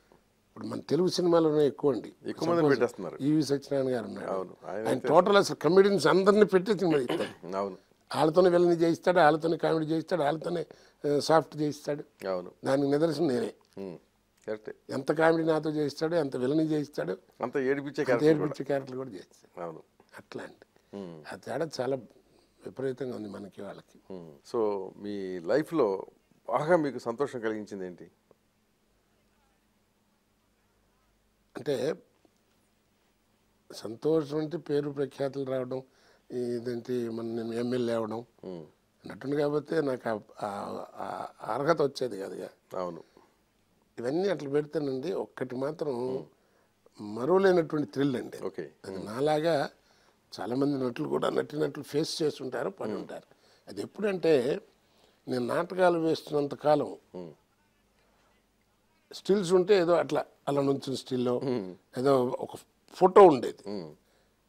ఇప్పుడు మన తెలుగు సినిమాలోనే ఎక్కువ అండి. ఎక్కువ మంది పెట్టేస్తున్నారు. ఈవి సత్యనారాయణ గారు అవును. ఆయన టోటల్ అసలు కమెడియన్స్ అందరినీ పెట్టి సినిమా [coughs] ఇస్తాడు. అవును. వాళ్ళతోనే విలని చేయిస్తాడు వాళ్ళతోనే కామెడీ చేయిస్తాడు వాళ్ళతోనే సాఫ్ట్ చేయిస్తాడు. అవును. దానికి నిదర్శనం నేనే. కరెక్టే. ఎంత కామెడీ నాతో చేయిస్తాడు ఎంత విలని చేయిస్తాడు అంత ఏడిపించే అంత క్యారెక్టర్ కూడా చేయిస్తాడు. అవును. అట్లా అండి. ఆ తేడా చాలా విపరీతంగా ఉంది మనకి వాళ్ళకి. సో మీ లైఫ్లో బాగా మీకు సంతోషం కలిగించింది ఏంటి? అంటే సంతోషం అంటే పేరు ప్రఖ్యాతులు రావడం ఇదేంటి మన నేను ఎమ్మెల్యే అవడం ఉమ్, నటుడు కాబట్టి నాకు అర్హత వచ్చేది కదా అవును. ఇవన్నీ అట్లా పెడితేనండి ఒక్కటి మాత్రం మరువలేనటువంటి థ్రిల్ అండి ఓకే అది నాలాగా చాలామంది నటులు కూడా నటినట్లు ఫేస్ చేస్తుంటారు పని ఉంటారు అది ఎప్పుడంటే నేను నాటకాలు వేస్తున్నంత కాలం స్టిల్స్ ఉంటే ఏదో అట్లా అలా నుంచి స్టిల్లో ఏదో ఒక ఫోటో ఉండేది.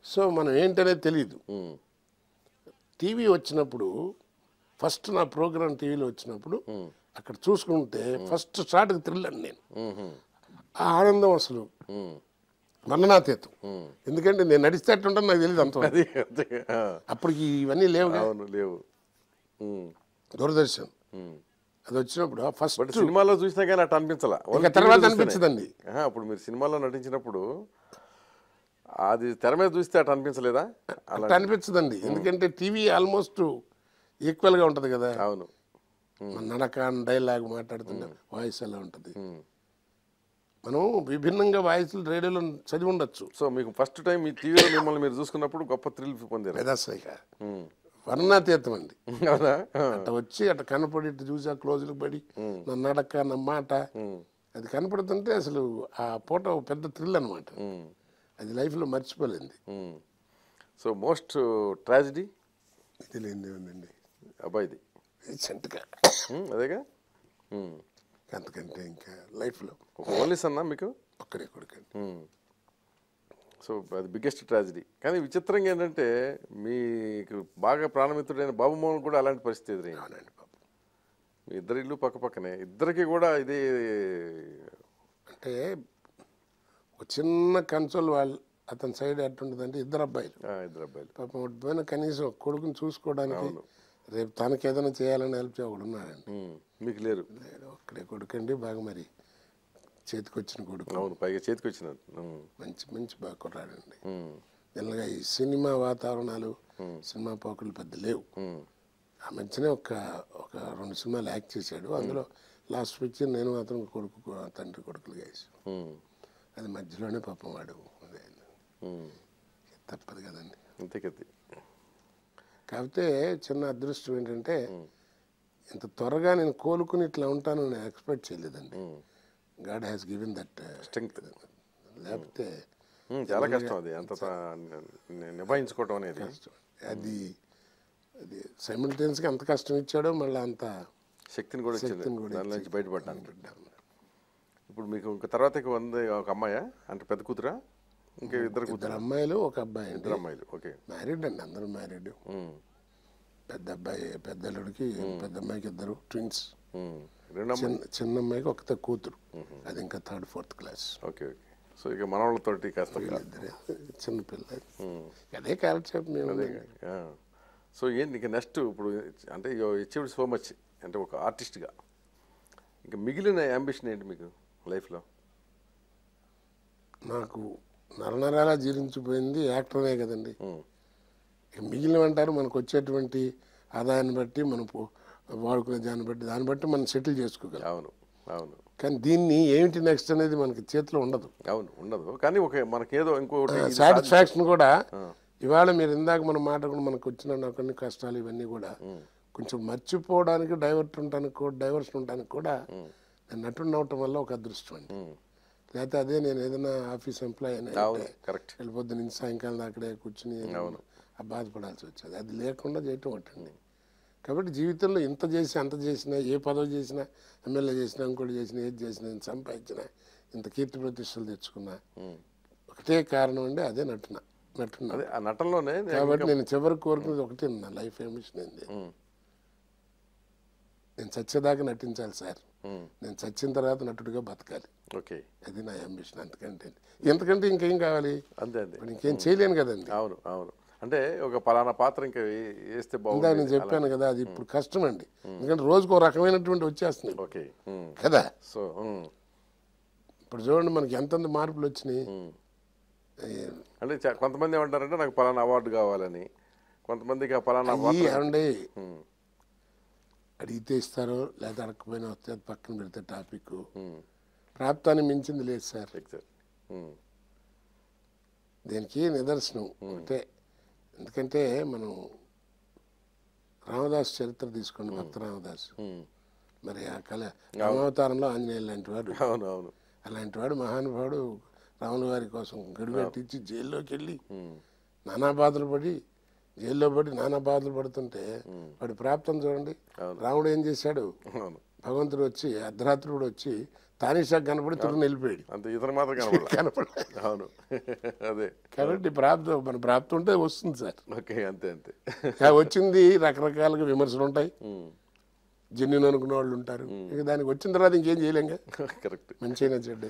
సో మనం ఏంటనేది తెలియదు టీవీ వచ్చినప్పుడు ఫస్ట్ నా ప్రోగ్రామ్ టీవీలో వచ్చినప్పుడు అక్కడ చూసుకుంటే ఫస్ట్ స్టార్ట్కి థ్రిల్ అండి నేను ఆ ఆనందం అసలు. వర్ణనాతీతం. ఎందుకంటే నేను నడిస్తే అట్టుంటే నాకు తెలియదు అంత అప్పటికి ఇవన్నీ లేవు అవును లేవు. దూరదర్శన్. అది వచ్చినప్పుడు ఫస్ట్ సినిమాలో చూసినా కానీ అట్లా అనిపించాలా. తర్వాత అనిపించదండి. అప్పుడు మీరు సినిమాలో నటించినప్పుడు అది తెర మీద చూస్తే అట్లా అనిపించలేదా? అలా అట్లా అనిపించదండి. ఎందుకంటే టీవీ ఆల్మోస్ట్ ఈక్వల్గా ఉంటుంది కదా. అవును. నడక డైలాగ్ మాట్లాడుతుంటే వాయిస్ ఎలా ఉంటుంది. మనం విభిన్నంగా వాయిస్లు రేడియోలో చదివి ఉండొచ్చు. సో మీకు ఫస్ట్ టైం ఈ టీవీలో మిమ్మల్ని మీరు చూసుకున్నప్పుడు గొప్ప థ్రిల్ పొందారు. ఉమ్. వర్ణాతీతం అండి. అట్లా వచ్చి అట్లా కనపడి ఇటు చూసి ఆ క్లోజ్లకు పడి నా నడక నా మాట. అది కనపడుతుంటే అసలు ఆ పూట పెద్ద థ్రిల్ అనమాట. అది లైఫ్లో మర్చిపోలేంది. So most tragedy? ఇది లేనిదే ఉందండి అబ్బాయిది. రీసెంట్గా. అదేగా. అంతకంటే ఇంకా లైఫ్లో ఒక ఓన్లీ సన్నా మీకు? ఒక్కడే కొడుకండి. సో అది బిగ్గెస్ట్ ట్రాజిడీ. కానీ విచిత్రంగా ఏంటంటే మీకు బాగా ప్రాణమిత్రుడైన బాబుమోహన్ కూడా అలాంటి పరిస్థితి ఎదురైంది. అవునండి బాబు. మీ ఇద్దరు ఇల్లు పక్క పక్కనే. ఇద్దరికి కూడా ఇది అంటే ఒక చిన్న కన్సోల్ వాళ్ళు అతని సైడ్ ఎట్టుంటుందంటే ఇద్దరు అబ్బాయిలు. ఇద్దరు అబ్బాయిలు. పాపం ఒకటి పోయిన కనీసం కొడుకుని చూసుకోవడానికి రేపు తనకి ఏదైనా చేయాలని హెల్ప్ చేయకూడదు ఉన్నాడండి. మీకు లేరు. లేడు, ఒక్కడే కొడుకండి బాగా మరి చేతికి వచ్చిన కొడుకు. అవును పైగా చేతికి వచ్చిన ఉమ్. మంచి మంచి బాగా ఉమ్. జనరల్గా ఈ సినిమా వాతావరణాలు సినిమా పోకలు పెద్ద లేవు. ఆ మధ్యనే ఒక ఒక రెండు సినిమాలు యాక్ట్ చేశాడు. అందులో లాస్ట్ పిక్చర్ నేను అతను కొడుకు తండ్రి కొడుకులు వేసాం ఉమ్. అది మధ్యలోనే పాపం వాడు. తప్పదు కదండి. అంతే కది. కాకపోతే చిన్న అదృష్టం ఏంటంటే ఇంత త్వరగా నేను కోలుకుని ఇట్లా ఉంటానని ఎక్స్పెక్ట్ చేయలేదండి. God has given that strength. లేకపోతే చాలా కష్టం అది. అంత నిభాయించుకోవటం అనేది. అది అది సైమిల్టేనియస్గా అంత కష్టం ఇచ్చాడో మళ్ళీ అంత శక్తిని కూడా ఇచ్చింది శక్తిని కూడా దాని నుంచి బయటపడ్డానికి. ఇప్పుడు మీకు ఇంకా తర్వాత ఉంది ఒక అమ్మాయా? అంటే పెద్ద కూతురా? ఇంకా ఇద్దరు కూతురు? ఇద్దరు అమ్మాయిలు ఒక అబ్బాయి ఇద్దరు అమ్మాయిలు. ఓకే. మ్యారీడ్ అండి అందరూ మ్యారీడ్ పెద్ద అబ్బాయి పెద్ద అల్లుడికి పెద్ద అమ్మాయికి ఇద్దరు ట్విన్స్ చిన్న అమ్మాయికి ఒకతే కూతురు. అది ఇంకా third fourth class okay okay. So ఇక మనవాళ్ళతోటి కాస్త చిన్న పిల్ల. అదే కాలక్షేపం మేము సో ఏంటి ఇంకా నెక్స్ట్ ఇప్పుడు అంటే అచీవ్డ్ సో మచ్ అంటే ఒక ఆర్టిస్ట్గా ఇంకా మిగిలిన అంబిషన్ ఏంటి మీకు లైఫ్లో నాకు నరనరాలా జీర్ణించిపోయింది యాక్టర్నే కదండి. మిగిలిన అంటారు మనకు వచ్చేటువంటి ఆదాయాన్ని బట్టి మనం వాడుకునే దాన్ని బట్టి దాన్ని బట్టి మనం సెటిల్ చేసుకోగలం. అవును అవును. కానీ దీన్ని ఏమిటి నెక్స్ట్ అనేది మనకి చేతిలో ఉండదు. అవును ఉండదు. కానీ ఒక మనకేదో ఇంకొకటి ఇది సాటిస్ఫాక్షన్ కూడా ఇవాళ మీరు ఇందాక మనం మాట్లాడుకుని మనకు వచ్చిన కొన్ని కష్టాలు ఇవన్నీ కూడా కొంచెం మర్చిపోవడానికి డైవర్ట్ ఉండడానికి కూడా డైవర్షన్ ఉండడానికి కూడా నేను నటుడు అవటం వల్ల ఒక అదృష్టం అండి. లేకపోతే అదే నేను ఏదైనా ఆఫీస్ ఎంప్లాయ్ కరెక్ట్ వెళ్ళిపోద్ది నుంచి సాయంకాలం అక్కడే కూర్చుని బాధపడాల్సి వచ్చేది అది లేకుండా చేయటం ఒకటండి. కాబట్టి జీవితంలో ఇంత చేసి అంత చేసినా ఏ పదవి చేసినా ఎమ్మెల్యే చేసినా ఇంకోటి చేసినా ఏది చేసినా ఇంత సంపాదించినా ఇంత కీర్తి ప్రతిష్టలు తెచ్చుకున్నా ఒకటే కారణం అండి అదే నటన. నటున. నటనలోనే కాబట్టి నేను చివరికి కోరుకునేది ఒకటే నా లైఫ్ అంబిషన్ ఏంది? నేను చచ్చేదాకా నటించాలి సార్. నేను చచ్చిన తర్వాత నటుడిగా బతకాలి. ఓకే. అది నా అంబిషన్ అంతకంటే ఎంతకంటే ఇంకేం కావాలి? అంతే ఇంకేం చేయలేను కదండి. అవును అవును. అంటే ఒక పలానా పాత్ర ఇంకా వేస్తే బాగుంది నేను చెప్పాను కదా అది ఇప్పుడు కష్టం అండి. ఎందుకంటే రోజుకు ఒక రకమైనటువంటి వచ్చేస్తుంది ఓకే. కదా? సో ఇప్పుడు చూడండి మనకి ఎంతెంత మార్పులు వచ్చినాయి. అంటే కొంతమంది ఏమంటారంటే నాకు పలానా అవార్డు కావాలని. కొంతమందికి ఆ పలానా ఏమండి? ఉమ్, అడిగితే ఇస్తారో లేదా అడగకపోయినా వస్తే పక్కన పెడితే టాపిక్. ప్రాప్తాన్ని మించింది లేదు సార్. దీనికి? నిదర్శనం. అంటే ఎందుకంటే మనం రామదాస్ చరిత్ర తీసుకోండి భక్త రామదాస్. మరి ఆ కళ రామావతారంలో ఆంజనేయులు లాంటి వాడు. అవును అవును అలాంటి వాడు మహానుభావుడు రాముల వారి కోసం గడిపెట్టించి జైల్లోకి వెళ్ళి నానా బాధలు పడి జైల్లో పడి నానా బాధలు పడుతుంటే వాడి ప్రాప్తం చూడండి. రాముడు ఏం చేశాడు? భగవంతుడు వచ్చి అర్ధరాత్రుడు వచ్చి తానిషా కనపడి తిరుగు వెళ్ళిపోయాడు. అంత ఇతను మాత్రం కనపడ [laughs] కనపడ అవును. [laughs] అదే. కాబట్టి ప్రాప్తం మన ప్రాప్తం ఉంటే వస్తుంది సార్. ఓకే అంతే అంతే. [laughs] వచ్చింది రకరకాలుగా విమర్శలు ఉంటాయి. జెన్యున్ అనుకున్న వాళ్ళు ఉంటారు. ఇక దానికి వచ్చిన తర్వాత ఇంకేం చేయలేంగా కరెక్ట్. మంచి అయినా చెడ్డ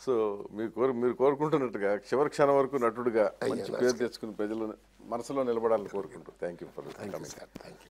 సో మీరు కోరు మీరు కోరుకుంటున్నట్టుగా చివరి క్షణం వరకు నటుడుగా మంచి పేరు తెచ్చుకుని ప్రజలు మనసులో నిలబడాలని కోరుకుంటూ. Thank you for thank you